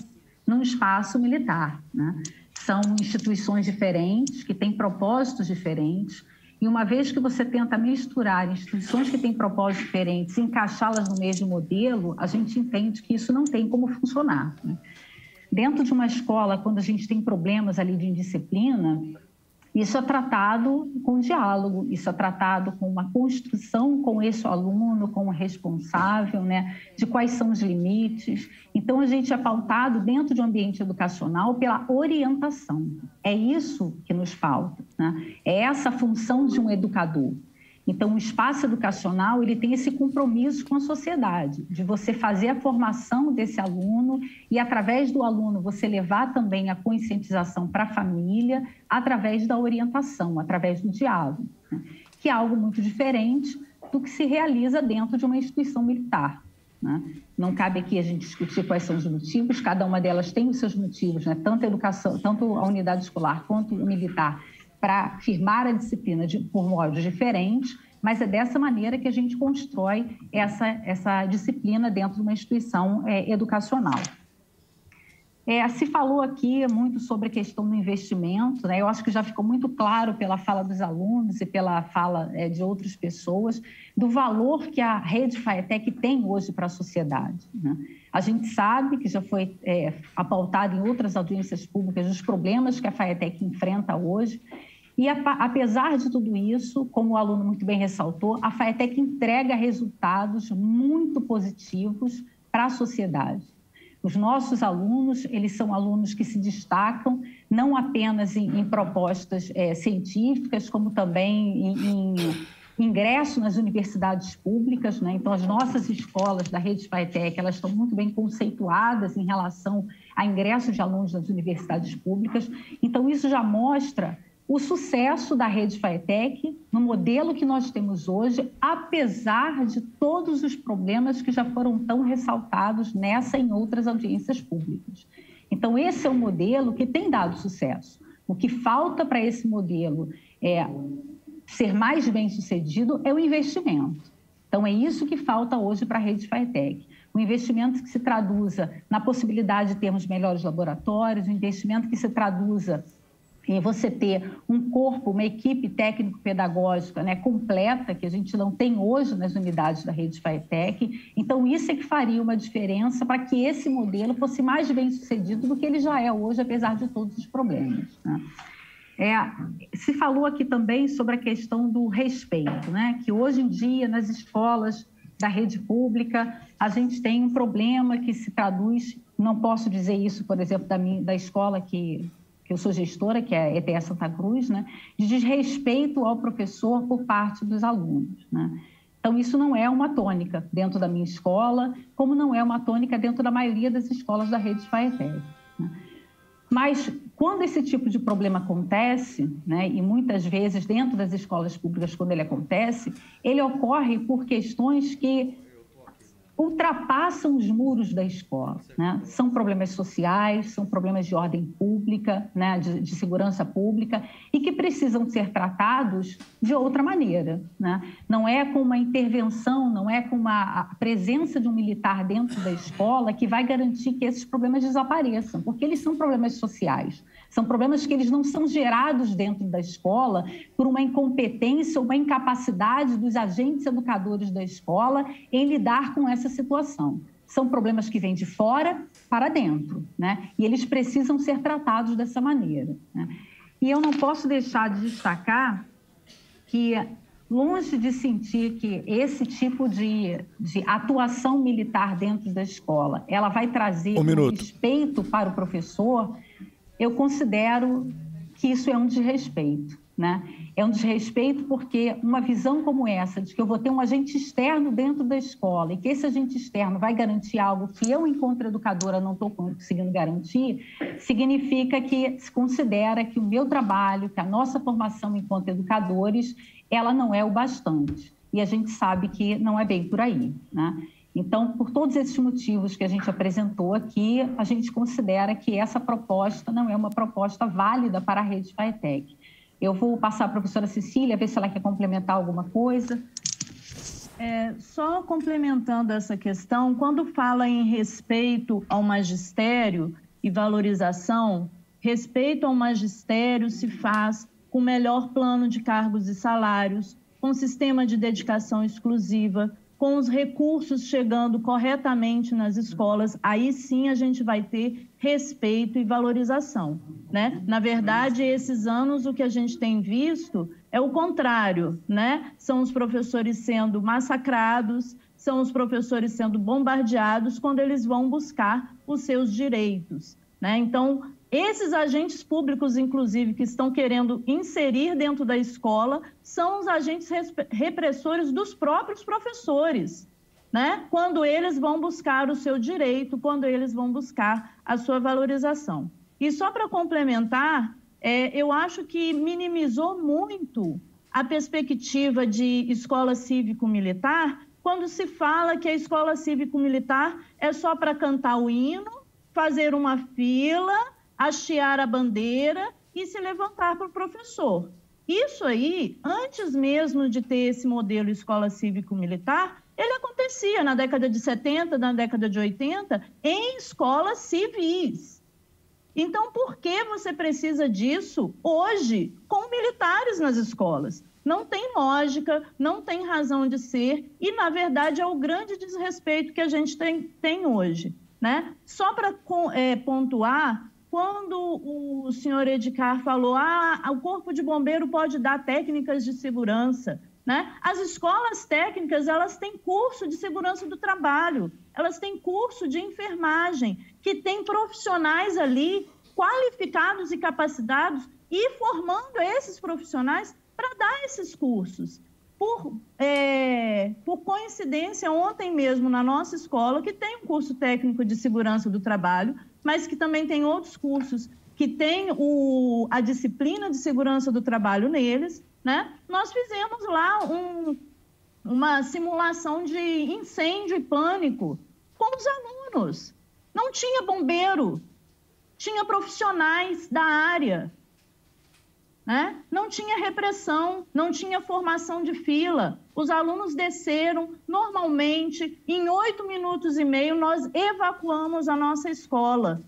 Speaker 16: num espaço militar. Né? São instituições diferentes, que têm propósitos diferentes, e uma vez que você tenta misturar instituições que têm propósitos diferentes e encaixá-las no mesmo modelo, a gente entende que isso não tem como funcionar. Né? Dentro de uma escola, quando a gente tem problemas ali de indisciplina, isso é tratado com diálogo, isso é tratado com uma construção com esse aluno, com o responsável, né, de quais são os limites. Então, a gente é pautado dentro de um ambiente educacional pela orientação. É isso que nos falta. Né? É essa função de um educador. Então, o espaço educacional ele tem esse compromisso com a sociedade, de você fazer a formação desse aluno e, através do aluno, você levar também a conscientização para a família, através da orientação, através do diálogo, né? que é algo muito diferente do que se realiza dentro de uma instituição militar. Né? Não cabe aqui a gente discutir quais são os motivos, cada uma delas tem os seus motivos, né? tanto a educação, tanto a unidade escolar quanto o militar para firmar a disciplina de, por modos diferentes, mas é dessa maneira que a gente constrói essa, essa disciplina dentro de uma instituição é, educacional. É, se falou aqui muito sobre a questão do investimento, né? eu acho que já ficou muito claro pela fala dos alunos e pela fala é, de outras pessoas, do valor que a rede FAETEC tem hoje para a sociedade. Né? A gente sabe que já foi é, apautado em outras audiências públicas os problemas que a FAETEC enfrenta hoje, e apesar de tudo isso, como o aluno muito bem ressaltou, a FAETEC entrega resultados muito positivos para a sociedade. Os nossos alunos, eles são alunos que se destacam não apenas em, em propostas é, científicas, como também em, em, ingresso nas universidades públicas. Né? Então, as nossas escolas da rede FAETEC, elas estão muito bem conceituadas em relação a ingresso de alunos nas universidades públicas. Então, isso já mostra o sucesso da rede FAETEC no modelo que nós temos hoje, apesar de todos os problemas que já foram tão ressaltados nessa e em outras audiências públicas. Então, esse é um modelo que tem dado sucesso. O que falta para esse modelo é ser mais bem sucedido é o investimento. Então, é isso que falta hoje para a rede FAETEC. Um investimento que se traduza na possibilidade de termos melhores laboratórios, um investimento que se traduza você ter um corpo, uma equipe técnico-pedagógica né, completa, que a gente não tem hoje nas unidades da rede FAETEC. Então, isso é que faria uma diferença para que esse modelo fosse mais bem sucedido do que ele já é hoje, apesar de todos os problemas. Né? É, se falou aqui também sobre a questão do respeito, né? que hoje em dia, nas escolas da rede pública, a gente tem um problema que se traduz, não posso dizer isso, por exemplo, da, minha, da escola que que eu sou gestora, que é a ETS Santa Cruz, né, de desrespeito ao professor por parte dos alunos. Né? Então, isso não é uma tônica dentro da minha escola, como não é uma tônica dentro da maioria das escolas da rede FAETEC. Né? Mas, quando esse tipo de problema acontece, né, e muitas vezes dentro das escolas públicas, quando ele acontece, ele ocorre por questões que ultrapassam os muros da escola. Né? São problemas sociais, são problemas de ordem pública, né? de, de, segurança pública, e que precisam ser tratados de outra maneira. Né? Não é com uma intervenção, não é com uma, a presença de um militar dentro da escola que vai garantir que esses problemas desapareçam, porque eles são problemas sociais. São problemas que eles não são gerados dentro da escola por uma incompetência ou uma incapacidade dos agentes educadores da escola em lidar com essa situação. São problemas que vêm de fora para dentro, né? E eles precisam ser tratados dessa maneira. Né? E eu não posso deixar de destacar que longe de sentir que esse tipo de, de atuação militar dentro da escola ela vai trazer um, um respeito para o professor, eu considero que isso é um desrespeito. Né? É um desrespeito porque uma visão como essa, de que eu vou ter um agente externo dentro da escola e que esse agente externo vai garantir algo que eu, enquanto educadora, não estou conseguindo garantir, significa que se considera que o meu trabalho, que a nossa formação enquanto educadores, ela não é o bastante. E a gente sabe que não é bem por aí. Né? Então, por todos esses motivos que a gente apresentou aqui, a gente considera que essa proposta não é uma proposta válida para a rede FAETEC. Eu vou passar a professora Cecília, ver se ela quer complementar alguma coisa.
Speaker 17: É, só complementando essa questão, quando fala em respeito ao magistério e valorização, respeito ao magistério se faz com melhor plano de cargos e salários, com sistema de dedicação exclusiva, com os recursos chegando corretamente nas escolas, aí sim a gente vai ter respeito e valorização. Né? Na verdade, esses anos o que a gente tem visto é o contrário, né? São os professores sendo massacrados, são os professores sendo bombardeados quando eles vão buscar os seus direitos, né? Então, esses agentes públicos, inclusive, que estão querendo inserir dentro da escola, são os agentes repressores dos próprios professores, né? Quando eles vão buscar o seu direito, quando eles vão buscar a sua valorização. E só para complementar, é, eu acho que minimizou muito a perspectiva de escola cívico-militar quando se fala que a escola cívico-militar é só para cantar o hino, fazer uma fila hastear a bandeira e se levantar para o professor. Isso aí, antes mesmo de ter esse modelo escola cívico-militar, ele acontecia na década de 70, na década de 80, em escolas civis. Então, por que você precisa disso hoje com militares nas escolas? Não tem lógica, não tem razão de ser, e, na verdade, é o grande desrespeito que a gente tem, tem hoje. Né? Só para é, pontuar, quando o senhor Edgar falou, ah, o corpo de bombeiro pode dar técnicas de segurança, né? As escolas técnicas, elas têm curso de segurança do trabalho, elas têm curso de enfermagem, que tem profissionais ali qualificados e capacitados e formando esses profissionais para dar esses cursos. Por, é, por coincidência, ontem mesmo na nossa escola, que tem um curso técnico de segurança do trabalho, mas que também tem outros cursos que tem o, a disciplina de segurança do trabalho neles, né? Nós fizemos lá um, uma simulação de incêndio e pânico com os alunos. Não tinha bombeiro, tinha profissionais da área, né? Não tinha repressão, não tinha formação de fila. Os alunos desceram normalmente, em oito minutos e meio, nós evacuamos a nossa escola,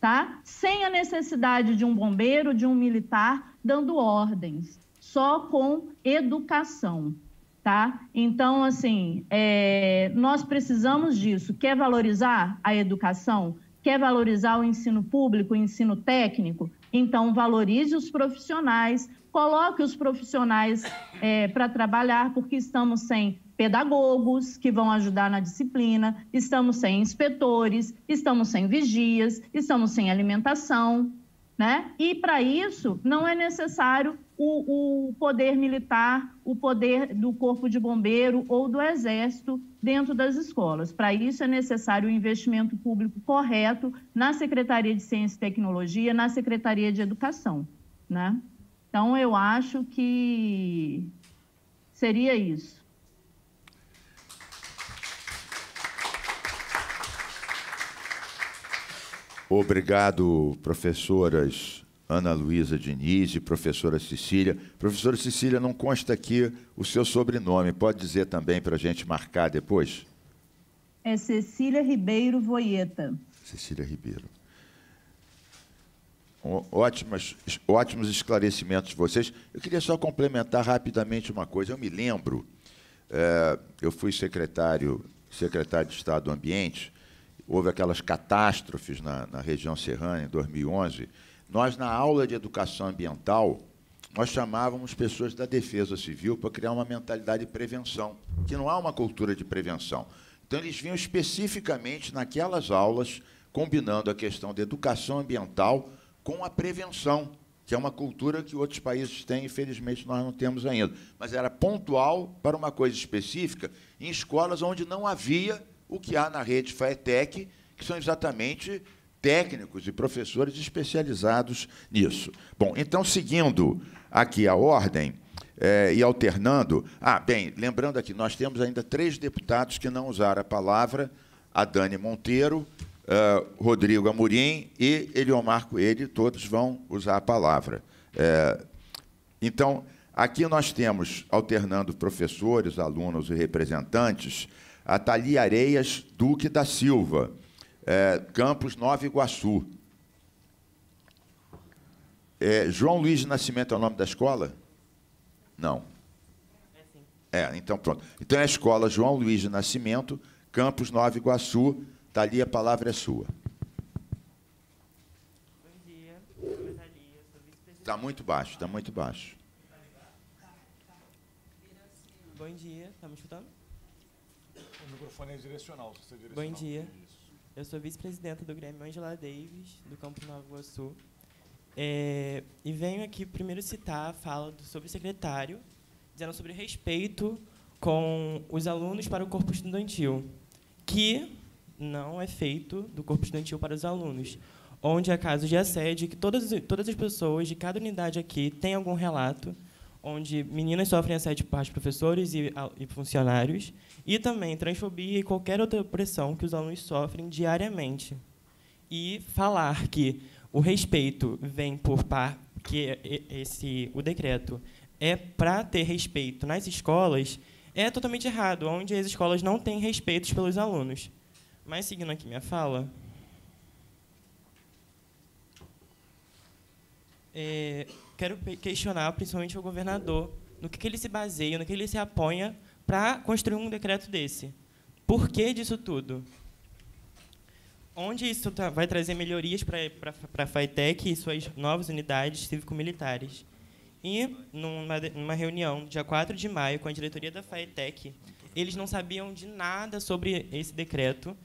Speaker 17: tá? Sem a necessidade de um bombeiro, de um militar dando ordens, só com educação. Tá? Então, assim, é, nós precisamos disso. Quer valorizar a educação? Quer valorizar o ensino público, o ensino técnico? Então, valorize os profissionais, coloque os profissionais é, para trabalhar, porque estamos sem pedagogos que vão ajudar na disciplina, estamos sem inspetores, estamos sem vigias, estamos sem alimentação, né? E para isso não é necessário o, o, poder militar, o poder do corpo de bombeiro ou do exército dentro das escolas. Para isso é necessário o investimento público correto na Secretaria de Ciência e Tecnologia, na Secretaria de Educação, né? Então eu acho que seria isso.
Speaker 4: Obrigado, professoras Ana Luísa Diniz e professora Cecília. Professora Cecília, não consta aqui o seu sobrenome. Pode dizer também para a gente marcar depois?
Speaker 17: É Cecília Ribeiro Voieta.
Speaker 4: Cecília Ribeiro. Ótimas, ótimos esclarecimentos de vocês. Eu queria só complementar rapidamente uma coisa. Eu me lembro, é, eu fui secretário, secretário de Estado do Ambiente, houve aquelas catástrofes na, na região serrana em 2011. Nós, na aula de educação ambiental, nós chamávamos pessoas da defesa civil para criar uma mentalidade de prevenção, que não há uma cultura de prevenção. Então, eles vinham especificamente naquelas aulas, combinando a questão da educação ambiental com a prevenção, que é uma cultura que outros países têm, infelizmente nós não temos ainda. Mas era pontual para uma coisa específica em escolas onde não havia o que há na rede FAETEC, que são exatamente técnicos e professores especializados nisso. Bom, então, seguindo aqui a ordem é, e alternando. Ah, bem, lembrando aqui, nós temos ainda três deputados que não usaram a palavra: a Dani Monteiro, uh, Rodrigo Amorim e Eliomar Coelho, todos vão usar a palavra. É, Então, aqui nós temos, alternando professores, alunos e representantes, a Thalia Areias Duque da Silva, é, Campos Nova Iguaçu. É, João Luiz de Nascimento é o nome da escola? Não. É, então pronto. Então é a escola João Luiz de Nascimento, Campos Nova Iguaçu. Thalia, a palavra é sua. Está muito baixo, está muito baixo.
Speaker 18: Bom dia, está me escutando?
Speaker 12: O microfone é direcional, se você direcionar.
Speaker 18: Bom dia. Eu sou vice-presidenta do Grêmio Angela Davis, do Campo Nova Iguaçu. É, e venho aqui primeiro citar a fala do subsecretário, dizendo sobre respeito com os alunos para o corpo estudantil, que não é feito do corpo estudantil para os alunos onde há casos de assédio, que todas, todas as pessoas de cada unidade aqui têm algum relato, onde meninas sofrem assédio por parte de professores e, e funcionários, e também transfobia e qualquer outra opressão que os alunos sofrem diariamente. E falar que o respeito vem por par que esse o decreto é para ter respeito nas escolas é totalmente errado, onde as escolas não têm respeito pelos alunos. Mas seguindo aqui minha fala, é, quero questionar principalmente o governador no que, que ele se baseia, no que ele se apoia para construir um decreto desse. Por que disso tudo? Onde isso tá, vai trazer melhorias para a FAITEC e suas novas unidades cívico-militares? E, numa, numa reunião, dia 4 de maio, com a diretoria da FAITEC, eles não sabiam de nada sobre esse decreto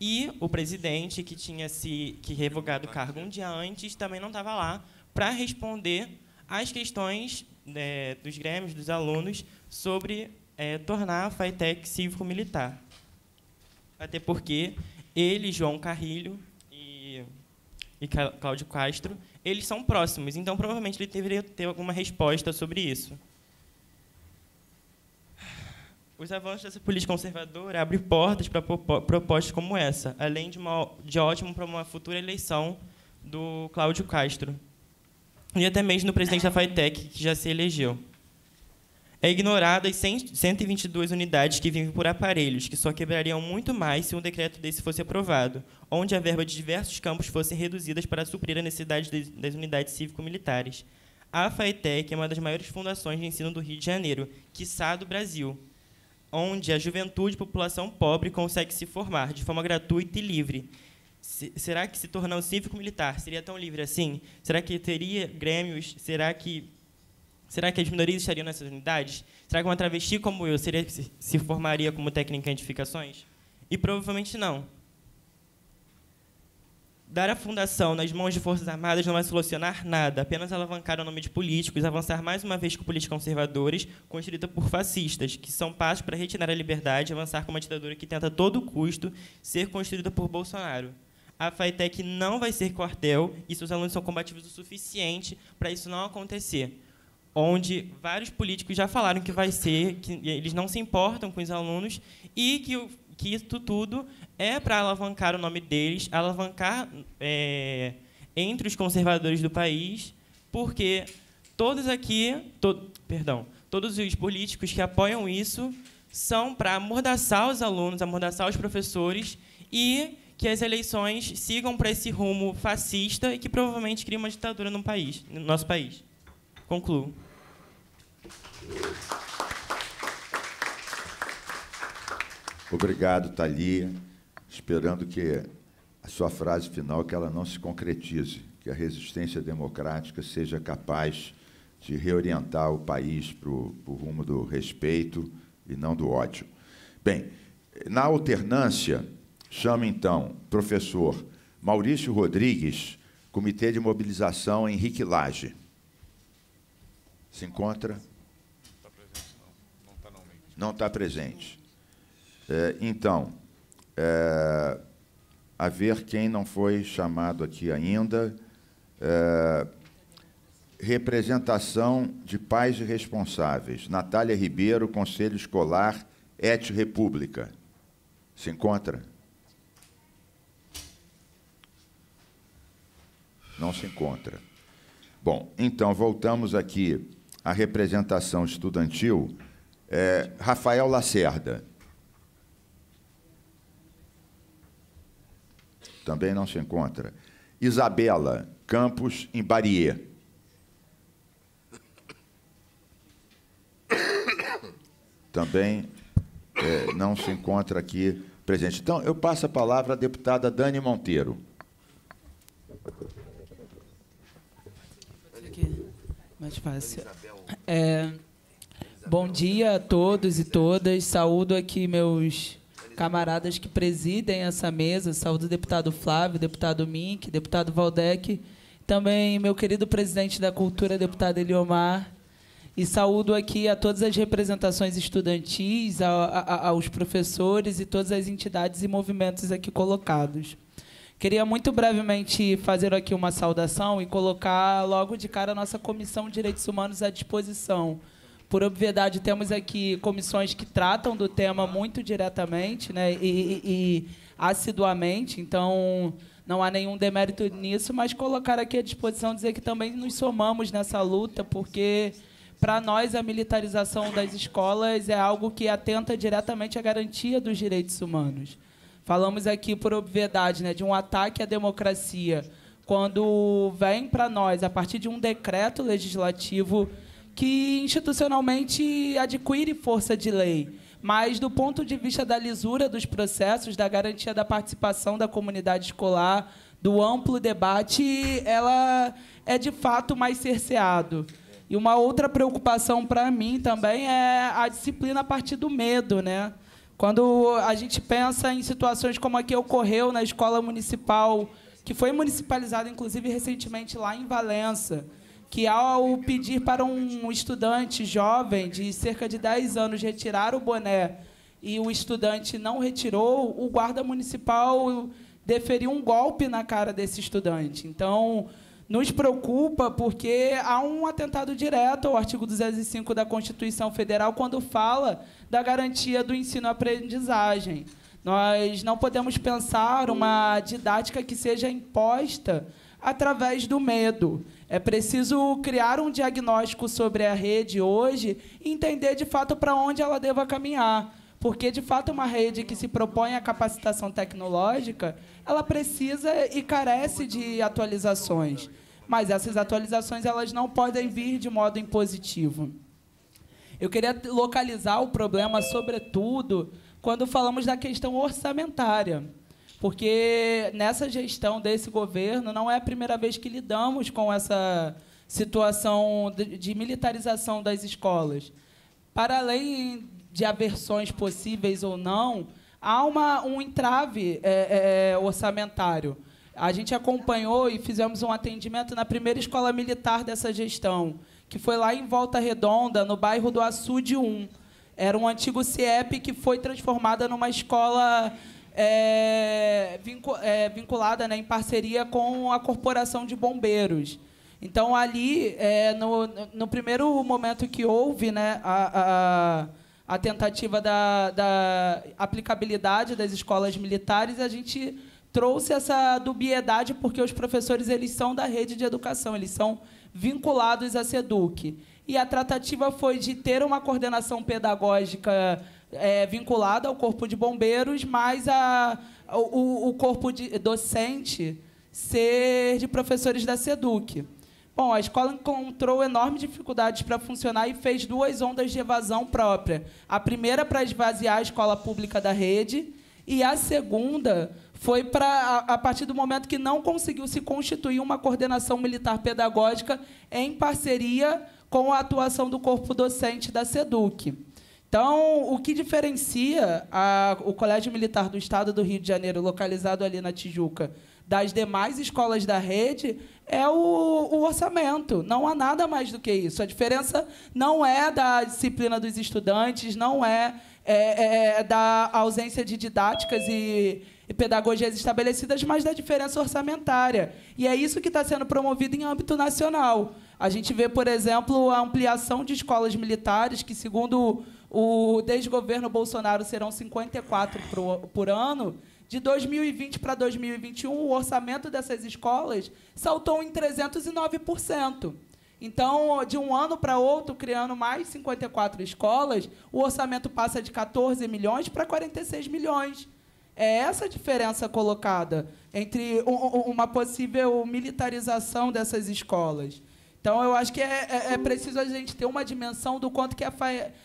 Speaker 18: e o presidente, que tinha se que revogado o cargo um dia antes, também não estava lá para responder às questões é, dos grêmios, dos alunos, sobre é, tornar a FATEC cívico-militar. Até porque ele, João Carrilho e, e Cláudio Castro, eles são próximos, então provavelmente ele deveria ter alguma resposta sobre isso. Os avanços dessa política conservadora abrem portas para propostas como essa, além de, uma, de ótimo para uma futura eleição do Cláudio Castro, e até mesmo no presidente da FITEC, que já se elegeu. É ignorada as 122 unidades que vivem por aparelhos, que só quebrariam muito mais se um decreto desse fosse aprovado, onde a verba de diversos campos fosse reduzida para suprir a necessidade das unidades cívico-militares. A FAETEC é uma das maiores fundações de ensino do Rio de Janeiro, quiçá do Brasil, onde a juventude e população pobre consegue se formar de forma gratuita e livre, será que se tornar um cívico-militar seria tão livre assim? Será que teria grêmios? Será que será que as minorias estariam nessas unidades? Será que uma travesti como eu seria, se formaria como técnica em identificações? E provavelmente não. Dar a fundação nas mãos de Forças Armadas não vai solucionar nada, apenas alavancar o nome de políticos, avançar mais uma vez com políticas conservadoras, construída por fascistas, que são passos para retirar a liberdade e avançar com uma ditadura que tenta a todo custo ser construída por Bolsonaro a FATEC não vai ser quartel e seus alunos são combativos o suficiente para isso não acontecer. Onde vários políticos já falaram que vai ser, que eles não se importam com os alunos e que, que isso tudo é para alavancar o nome deles, alavancar é, entre os conservadores do país, porque todos aqui, to, perdão, todos os políticos que apoiam isso são para amordaçar os alunos, amordaçar os professores e que as eleições sigam para esse rumo fascista e que provavelmente crie uma ditadura no país, no nosso país. Concluo.
Speaker 4: Obrigado, Thalia. Esperando que a sua frase final que ela não se concretize, que a resistência democrática seja capaz de reorientar o país para o rumo do respeito e não do ódio. Bem, na alternância, Chama então professor Maurício Rodrigues, Comitê de Mobilização Henrique Lage. Se encontra? Não está presente. É, então, é, a ver quem não foi chamado aqui ainda. É, representação de pais e responsáveis. Natália Ribeiro, Conselho Escolar Et República. Se encontra? Não se encontra. Bom, então voltamos aqui a representação estudantil, é, Rafael Lacerda. Também não se encontra. Isabela Campos em Barier. Também é, não se encontra aqui presente. Então, eu passo a palavra à deputada Dani Monteiro.
Speaker 19: Mais fácil. É, bom dia a todos e todas. Saúdo aqui meus camaradas que presidem essa mesa. Saúdo o deputado Flávio, deputado Mink, deputado Valdec. Também meu querido presidente da Cultura, deputado Eliomar. E saúdo aqui a todas as representações estudantis, a, a, aos professores e todas as entidades e movimentos aqui colocados. Queria muito brevemente fazer aqui uma saudação e colocar logo de cara a nossa Comissão de Direitos Humanos à disposição. Por obviedade, temos aqui comissões que tratam do tema muito diretamente né, e, e, e assiduamente, então não há nenhum demérito nisso, mas colocar aqui à disposição, dizer que também nos somamos nessa luta, porque para nós a militarização das escolas é algo que atenta diretamente à garantia dos direitos humanos. Falamos aqui, por obviedade, né, de um ataque à democracia, quando vem para nós, a partir de um decreto legislativo que institucionalmente adquire força de lei, mas do ponto de vista da lisura dos processos, da garantia da participação da comunidade escolar, do amplo debate, ela é de fato mais cerceado. E uma outra preocupação para mim também é a disciplina a partir do medo, né? Quando a gente pensa em situações como a que ocorreu na escola municipal, que foi municipalizada, inclusive, recentemente lá em Valença, que ao pedir para um estudante jovem de cerca de 10 anos retirar o boné e o estudante não retirou, o guarda municipal deferiu um golpe na cara desse estudante. Então, nos preocupa porque há um atentado direto ao artigo 205 da Constituição Federal quando fala da garantia do ensino-aprendizagem. Nós não podemos pensar uma didática que seja imposta através do medo. É preciso criar um diagnóstico sobre a rede hoje e entender de fato para onde ela deva caminhar. Porque, de fato, uma rede que se propõe à capacitação tecnológica, ela precisa e carece de atualizações. Mas essas atualizações elas não podem vir de modo impositivo. Eu queria localizar o problema, sobretudo, quando falamos da questão orçamentária. Porque nessa gestão desse governo não é a primeira vez que lidamos com essa situação de militarização das escolas. Para além de aversões possíveis ou não, há uma, um entrave é, é, orçamentário. A gente acompanhou e fizemos um atendimento na primeira escola militar dessa gestão, que foi lá em Volta Redonda, no bairro do Açude 1. Era um antigo CIEP que foi transformada numa escola é, vinculada né, em parceria com a Corporação de Bombeiros. Então, ali, é, no, no primeiro momento que houve né, a, a a tentativa da, da aplicabilidade das escolas militares, a gente trouxe essa dubiedade porque os professores eles são da rede de educação, eles são vinculados à SEDUC. E a tratativa foi de ter uma coordenação pedagógica é, vinculada ao corpo de bombeiros, mas a, o, o corpo de, docente ser de professores da SEDUC. Bom, a escola encontrou enormes dificuldades para funcionar e fez duas ondas de evasão própria. A primeira para esvaziar a escola pública da rede e a segunda foi para a partir do momento que não conseguiu se constituir uma coordenação militar pedagógica em parceria com a atuação do corpo docente da SEDUC. Então, o que diferencia a, o Colégio Militar do Estado do Rio de Janeiro, localizado ali na Tijuca, das demais escolas da rede é o, o, orçamento. Não há nada mais do que isso. A diferença não é da disciplina dos estudantes, não é, é, é da ausência de didáticas e, e, pedagogias estabelecidas, mas da diferença orçamentária. E é isso que está sendo promovido em âmbito nacional. A gente vê, por exemplo, a ampliação de escolas militares, que, segundo o desgoverno Bolsonaro, serão 54 por, por ano de 2020 para 2021, o orçamento dessas escolas saltou em 309%. Então, de um ano para outro, criando mais 54 escolas, o orçamento passa de 14 milhões para 46 milhões. É essa a diferença colocada entre uma possível militarização dessas escolas. Então, eu acho que é, é, é preciso a gente ter uma dimensão do quanto que a,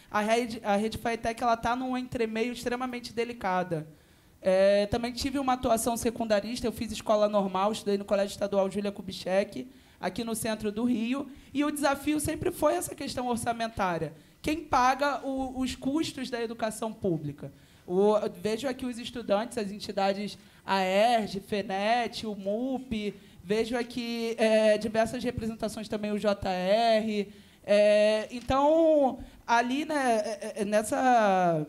Speaker 19: a rede, a rede FATEC está num entremeio extremamente delicada. É, também tive uma atuação secundarista, eu fiz escola normal, estudei no Colégio Estadual Júlia Kubitschek, aqui no centro do Rio, e o desafio sempre foi essa questão orçamentária. Quem paga o, os custos da educação pública? O, vejo aqui os estudantes, as entidades AERJ, FENET, o MUP, vejo aqui é, diversas representações também, o JR. É, então, ali né, é, é, nessa,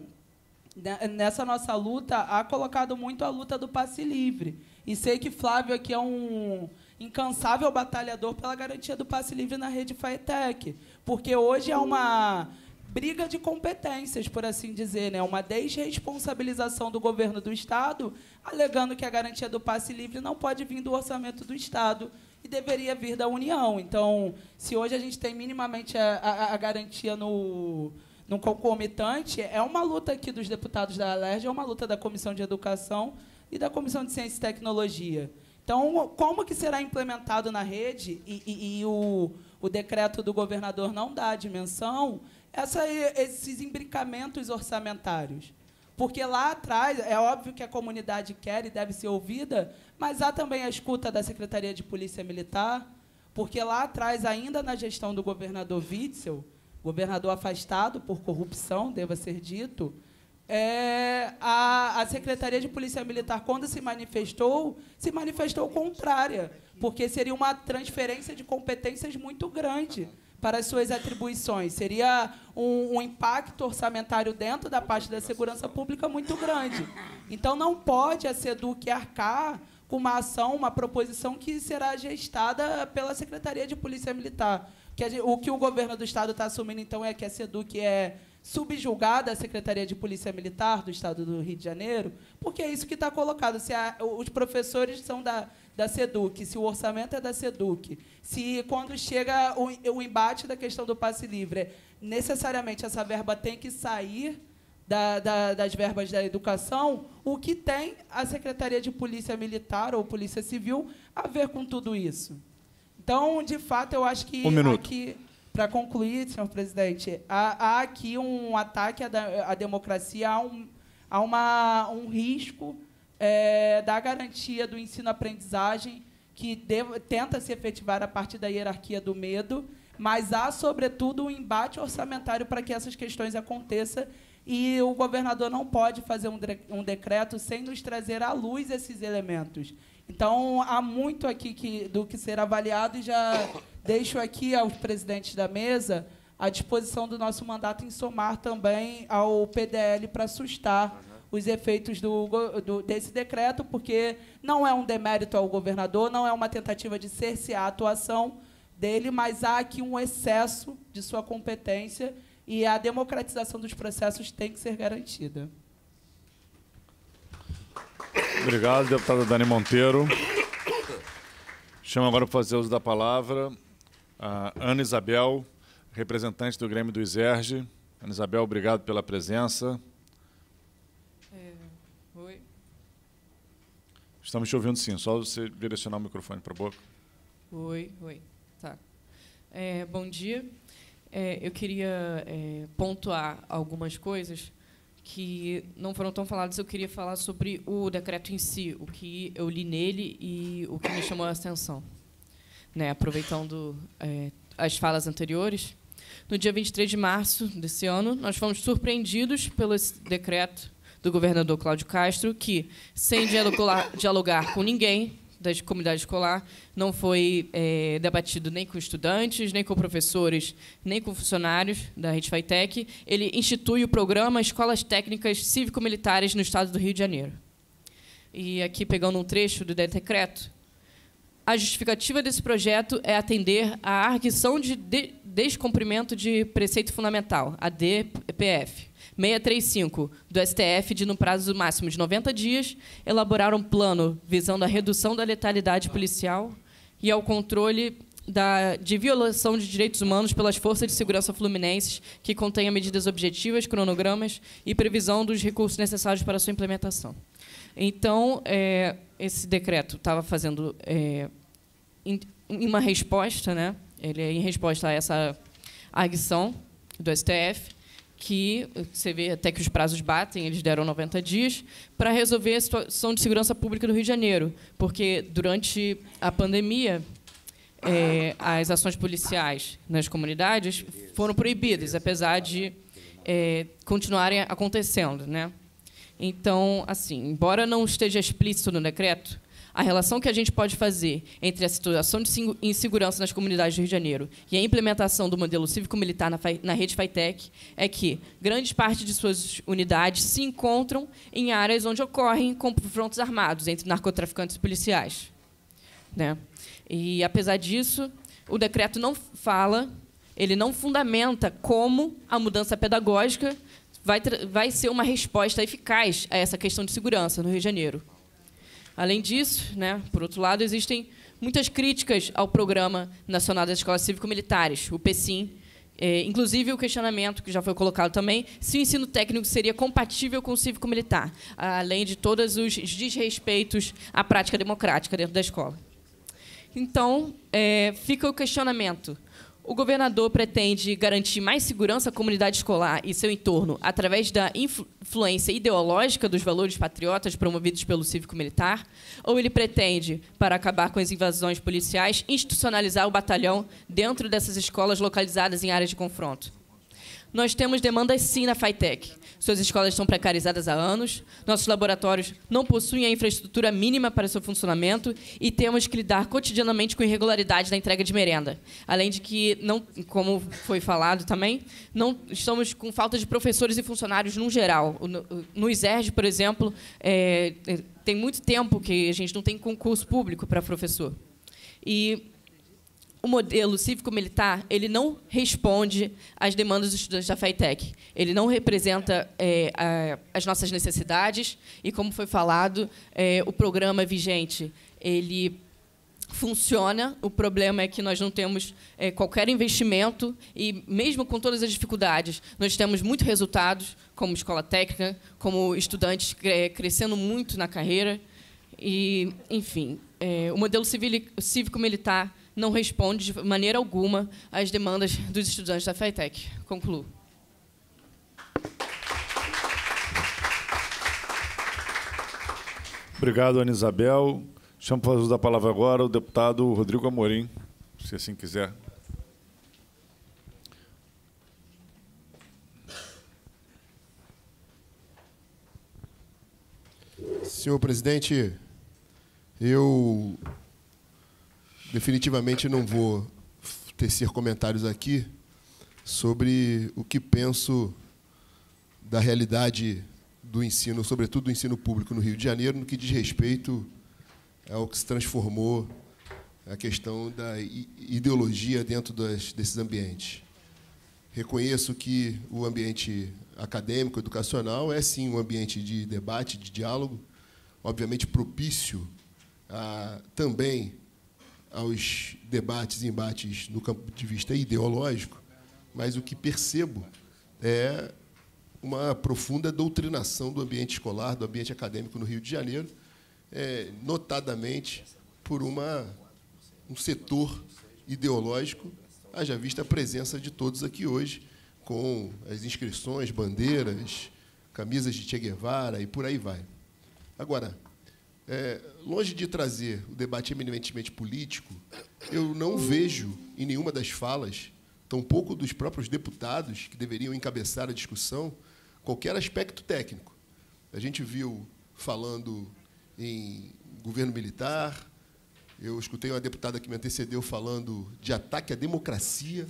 Speaker 19: né, nessa nossa luta, há colocado muito a luta do passe livre. E sei que Flávio aqui é um incansável batalhador pela garantia do passe livre na rede FAETEC, porque hoje é uma briga de competências, por assim dizer, né? uma desresponsabilização do governo do Estado, alegando que a garantia do passe livre não pode vir do orçamento do Estado e deveria vir da União. Então, se hoje a gente tem minimamente a, a, a garantia no, no concomitante, é uma luta aqui dos deputados da ALERJ, é uma luta da Comissão de Educação e da Comissão de Ciência e Tecnologia. Então, como que será implementado na rede e, e, e o, o decreto do governador não dá a dimensão, essa, esses imbricamentos orçamentários. Porque lá atrás, é óbvio que a comunidade quer e deve ser ouvida, mas há também a escuta da Secretaria de Polícia Militar, porque lá atrás, ainda na gestão do governador Witzel, governador afastado por corrupção, deva ser dito, é, a, a Secretaria de Polícia Militar, quando se manifestou, se manifestou contrária, porque seria uma transferência de competências muito grande para as suas atribuições. Seria um, um, impacto orçamentário dentro da parte da segurança pública muito grande. Então, não pode a SEDUC arcar com uma ação, uma proposição que será gestada pela Secretaria de Polícia Militar. Que a, o que o governo do Estado está assumindo, então, é que a SEDUC é subjugada à Secretaria de Polícia Militar do Estado do Rio de Janeiro, porque é isso que está colocado. Se a, os professores são da, da SEDUC, se o orçamento é da SEDUC, se quando chega o, o embate da questão do passe livre, necessariamente essa verba tem que sair da, da, das verbas da educação, o que tem a Secretaria de Polícia Militar ou Polícia Civil a ver com tudo isso? Então, de fato, eu acho que
Speaker 1: um
Speaker 19: aqui, para concluir, senhor presidente, há, há aqui um ataque à, à democracia, há um, há uma, um risco é, da garantia do ensino-aprendizagem, que deve, tenta se efetivar a partir da hierarquia do medo, mas há, sobretudo, um embate orçamentário para que essas questões aconteçam e o governador não pode fazer um, um decreto sem nos trazer à luz esses elementos. Então, há muito aqui que, do que ser avaliado e já (coughs) deixo aqui aos presidentes da mesa a disposição do nosso mandato em somar também ao PDL para assustar os efeitos do, do, desse decreto, porque não é um demérito ao governador, não é uma tentativa de cercear a atuação dele, mas há aqui um excesso de sua competência e a democratização dos processos tem que ser garantida.
Speaker 1: Obrigado, deputada Dani Monteiro. Chamo agora para fazer uso da palavra a Ana Isabel, representante do Grêmio do ISERGE. Ana Isabel, obrigado pela presença. Estamos te ouvindo sim, só você direcionar o microfone para a boca.
Speaker 20: Oi, oi. Tá. É, bom dia. É, eu queria é, pontuar algumas coisas que não foram tão faladas. Eu queria falar sobre o decreto em si, o que eu li nele e o que me chamou a atenção. Né, aproveitando é, as falas anteriores, no dia 23 de março desse ano, nós fomos surpreendidos pelo decreto do governador Cláudio Castro, que, sem dialogar, dialogar com ninguém da comunidade escolar, não foi é, debatido nem com estudantes, nem com professores, nem com funcionários da Rede Faitec, ele institui o programa Escolas Técnicas Cívico-Militares no Estado do Rio de Janeiro. E aqui, pegando um trecho do decreto, a justificativa desse projeto é atender à arguição de descumprimento de preceito fundamental, a DPF, 635 do STF de, no prazo máximo de 90 dias, elaborar um plano visando a redução da letalidade policial e ao controle da, de violação de direitos humanos pelas forças de segurança fluminenses, que contenha medidas objetivas, cronogramas e previsão dos recursos necessários para sua implementação. Então, é, esse decreto estava fazendo é, em uma resposta, né? Ele é em resposta a essa arguição do STF, que você vê até que os prazos batem, eles deram 90 dias, para resolver a situação de segurança pública do Rio de Janeiro, porque durante a pandemia é, as ações policiais nas comunidades foram proibidas, apesar de é, continuarem acontecendo, né? Então, assim, embora não esteja explícito no decreto, a relação que a gente pode fazer entre a situação de insegurança nas comunidades do Rio de Janeiro e a implementação do modelo cívico-militar na, na rede FITEC é que grande parte de suas unidades se encontram em áreas onde ocorrem confrontos armados entre narcotraficantes e policiais. Né? E, apesar disso, o decreto não fala, ele não fundamenta como a mudança pedagógica vai, vai ser uma resposta eficaz a essa questão de segurança no Rio de Janeiro. Além disso, né, por outro lado, existem muitas críticas ao Programa Nacional das Escolas Cívico-Militares, o PECIM, é, inclusive o questionamento que já foi colocado também, se o ensino técnico seria compatível com o cívico-militar, além de todos os desrespeitos à prática democrática dentro da escola. Então, é, fica o questionamento. O governador pretende garantir mais segurança à comunidade escolar e seu entorno através da influência ideológica dos valores patriotas promovidos pelo cívico-militar? Ou ele pretende, para acabar com as invasões policiais, institucionalizar o batalhão dentro dessas escolas localizadas em áreas de confronto? Nós temos demandas sim na FITEC. Suas escolas estão precarizadas há anos, nossos laboratórios não possuem a infraestrutura mínima para seu funcionamento e temos que lidar cotidianamente com irregularidades na entrega de merenda. Além de que, não, como foi falado também, não estamos com falta de professores e funcionários no geral. No, ISERG, por exemplo, é, tem muito tempo que a gente não tem concurso público para professor. E o modelo cívico-militar ele não responde às demandas dos estudantes da FITEC. Ele não representa é, a, as nossas necessidades e, como foi falado, é, o programa vigente ele funciona. O problema é que nós não temos é, qualquer investimento e, mesmo com todas as dificuldades, nós temos muitos resultados, como escola técnica, como estudantes crescendo muito na carreira. E, enfim, é, o modelo cívico-militar não responde de maneira alguma às demandas dos estudantes da FITEC. Concluo.
Speaker 1: Obrigado, Ana Isabel. Chamo para uso da palavra agora o deputado Rodrigo Amorim, se assim quiser.
Speaker 21: Senhor presidente, eu definitivamente não vou tecer comentários aqui sobre o que penso da realidade do ensino, sobretudo do ensino público no Rio de Janeiro, no que diz respeito ao que se transformou a questão da ideologia dentro das, desses ambientes. Reconheço que o ambiente acadêmico, educacional, é sim um ambiente de debate, de diálogo, obviamente propício a, também aos debates e embates no campo de vista ideológico, mas o que percebo é uma profunda doutrinação do ambiente escolar, do ambiente acadêmico no Rio de Janeiro, é, notadamente por uma, um setor ideológico, haja vista a presença de todos aqui hoje, com as inscrições, bandeiras, camisas de Che Guevara e por aí vai. Agora, é, longe de trazer o debate eminentemente político, eu não vejo em nenhuma das falas, tampouco dos próprios deputados que deveriam encabeçar a discussão, qualquer aspecto técnico. A gente viu falando em governo militar, eu escutei uma deputada que me antecedeu falando de ataque à democracia,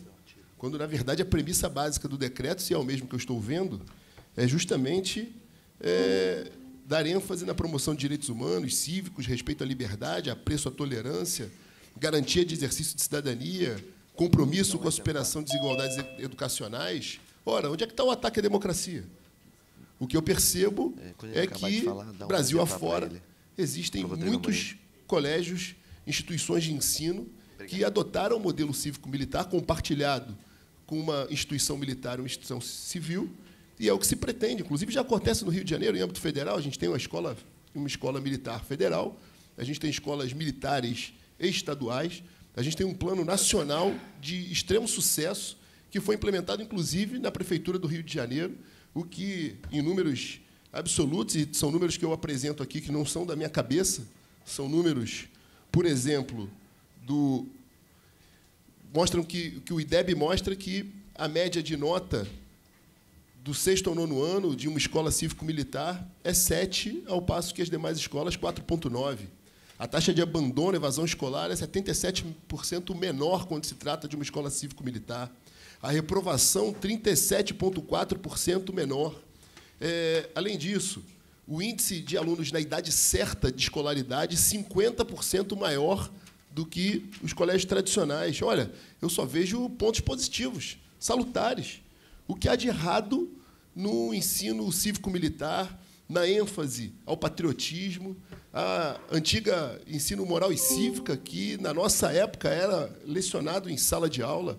Speaker 21: quando, na verdade, a premissa básica do decreto, se é o mesmo que eu estou vendo, é justamente é, dar ênfase na promoção de direitos humanos, cívicos, respeito à liberdade, apreço à tolerância, garantia de exercício de cidadania, compromisso com a superação de desigualdades educacionais. Ora, onde é que está o ataque à democracia? O que eu percebo é, é que, falar, um Brasil afora, existem muitos colégios, instituições de ensino que adotaram o modelo cívico-militar compartilhado com uma instituição militar, uma instituição civil, e é o que se pretende. Inclusive, já acontece no Rio de Janeiro, em âmbito federal, a gente tem uma escola, uma escola militar federal, a gente tem escolas militares estaduais, a gente tem um plano nacional de extremo sucesso, que foi implementado, inclusive, na Prefeitura do Rio de Janeiro, o que, em números absolutos, e são números que eu apresento aqui, que não são da minha cabeça, são números, por exemplo, do mostram que, que o IDEB mostra que a média de nota do sexto ao nono ano de uma escola cívico-militar é 7, ao passo que as demais escolas 4,9. A taxa de abandono, evasão escolar é 77% menor quando se trata de uma escola cívico-militar. A reprovação, 37,4% menor. É, além disso, o índice de alunos na idade certa de escolaridade, 50% maior do que os colégios tradicionais. Olha, eu só vejo pontos positivos, salutares. O que há de errado no ensino cívico-militar, na ênfase ao patriotismo, a antiga ensino moral e cívica, que na nossa época era lecionado em sala de aula.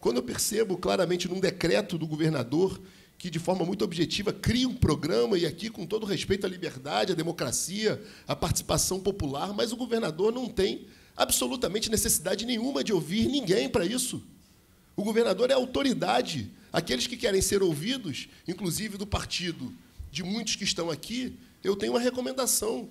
Speaker 21: Quando eu percebo claramente num decreto do governador que, de forma muito objetiva, cria um programa, e aqui, com todo respeito à liberdade, à democracia, à participação popular, mas o governador não tem absolutamente necessidade nenhuma de ouvir ninguém para isso. O governador é autoridade. Aqueles que querem ser ouvidos, inclusive do partido de muitos que estão aqui, eu tenho uma recomendação.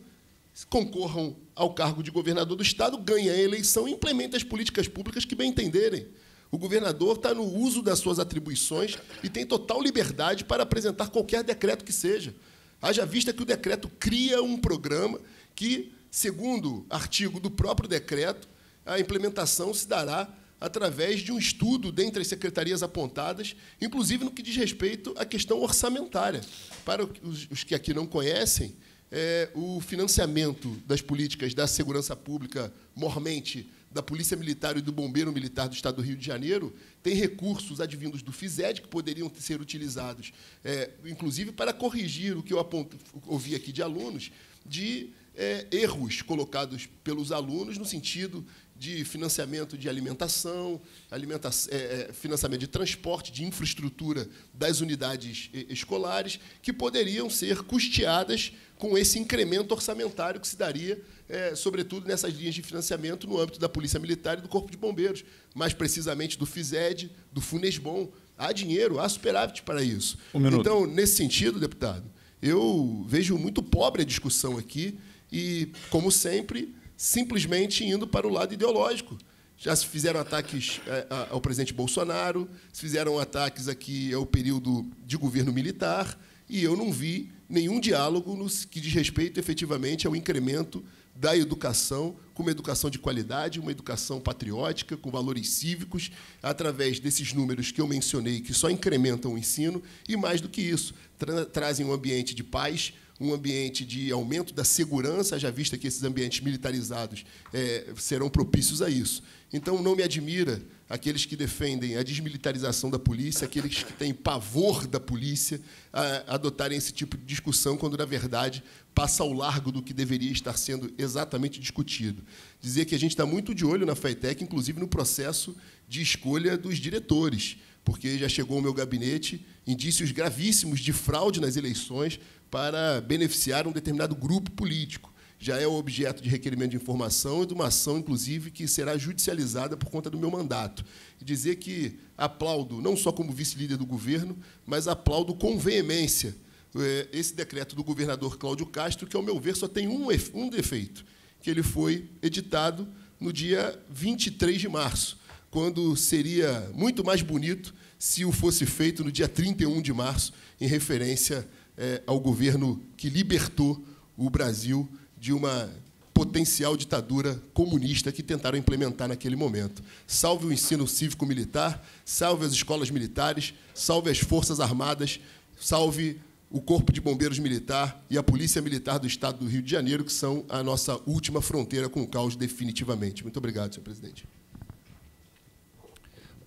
Speaker 21: Concorram ao cargo de governador do Estado, ganhem a eleição e implementem as políticas públicas que bem entenderem. O governador está no uso das suas atribuições e tem total liberdade para apresentar qualquer decreto que seja. Haja vista que o decreto cria um programa que Segundo artigo do próprio decreto, a implementação se dará através de um estudo dentre as secretarias apontadas, inclusive no que diz respeito à questão orçamentária. Para os que aqui não conhecem, é, o financiamento das políticas da segurança pública, mormente da Polícia Militar e do Bombeiro Militar do Estado do Rio de Janeiro, tem recursos advindos do FISED que poderiam ser utilizados, é, inclusive para corrigir o que eu aponto, ouvi aqui de alunos, de é, erros colocados pelos alunos no sentido de financiamento de alimentação, alimenta é, é, financiamento de transporte, de infraestrutura das unidades escolares, que poderiam ser custeadas com esse incremento orçamentário que se daria, é, sobretudo nessas linhas de financiamento no âmbito da Polícia Militar e do Corpo de Bombeiros, mais precisamente do FISED, do Funesbom. Há dinheiro, há superávit para isso. Um então, nesse sentido, deputado, eu vejo muito pobre a discussão aqui e, como sempre, simplesmente indo para o lado ideológico. Já se fizeram ataques é, ao presidente Bolsonaro, se fizeram ataques aqui ao período de governo militar, e eu não vi nenhum diálogo que diz respeito efetivamente ao incremento da educação, com uma educação de qualidade, uma educação patriótica, com valores cívicos, através desses números que eu mencionei, que só incrementam o ensino, e mais do que isso, tra trazem um ambiente de paz, um ambiente de aumento da segurança, já vista que esses ambientes militarizados é, serão propícios a isso. Então, não me admira aqueles que defendem a desmilitarização da polícia, aqueles que têm pavor da polícia, a, adotarem esse tipo de discussão, quando, na verdade, passa ao largo do que deveria estar sendo exatamente discutido. Dizer que a gente está muito de olho na FAITEC, inclusive no processo de escolha dos diretores, porque já chegou ao meu gabinete indícios gravíssimos de fraude nas eleições, para beneficiar um determinado grupo político. Já é objeto de requerimento de informação e de uma ação, inclusive, que será judicializada por conta do meu mandato. E dizer que aplaudo, não só como vice-líder do governo, mas aplaudo com veemência é, esse decreto do governador Cláudio Castro, que, ao meu ver, só tem um, um defeito, que ele foi editado no dia 23 de março, quando seria muito mais bonito se o fosse feito no dia 31 de março, em referência é, ao governo que libertou o Brasil de uma potencial ditadura comunista que tentaram implementar naquele momento. Salve o ensino cívico-militar, salve as escolas militares, salve as Forças Armadas, salve o Corpo de Bombeiros Militar e a Polícia Militar do Estado do Rio de Janeiro, que são a nossa última fronteira com o caos definitivamente. Muito obrigado, senhor presidente.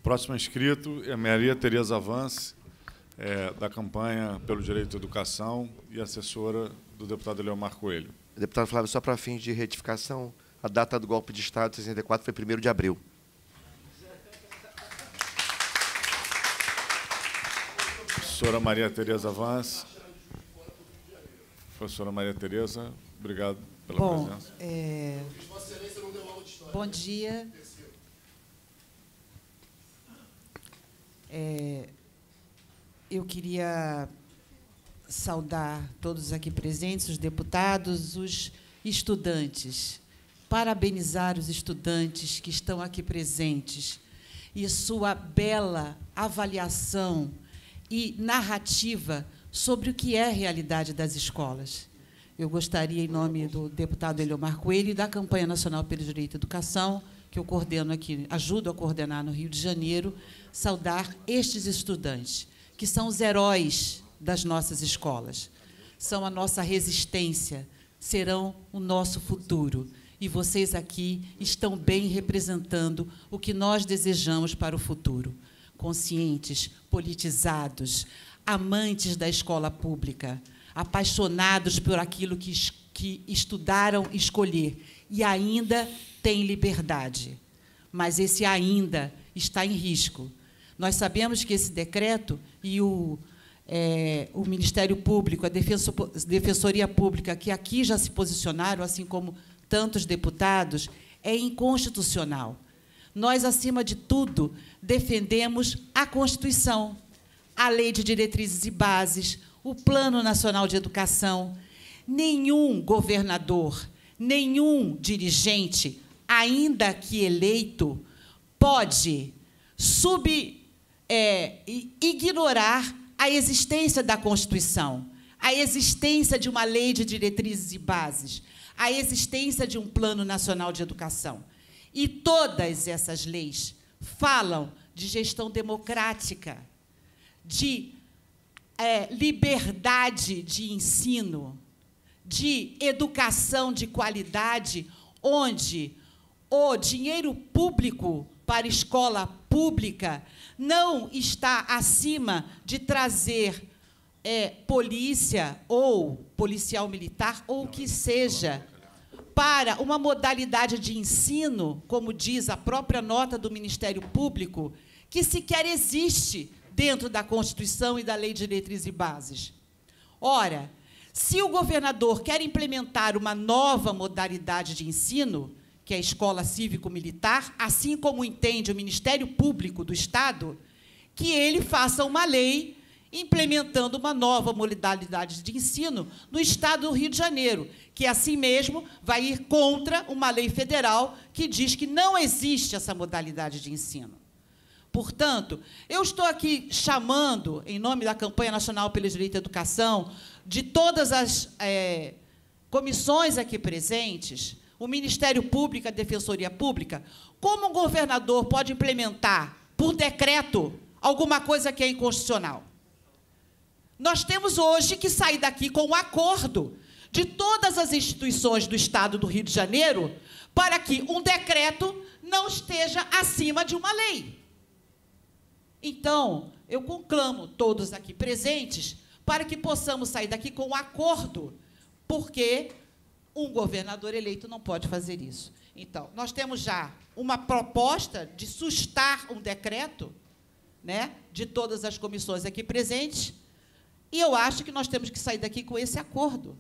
Speaker 1: Próximo inscrito é Maria Tereza Avance, é, da campanha pelo direito à educação e assessora do deputado Leomar Coelho.
Speaker 2: Deputado Flávio, só para fins de retificação, a data do golpe de Estado de 64 foi 1 de abril.
Speaker 1: Professora Maria Tereza Vance. Professora Maria Tereza, obrigado pela
Speaker 22: Bom,
Speaker 1: presença.
Speaker 22: é... Bom dia. É, eu queria saudar todos aqui presentes, os deputados, os estudantes, parabenizar os estudantes que estão aqui presentes. E sua bela avaliação e narrativa sobre o que é a realidade das escolas. Eu gostaria, em nome do deputado Eliomar Coelho e da Campanha Nacional pelo Direito à Educação, que eu coordeno aqui, ajudo a coordenar no Rio de Janeiro, saudar estes estudantes, que são os heróis das nossas escolas. São a nossa resistência, serão o nosso futuro. E vocês aqui estão bem representando o que nós desejamos para o futuro. Conscientes, politizados, amantes da escola pública, apaixonados por aquilo que, que estudaram escolher e ainda têm liberdade. Mas esse ainda está em risco. Nós sabemos que esse decreto e o, é, o Ministério Público, a Defensoria Pública, que aqui já se posicionaram, assim como tantos deputados, é inconstitucional. Nós, acima de tudo, defendemos a Constituição, a Lei de Diretrizes e Bases, o Plano Nacional de Educação. Nenhum governador, nenhum dirigente, ainda que eleito, pode sub, é, ignorar a existência da Constituição, a existência de uma lei de diretrizes e bases, a existência de um Plano Nacional de Educação. E todas essas leis falam de gestão democrática, de é, liberdade de ensino, de educação de qualidade, onde o dinheiro público para escola pública não está acima de trazer é, polícia ou policial militar ou o que seja para uma modalidade de ensino, como diz a própria nota do Ministério Público, que sequer existe dentro da Constituição e da Lei de Diretrizes e Bases. Ora, se o governador quer implementar uma nova modalidade de ensino, que é a escola cívico-militar, assim como entende o Ministério Público do Estado, que ele faça uma lei implementando uma nova modalidade de ensino no Estado do Rio de Janeiro, que assim mesmo vai ir contra uma lei federal que diz que não existe essa modalidade de ensino. Portanto, eu estou aqui chamando, em nome da Campanha Nacional pelo Direito à Educação, de todas as é, comissões aqui presentes, o Ministério Público, a Defensoria Pública, como um governador pode implementar, por decreto, alguma coisa que é inconstitucional? Nós temos hoje que sair daqui com um acordo de todas as instituições do Estado do Rio de Janeiro para que um decreto não esteja acima de uma lei. Então, eu conclamo todos aqui presentes para que possamos sair daqui com um acordo, porque um governador eleito não pode fazer isso. Então, nós temos já uma proposta de sustar um decreto né, de todas as comissões aqui presentes, e eu acho que nós temos que sair daqui com esse acordo,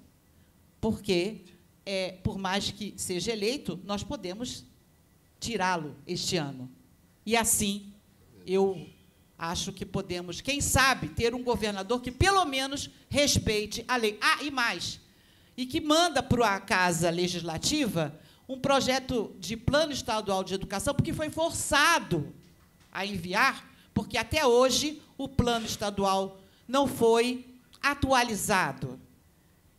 Speaker 22: porque, é, por mais que seja eleito, nós podemos tirá-lo este ano. E assim, eu acho que podemos, quem sabe, ter um governador que pelo menos respeite a lei. Ah, e mais, e que manda para a Casa Legislativa um projeto de plano estadual de educação, porque foi forçado a enviar, porque até hoje o plano estadual não foi atualizado.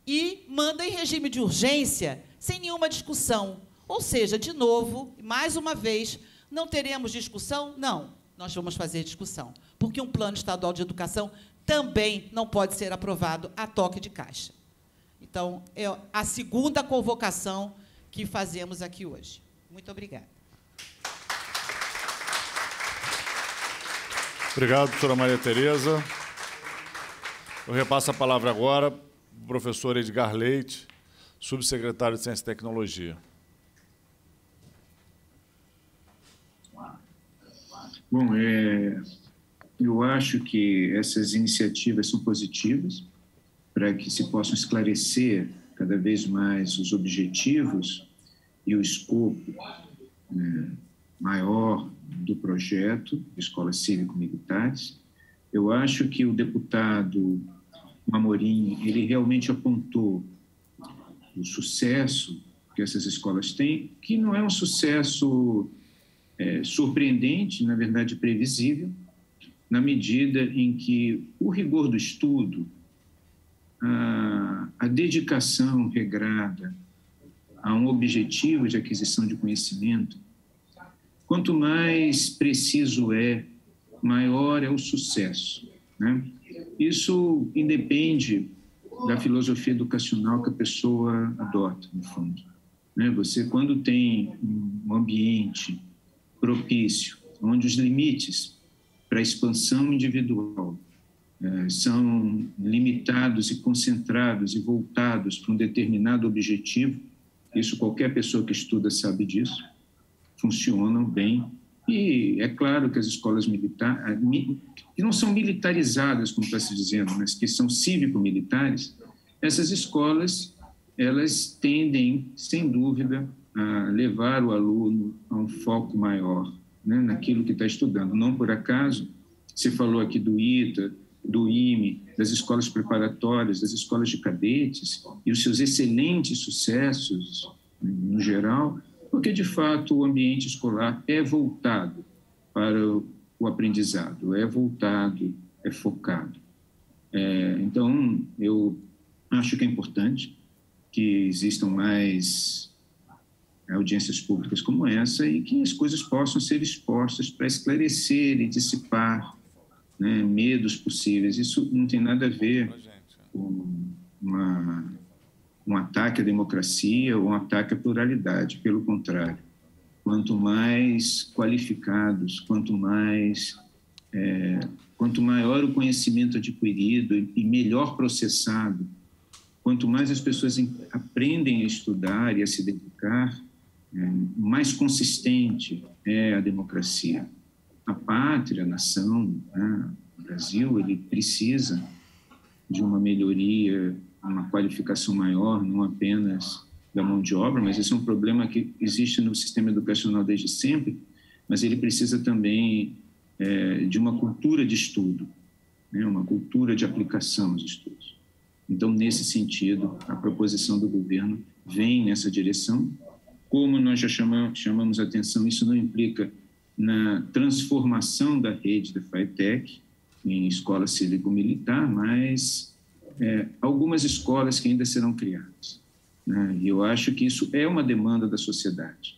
Speaker 22: E manda em regime de urgência, sem nenhuma discussão. Ou seja, de novo, mais uma vez, não teremos discussão? Não nós vamos fazer discussão. Porque um plano estadual de educação também não pode ser aprovado a toque de caixa. Então, é a segunda convocação que fazemos aqui hoje. Muito obrigada.
Speaker 1: Obrigado, doutora Maria Tereza. Eu repasso a palavra agora para o professor Edgar Leite, subsecretário de Ciência e Tecnologia.
Speaker 5: Bom, é, eu acho que essas iniciativas são positivas para que se possam esclarecer cada vez mais os objetivos e o escopo né, maior do projeto Escolas Cívico-Militares. Eu acho que o deputado Amorim, ele realmente apontou o sucesso que essas escolas têm, que não é um sucesso é, surpreendente, na verdade previsível, na medida em que o rigor do estudo, a, a dedicação regrada a um objetivo de aquisição de conhecimento, quanto mais preciso é, maior é o sucesso. Né? Isso independe da filosofia educacional que a pessoa adota, no fundo. Né? Você, quando tem um ambiente propício, onde os limites para a expansão individual são limitados e concentrados e voltados para um determinado objetivo, isso qualquer pessoa que estuda sabe disso, funcionam bem. E é claro que as escolas militares, que não são militarizadas, como está se dizendo, mas que são cívico-militares, essas escolas elas tendem, sem dúvida, a levar o aluno a um foco maior né, naquilo que está estudando. Não por acaso, você falou aqui do ITA, do IME, das escolas preparatórias, das escolas de cadetes e os seus excelentes sucessos, no geral, porque de fato o ambiente escolar é voltado para o aprendizado, é voltado, é focado. É, então, eu acho que é importante que existam mais audiências públicas como essa e que as coisas possam ser expostas para esclarecer e dissipar né, medos possíveis. Isso não tem nada a ver com uma, um ataque à democracia ou um ataque à pluralidade, pelo contrário. Quanto mais qualificados, quanto mais é, quanto maior o conhecimento adquirido e melhor processado, quanto mais as pessoas aprendem a estudar e a se dedicar, é, mais consistente é a democracia. A pátria, a nação, né, o Brasil, ele precisa de uma melhoria, uma qualificação maior, não apenas da mão de obra, mas esse é um problema que existe no sistema educacional desde sempre, mas ele precisa também é, de uma cultura de estudo, né, uma cultura de aplicação aos estudos. Então, nesse sentido, a proposição do governo vem nessa direção, como nós já chamamos, chamamos atenção, isso não implica na transformação da rede da FITEC em escola cívico-militar, mas é, algumas escolas que ainda serão criadas. Né? E eu acho que isso é uma demanda da sociedade.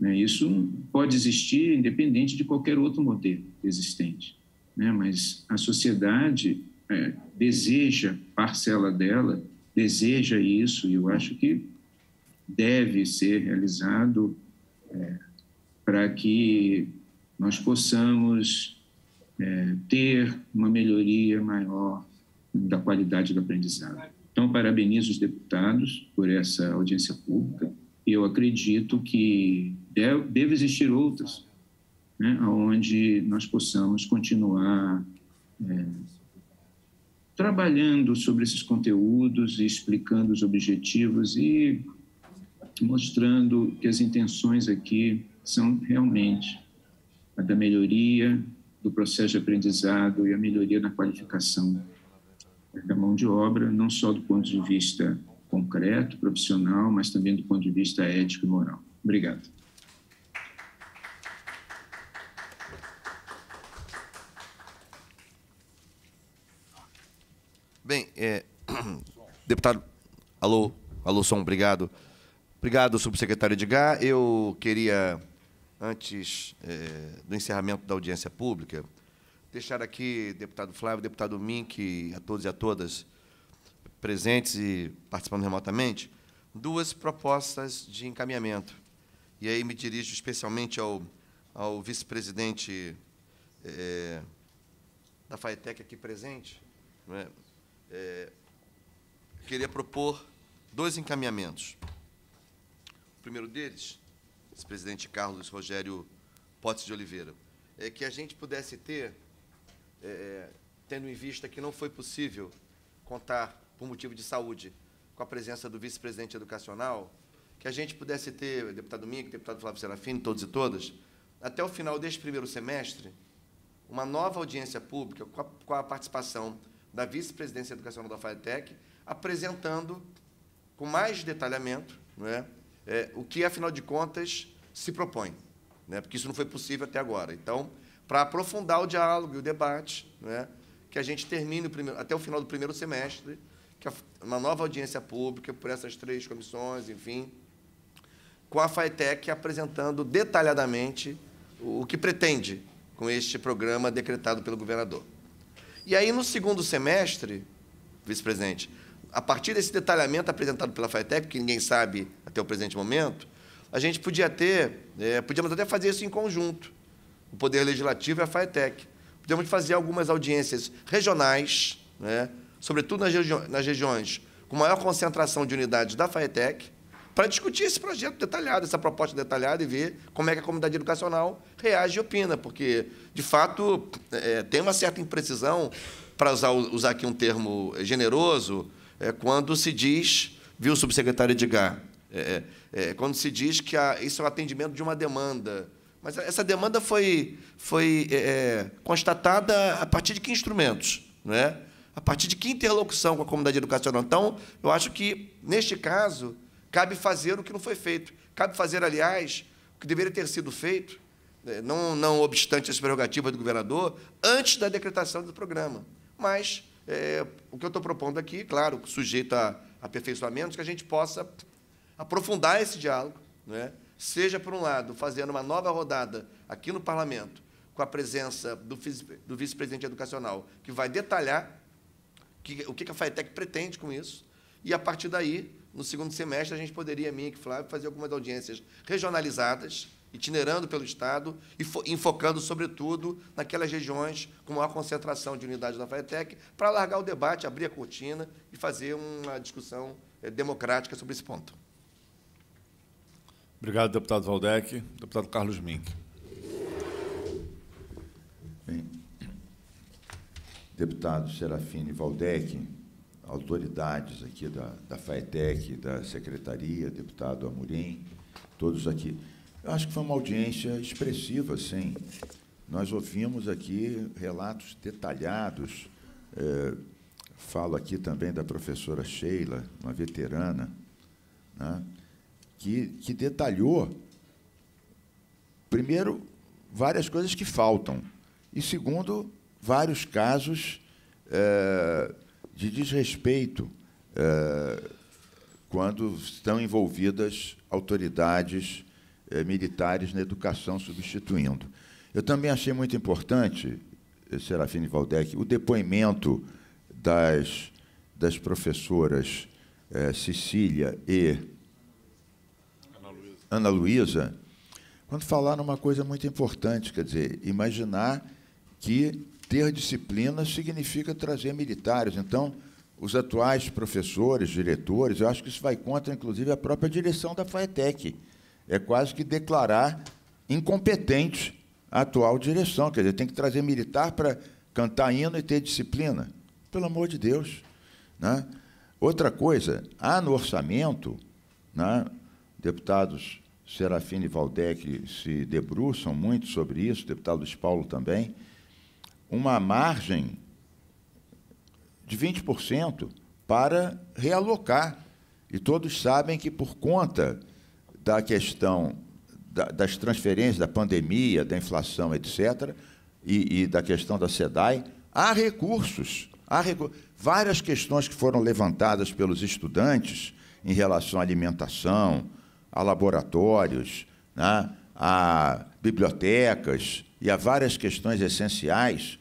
Speaker 5: Né? Isso pode existir independente de qualquer outro modelo existente, né? mas a sociedade é, deseja parcela dela, deseja isso, e eu acho que deve ser realizado é, para que nós possamos é, ter uma melhoria maior da qualidade do aprendizado. Então, parabenizo os deputados por essa audiência pública eu acredito que deve, deve existir outras, né, onde nós possamos continuar é, trabalhando sobre esses conteúdos explicando os objetivos e mostrando que as intenções aqui são realmente da melhoria do processo de aprendizado e a melhoria na qualificação da mão de obra, não só do ponto de vista concreto, profissional, mas também do ponto de vista ético e moral. Obrigado.
Speaker 2: Bem, é, (clears throat) deputado, alô, alô, som, obrigado. Obrigado, subsecretário Edgar. Eu queria, antes é, do encerramento da audiência pública, deixar aqui, deputado Flávio, deputado Mink, a todos e a todas presentes e participando remotamente, duas propostas de encaminhamento. E aí me dirijo especialmente ao, ao vice-presidente é, da FAETEC aqui presente. Né? É, queria propor dois encaminhamentos primeiro deles, vice-presidente Carlos Rogério Potes de Oliveira. é que a gente pudesse ter, é, tendo em vista que não foi possível contar, por motivo de saúde, com a presença do vice-presidente educacional, que a gente pudesse ter, deputado Mink, deputado Flávio Serafini, todos e todas, até o final deste primeiro semestre, uma nova audiência pública com a, com a participação da vice-presidência educacional da FATEC, apresentando com mais detalhamento não é, é, o que, afinal de contas, se propõe, né, porque isso não foi possível até agora. Então, para aprofundar o diálogo e o debate, não é, que a gente termine o primeiro, até o final do primeiro semestre, que uma nova audiência pública por essas três comissões, enfim, com a FATEC apresentando detalhadamente o que pretende com este programa decretado pelo governador. E aí, no segundo semestre, vice-presidente, a partir desse detalhamento apresentado pela FATEC, que ninguém sabe até o presente momento, a gente podia ter, é, podíamos até fazer isso em conjunto, o Poder Legislativo e a FATEC. Podíamos fazer algumas audiências regionais, né, sobretudo nas, regi nas regiões com maior concentração de unidades da FATEC, para discutir esse projeto detalhado, essa proposta detalhada e ver como é que a comunidade educacional reage e opina, porque, de fato, é, tem uma certa imprecisão, para usar, usar aqui um termo generoso, é, quando se diz, viu, subsecretário Edgar, é, é, quando se diz que a, isso é o atendimento de uma demanda. Mas essa demanda foi, foi é, é, constatada a partir de que instrumentos? Não é? A partir de que interlocução com a comunidade educacional? Então, eu acho que, neste caso, cabe fazer o que não foi feito. Cabe fazer, aliás, o que deveria ter sido feito, né, não, não obstante as prerrogativas do governador, antes da decretação do programa. Mas é, o que eu estou propondo aqui, claro, sujeito a aperfeiçoamentos, que a gente possa aprofundar esse diálogo, né? seja, por um lado, fazendo uma nova rodada aqui no Parlamento, com a presença do, do vice-presidente educacional, que vai detalhar que, o que a FATEC pretende com isso, e, a partir daí, no segundo semestre, a gente poderia, mim e Flávio, fazer algumas audiências regionalizadas, itinerando pelo Estado e enfocando, sobretudo, naquelas regiões com maior concentração de unidades da FATEC, para alargar o debate, abrir a cortina e fazer uma discussão eh, democrática sobre esse ponto.
Speaker 1: Obrigado, deputado Valdec. Deputado Carlos Mink.
Speaker 4: Bem, deputado Serafine Valdec, autoridades aqui da, da FAETEC, da Secretaria, deputado Amorim, todos aqui. Eu acho que foi uma audiência expressiva, sim. Nós ouvimos aqui relatos detalhados. É, falo aqui também da professora Sheila, uma veterana, né, que, que detalhou, primeiro, várias coisas que faltam, e, segundo, vários casos é, de desrespeito é, quando estão envolvidas autoridades é, militares na educação substituindo. Eu também achei muito importante, eh, Serafine Valdec, o depoimento das, das professoras é, Cecília e Ana Luísa, quando falaram uma coisa muito importante, quer dizer, imaginar que ter disciplina significa trazer militares. Então, os atuais professores, diretores, eu acho que isso vai contra, inclusive, a própria direção da FAETEC é quase que declarar incompetente a atual direção. Quer dizer, tem que trazer militar para cantar hino e ter disciplina. Pelo amor de Deus. Né? Outra coisa, há no orçamento, né, deputados Serafine e Valdec se debruçam muito sobre isso, deputado Luiz Paulo também, uma margem de 20% para realocar. E todos sabem que, por conta da questão da, das transferências, da pandemia, da inflação, etc., e, e da questão da SEDAI, há recursos, há recu várias questões que foram levantadas pelos estudantes em relação à alimentação, a laboratórios, né, a bibliotecas e a várias questões essenciais,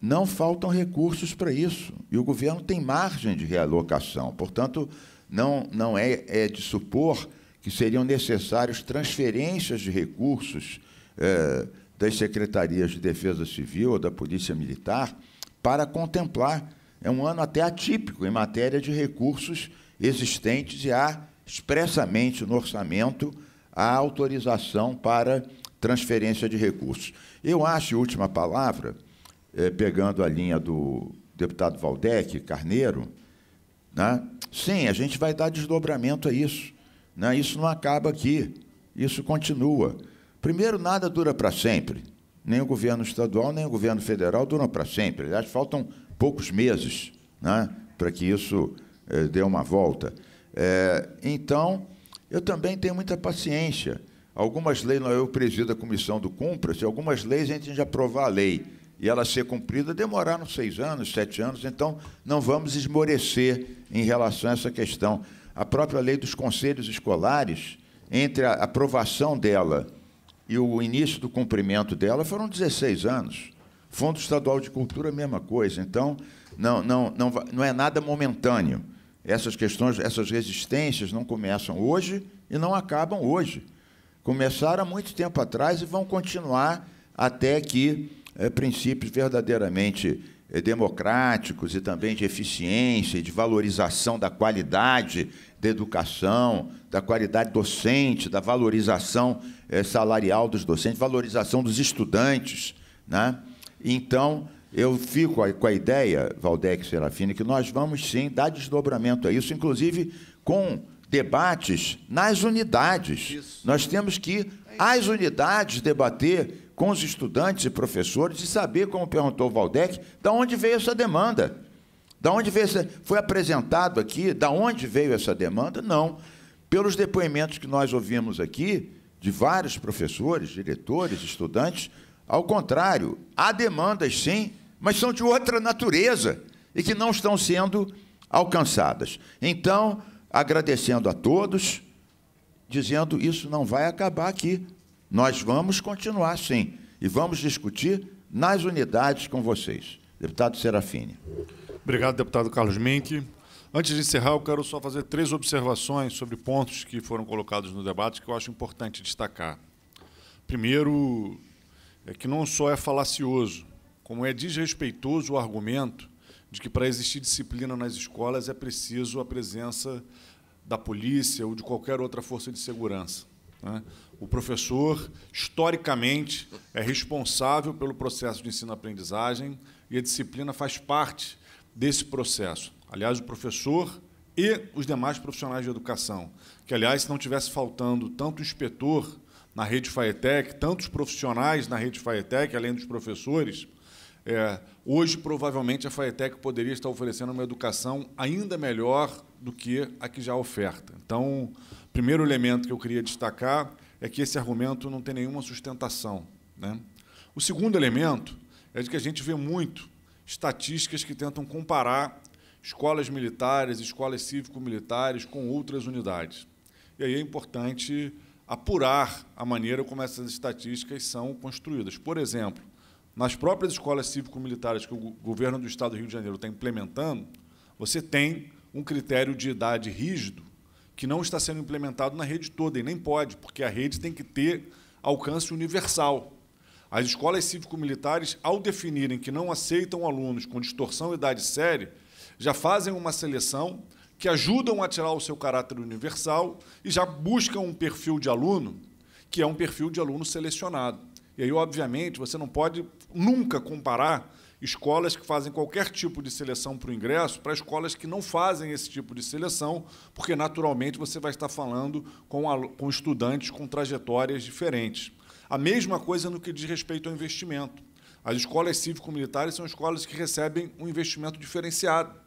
Speaker 4: não faltam recursos para isso. E o governo tem margem de realocação. Portanto, não, não é, é de supor que seriam necessárias transferências de recursos eh, das secretarias de Defesa Civil ou da Polícia Militar para contemplar. É um ano até atípico em matéria de recursos existentes e há expressamente no orçamento a autorização para transferência de recursos. Eu acho, última palavra, eh, pegando a linha do deputado Valdec Carneiro, né? sim, a gente vai dar desdobramento a isso. Né? Isso não acaba aqui, isso continua. Primeiro, nada dura para sempre. Nem o governo estadual, nem o governo federal duram para sempre. Aliás, faltam poucos meses né? para que isso eh, dê uma volta. Eh, então, eu também tenho muita paciência. Algumas leis, eu presido a comissão do Cumpra-se, algumas leis a gente já aprovar a lei e ela ser cumprida demoraram seis anos, sete anos, então não vamos esmorecer em relação a essa questão. A própria lei dos conselhos escolares, entre a aprovação dela e o início do cumprimento dela, foram 16 anos. Fundo Estadual de Cultura, a mesma coisa. Então, não, não, não, não é nada momentâneo. Essas questões, essas resistências não começam hoje e não acabam hoje. Começaram há muito tempo atrás e vão continuar até que é, princípios verdadeiramente democráticos e também de eficiência e de valorização da qualidade da educação, da qualidade docente, da valorização é, salarial dos docentes, valorização dos estudantes. Né? Então, eu fico com a ideia, Valdec Serafini, que nós vamos sim dar desdobramento a isso, inclusive com debates nas unidades. Isso. Nós temos que, às unidades, debater com os estudantes e professores e saber, como perguntou o Valdec, de onde veio essa demanda. Da onde veio essa, foi apresentado aqui, da onde veio essa demanda? Não. Pelos depoimentos que nós ouvimos aqui, de vários professores, diretores, estudantes, ao contrário, há demandas sim, mas são de outra natureza e que não estão sendo alcançadas. Então, agradecendo a todos, dizendo isso não vai acabar aqui. Nós vamos continuar sim e vamos discutir nas unidades com vocês. Deputado Serafini.
Speaker 1: Obrigado, deputado Carlos Mink. Antes de encerrar, eu quero só fazer três observações sobre pontos que foram colocados no debate que eu acho importante destacar. Primeiro, é que não só é falacioso, como é desrespeitoso o argumento de que para existir disciplina nas escolas é preciso a presença da polícia ou de qualquer outra força de segurança. Né? O professor, historicamente, é responsável pelo processo de ensino-aprendizagem e a disciplina faz parte desse processo. Aliás, o professor e os demais profissionais de educação. Que, aliás, se não tivesse faltando tanto inspetor na rede FAETEC, tantos profissionais na rede FAETEC, além dos professores, é, hoje, provavelmente, a FAETEC poderia estar oferecendo uma educação ainda melhor do que a que já oferta. Então, primeiro elemento que eu queria destacar é que esse argumento não tem nenhuma sustentação. Né? O segundo elemento é de que a gente vê muito estatísticas que tentam comparar escolas militares, escolas cívico-militares com outras unidades. E aí é importante apurar a maneira como essas estatísticas são construídas. Por exemplo, nas próprias escolas cívico-militares que o governo do Estado do Rio de Janeiro está implementando, você tem um critério de idade rígido que não está sendo implementado na rede toda, e nem pode, porque a rede tem que ter alcance universal. As escolas cívico-militares, ao definirem que não aceitam alunos com distorção e idade séria, já fazem uma seleção que ajudam a tirar o seu caráter universal e já buscam um perfil de aluno que é um perfil de aluno selecionado. E aí, obviamente, você não pode nunca comparar escolas que fazem qualquer tipo de seleção para o ingresso para escolas que não fazem esse tipo de seleção, porque, naturalmente, você vai estar falando com, com estudantes com trajetórias diferentes. A mesma coisa no que diz respeito ao investimento. As escolas cívico-militares são escolas que recebem um investimento diferenciado.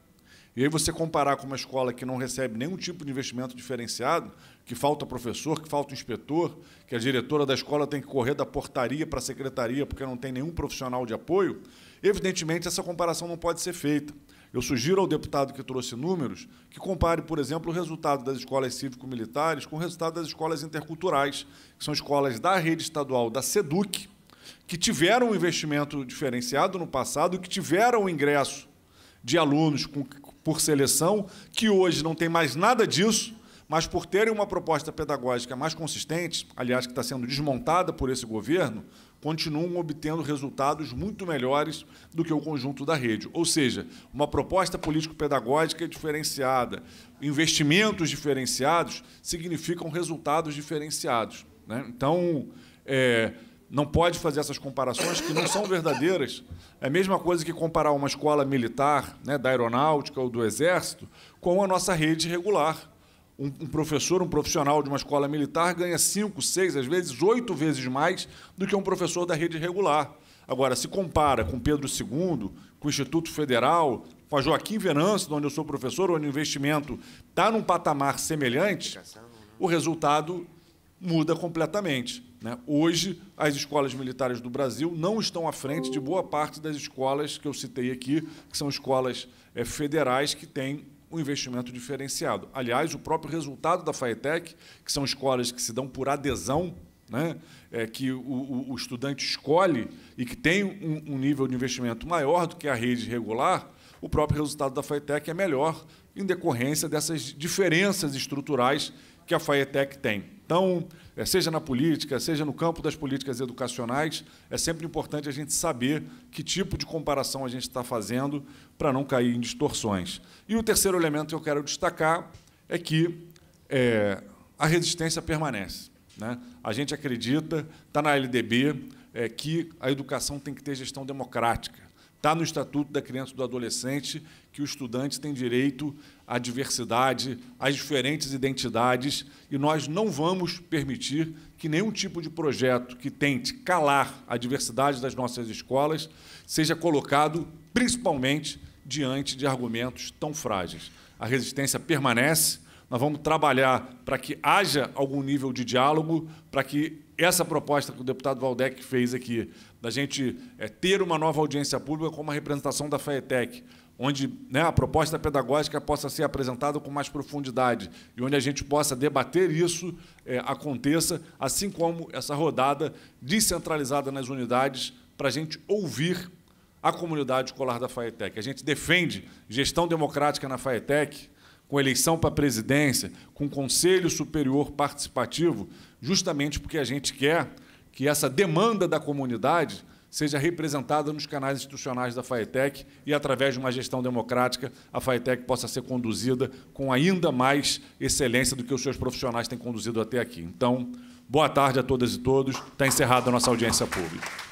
Speaker 1: E aí você comparar com uma escola que não recebe nenhum tipo de investimento diferenciado, que falta professor, que falta inspetor, que a diretora da escola tem que correr da portaria para a secretaria porque não tem nenhum profissional de apoio, evidentemente essa comparação não pode ser feita. Eu sugiro ao deputado que trouxe números que compare, por exemplo, o resultado das escolas cívico-militares com o resultado das escolas interculturais, que são escolas da rede estadual da SEDUC, que tiveram um investimento diferenciado no passado, que tiveram ingresso de alunos com, por seleção, que hoje não tem mais nada disso, mas por terem uma proposta pedagógica mais consistente, aliás, que está sendo desmontada por esse governo, continuam obtendo resultados muito melhores do que o conjunto da rede. Ou seja, uma proposta político-pedagógica diferenciada, investimentos diferenciados significam resultados diferenciados. Né? Então, é, não pode fazer essas comparações que não são verdadeiras. É a mesma coisa que comparar uma escola militar, né, da aeronáutica ou do exército, com a nossa rede regular. Um, professor, um profissional de uma escola militar ganha cinco, seis, às vezes oito vezes mais do que um professor da rede regular. Agora, se compara com Pedro II, com o Instituto Federal, com a Joaquim Venâncio, onde eu sou professor, onde o investimento está num patamar semelhante, o resultado muda completamente. Né? Hoje, as escolas militares do Brasil não estão à frente de boa parte das escolas que eu citei aqui, que são escolas é, federais que têm um investimento diferenciado. Aliás, o próprio resultado da FAETEC, que são escolas que se dão por adesão, né? é, que o, o, o, estudante escolhe e que tem um, um, nível de investimento maior do que a rede regular, o próprio resultado da FAETEC é melhor em decorrência dessas diferenças estruturais que a FAETEC tem. Então, seja na política, seja no campo das políticas educacionais, é sempre importante a gente saber que tipo de comparação a gente está fazendo para não cair em distorções. E o terceiro elemento que eu quero destacar é que é, a resistência permanece. Né? A gente acredita, está na LDB, é, que a educação tem que ter gestão democrática. Está no Estatuto da Criança e do Adolescente que o estudante tem direito à diversidade, às diferentes identidades, e nós não vamos permitir que nenhum tipo de projeto que tente calar a diversidade das nossas escolas seja colocado principalmente diante de argumentos tão frágeis. A resistência permanece, nós vamos trabalhar para que haja algum nível de diálogo, para que essa proposta que o deputado Valdec fez aqui, da gente é, ter uma nova audiência pública com uma representação da FAETEC, onde né, a proposta pedagógica possa ser apresentada com mais profundidade e onde a gente possa debater isso, é, aconteça, assim como essa rodada descentralizada nas unidades, para a gente ouvir a comunidade escolar da FAETEC. A gente defende gestão democrática na FAETEC, com eleição para a presidência, com conselho superior participativo, justamente porque a gente quer que essa demanda da comunidade seja representada nos canais institucionais da FAETEC e, através de uma gestão democrática, a FAETEC possa ser conduzida com ainda mais excelência do que os seus profissionais têm conduzido até aqui. Então, boa tarde a todas e todos. Está encerrada a nossa audiência pública.